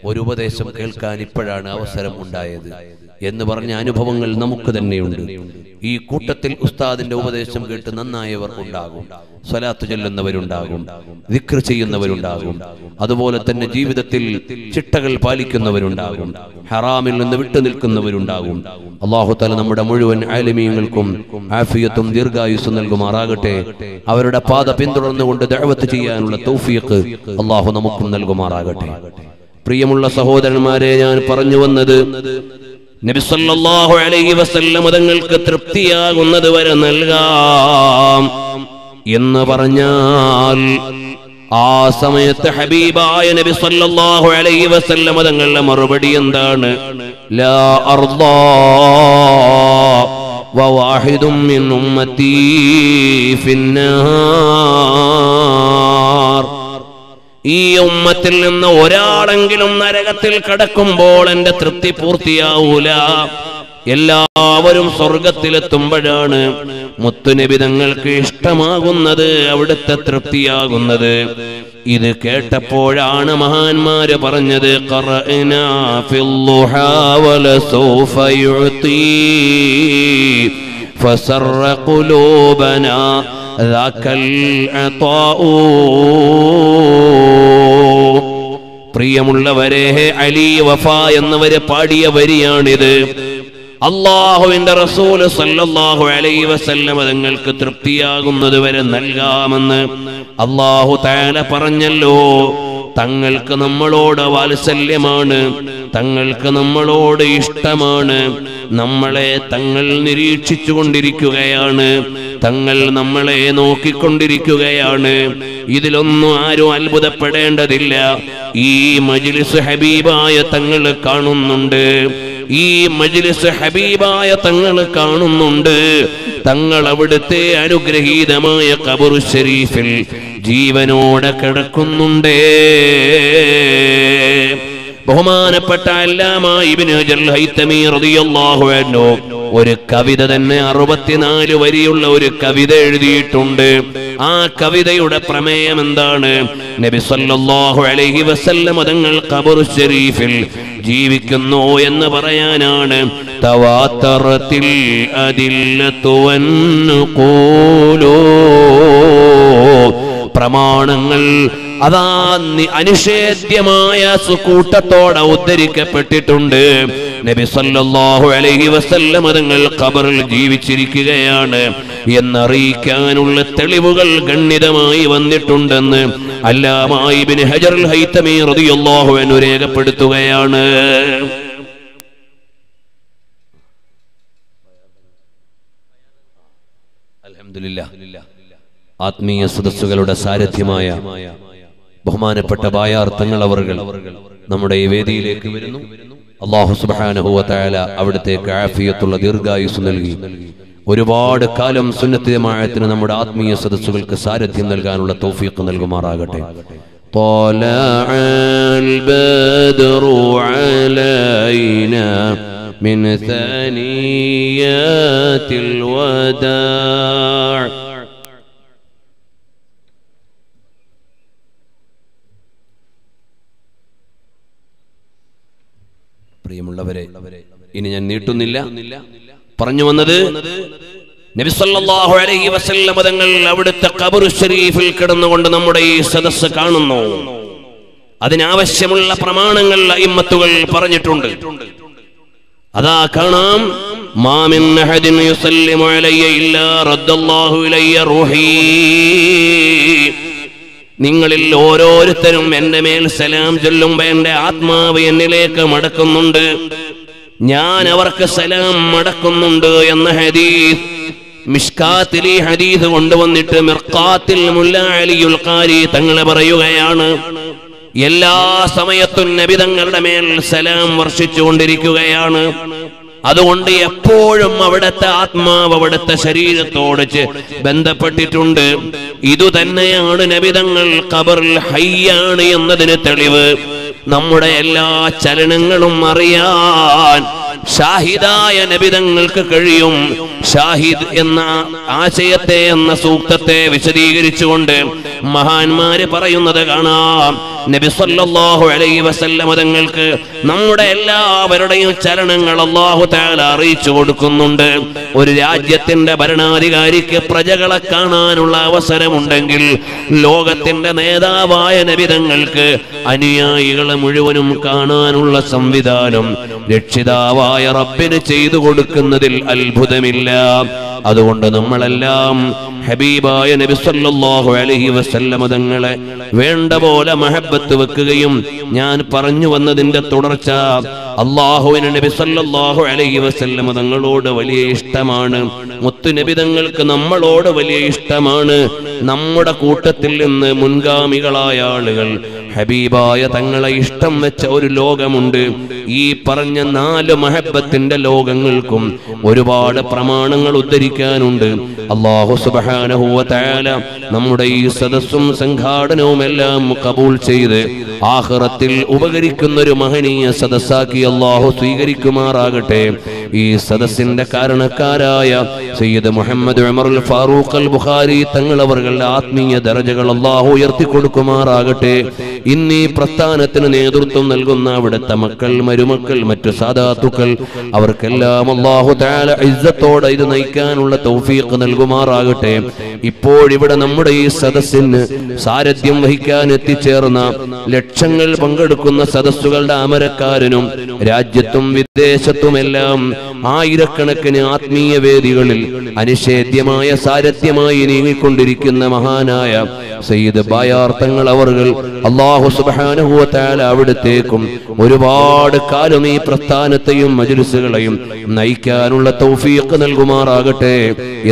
ഒരു ഉപദേശം കേൾക്കാൻ ഇപ്പോഴാണ് അവസരം ഉണ്ടായത് എന്ന് പറഞ്ഞ അനുഭവങ്ങൾ നമുക്ക് തന്നെയുണ്ട്. ഈ കൂട്ടത്തിൽ ഉസ്താദിന്റെ ഉപദേശം കേട്ട് നന്നായവർ ഉണ്ടാകും. സ്വലാത്ത് ചൊല്ലുന്നവരുണ്ടാകും. ദിക്ർ ചെയ്യുന്നവരുണ്ടാകും. അതുപോലെ തന്നെ ജീവിതത്തിൽ ചിട്ടകൾ പാലിക്കുന്നവരുണ്ടാകും. ഹറാമിൽ നിന്ന് വിട്ടു നിൽക്കുന്നവരുണ്ടാകും. അള്ളാഹു തല നമ്മുടെ മുഴുവൻ ആലിമീയങ്ങൾക്കും ആഫിയത്തും ദീർഘായുസ്സും നൽകുമാറാകട്ടെ. അവരുടെ പാത പിന്തുടർന്നുകൊണ്ട് ദഅവത്ത് ചെയ്യാനുള്ള തൗഫീഖ് അള്ളാഹു നമുക്കും നൽകുമാറാകട്ടെ. പ്രിയമുള്ള സഹോദരന്മാരെ ഞാൻ പറഞ്ഞു വന്നത് നബി സല്ലല്ലാഹു അലൈഹി വസല്ലം തങ്ങൾക്ക് തൃപ്തിയാകുന്നത് വരെ നൽകാം എന്ന് പറഞ്ഞാൽ ആ സമയത്ത് ഹബീബായ നബി സല്ലല്ലാഹു അലൈഹി വസല്ലം തങ്ങളുടെ മറുപടി എന്താണ് ലാ അർദാ وواحد من أمتي في النار ഈ ഉമ്മത്തിൽ നിന്ന് ഒരാളെങ്കിലും നരകത്തിൽ കടക്കുമ്പോൾ എന്റെ തൃപ്തി പൂർത്തിയാവൂല. എല്ലാവരും സ്വർഗത്തിലെത്തുമ്പോഴാണ് മുത്തുനബി തങ്ങൾക്ക് ഇഷ്ടമാകുന്നത് അവിടുത്തെ തൃപ്തിയാകുന്നത്. ഇത് കേട്ടപ്പോഴാണ് മഹാന്മാര് പറഞ്ഞത് ഖറഅനാ പ്രിയമുള്ളവരെ അലി വഫ എന്നവര് പാടിയ വരിയാണിത്. അള്ളാഹുവിന്റെ റസൂൽ സല്ലല്ലാഹു അലൈഹി വസല്ലം നിങ്ങൾക്ക് തൃപ്തിയാകുന്നത് വരെ നൽകാമെന്ന് അള്ളാഹു താല പറഞ്ഞല്ലോ. തങ്ങൾക്ക് നമ്മളോട് വാത്സല്യമാണ്. തങ്ങൾക്ക് നമ്മളോട് ഇഷ്ടമാണ്. നമ്മളെ തങ്ങൾ നിരീക്ഷിച്ചു കൊണ്ടിരിക്കുകയാണ് തങ്ങൾ നമ്മളെ നോക്കിക്കൊണ്ടിരിക്കുകയാണ്. ഇതിലൊന്നും ആരും അത്ഭുതപ്പെടേണ്ടതില്ല. ഈ മജിലിസ് ഹബീബായ തങ്ങൾ കാണുന്നുണ്ട്. ഈ മജിലിസ് ഹബീബായ തങ്ങൾ കാണുന്നുണ്ട്. തങ്ങൾ അവിടുത്തെ അനുഗ്രഹീതമായ കബറു ശരീഫിൽ ജീവനോടെ കിടക്കുന്നുണ്ടേ. ബഹുമാനപ്പെട്ട ഒരു കവിത തന്നെ അറുപത്തിനാല് വരിയുള്ള ഒരു കവിത എഴുതിയിട്ടുണ്ട്. ആ കവിതയുടെ പ്രമേയം എന്താണ്? നബി സല്ലല്ലാഹു അലൈഹി വസല്ലം തങ്ങൾ ഖബർ ഷരീഫിൽ ജീവിക്കുന്നു എന്ന് പറയാനാണ്. തവാത്തറത്തിൽ അതില്ലത്തു പ്രമാണങ്ങൾ. അതാ അനിഷേദ്യമായ സുക്കൂട്ടത്തോടെ ഉദ്ധരിക്കപ്പെട്ടിട്ടുണ്ട്. നബി സല്ലല്ലാഹു അലൈഹി വസല്ലം തങ്ങൾ ഖബറിൽ ജീവിച്ചിരിക്കുകയാണ്. എന്നറിയിക്കാനുള്ള തെളിവുകൾ ഗണ്യതമായി വന്നിട്ടുണ്ടെന്ന് അല്ലാമായി ഇബ്നു ഹജറുൽ ഹൈതമി റളിയല്ലാഹു അൻഹു രേഖപ്പെടുത്തുകയാണ്. അൽഹംദുലില്ലാ ആത്മീയ സദസ്സുകളുടെ സാരഥ്യമായ ബഹുമാനപ്പെട്ട ബായാർ തങ്ങൾ അവർകൾ നമ്മുടെ ഈ വേദിയിലേക്ക് വരുന്നു അള്ളാഹു സുബാനഹുവ തആല അവിടത്തേക്ക് ആഫിയത്തുള്ള ദീർഘായുസ് നൽകി ഒരുപാട് കാലം സുന്നത്ത് ജമാഅത്തിന് നമ്മുടെ ആത്മീയ സദസ്സുകൾക്ക് സാരഥ്യം നൽകാനുള്ള തൗഫീഖ് നൽകുമാറാകട്ടെ طلع البدر علينا من ثنيات الوداع പ്രിയമുള്ളവരെ ഇനി ഞാൻ നീട്ടുന്നില്ല. പറഞ്ഞു വന്നത് അലൈഹി വസല്ലമ തങ്ങൾ അവിടുത്തെ ഷരീഫിൽ കിടന്നുകൊണ്ട് നമ്മുടെ ഈ സദസ്സ് കാണുന്നു. അതിനാവശ്യമുള്ള പ്രമാണങ്ങൾ ഇമ്മത്തുകൾ പറഞ്ഞിട്ടുണ്ട്. അതാ കാണാം. മാമിൻ യുസല്ലിമു നിങ്ങളിൽ ഓരോരുത്തരും എന്റെ മേൽ സലാം ചൊല്ലുമ്പോ എന്റെ ആത്മാവ് എന്നിലേക്ക് മടക്കുന്നുണ്ട്. ഞാൻ അവർക്ക് സലാം മടക്കുന്നുണ്ട് എന്ന ഹദീസ് മിഷ്കാത്തിൽ ഈ ഹദീസ് കൊണ്ടുവന്നിട്ട് മിർക്കാത്തിൽ മുല്ല തങ്ങളെ പറയുകയാണ്. എല്ലാ സമയത്തും നബി തങ്ങളുടെ മേൽ സലാം വർഷിച്ചുകൊണ്ടിരിക്കുകയാണ്. അതുകൊണ്ട് എപ്പോഴും അവിടുത്തെ ആത്മാവ് അവിടുത്തെ ശരീരത്തോട് ബന്ധപ്പെട്ടിട്ടുണ്ട്. ഇതുതന്നെയാണ് നബിതങ്ങൾ കബറിൽ ഹയ്യാണ് എന്നതിന് തെളിവ്. നമ്മുടെ എല്ലാ ചലനങ്ങളും അറിയാൻ ഷാഹിദായ നബിതങ്ങൾക്ക് കഴിയും. ഷാഹിദ് എന്ന ആശയത്തെ എന്ന സൂക്തത്തെ വിശദീകരിച്ചുകൊണ്ട് മഹാന്മാര് പറയുന്നത് കാണാം. നബി സല്ലല്ലാഹു അലൈഹി വസല്ലം തങ്ങൾക്ക് നമ്മുടെ എല്ലാവരുടെയും ചലനങ്ങൾ അല്ലാഹു തആല അറിയിച്ചു കൊടുക്കുന്നുണ്ട്. ഒരു രാജ്യത്തിന്റെ ഭരണാധികാരിക്ക് പ്രജകളെ കാണാനുള്ള അവസരമുണ്ടെങ്കിൽ ലോകത്തിന്റെ നേതാവായ നബിതങ്ങൾക്ക് അനുയായികളെ മുഴുവനും കാണാനുള്ള സംവിധാനം രക്ഷിതാവായ റബ്ബിന് ചെയ്തു കൊടുക്കുന്നതിൽ അത്ഭുതമില്ല. അതുകൊണ്ട് നമ്മളെല്ലാം ഹബീബായ നബി സല്ലല്ലാഹു അലൈഹി വസല്ലമ തങ്ങളെ വേണ്ട പോലെ മഹബത്ത് വെക്കുകയും ഞാൻ പറഞ്ഞു വന്നതിന്റെ തുടർച്ച അള്ളാഹുവിന് നബി സല്ലല്ലാഹു അലൈഹി വസല്ലമ തങ്ങളോട് വലിയ ഇഷ്ടമാണ്. മുത്തു നബി തങ്ങൾക്ക് നമ്മളോട് വലിയ ഇഷ്ടമാണ്. നമ്മുടെ കൂട്ടത്തിൽ നിന്ന് മുൻഗാമികളായ ആളുകൾ ഹബീബായ തങ്ങളെ ഇഷ്ടം വെച്ച ഒരു ലോകമുണ്ട്. ഈ പറഞ്ഞ നാല് മഹബത്തിന്റെ ലോകങ്ങൾക്കും ഒരുപാട് പ്രമാണങ്ങൾ ഉദ്ധരിക്കാനുണ്ട്. അള്ളാഹു തആല നമ്മുടെ ഈ സദസ്സും സംഘാടനവും എല്ലാം കബൂൾ ചെയ്ത് ആഹ്റത്തിൽ ഉപകരിക്കുന്ന ഒരു മഹനീയ സദസ്സാക്കി അള്ളാഹു സ്വീകരിക്കുമാറാകട്ടെ. ഈ സദസ്സിന്റെ കാരണക്കാരായ സയ്യിദ് മുഹമ്മദ് ഉമറുൽ ഫാറൂഖ് അൽ ബുഖാരി തങ്ങളവരുടെ ആത്മീയ ദരജകൾ അള്ളാഹു ഉയർത്തി കൊടുക്കുമാറാകട്ടെ ഇന്ന് ഈ പ്രസ്ഥാനത്തിന് നേതൃത്വം നൽകുന്ന അവിടുത്തെ മക്കൾ മരുമക്കൾ മറ്റു സാധാത്തുക്കൾ അവർക്കെല്ലാം അള്ളാഹു താല ഇസ്സത്തോടെ ഇത് നയിക്കാനുള്ള തൗഫീഖ് നൽകുമാറാകട്ടെ. ഇപ്പോഴിവിടെ നമ്മുടെ ഈ സദസ്സിന് സാരഥ്യം വഹിക്കാൻ എത്തിച്ചേർന്ന ലക്ഷങ്ങൾ പങ്കെടുക്കുന്ന സദസ്സുകളുടെ അമരക്കാരനും രാജ്യത്തും വിദേശത്തുമെല്ലാം ആയിരക്കണക്കിന് ആത്മീയ വേദികളിൽ അനിഷേധ്യമായ സാരഥ്യമായി നീങ്ങിക്കൊണ്ടിരിക്കുന്ന മഹാനായ സയ്യിദ് ബായാർത്ഥങ്ങൾ അവർ അള്ളാഹു സുബാനുഭവത്താൽ അവിടത്തേക്കും ഒരുപാട് കാലം ഈ പ്രസ്ഥാനത്തെയും മജുലിസുകളെയും നയിക്കാനുള്ള തൗഫീഖ് നൽകുമാറാകട്ടെ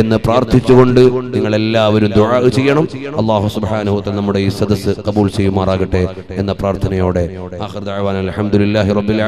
എന്ന് പ്രാർത്ഥിച്ചുകൊണ്ട് നിങ്ങൾ എല്ലാവരും ദുആ ചെയ്യണം. അള്ളാഹു സുബാനുഭവത്തെ നമ്മുടെ ഈ സദസ്സ് കബൂൾ ചെയ്യുമാറാകട്ടെ എന്ന പ്രാർത്ഥനയോടെ. ആഖിർ ദഅവാന അൽഹംദുലില്ലാഹി റബ്ബിൽ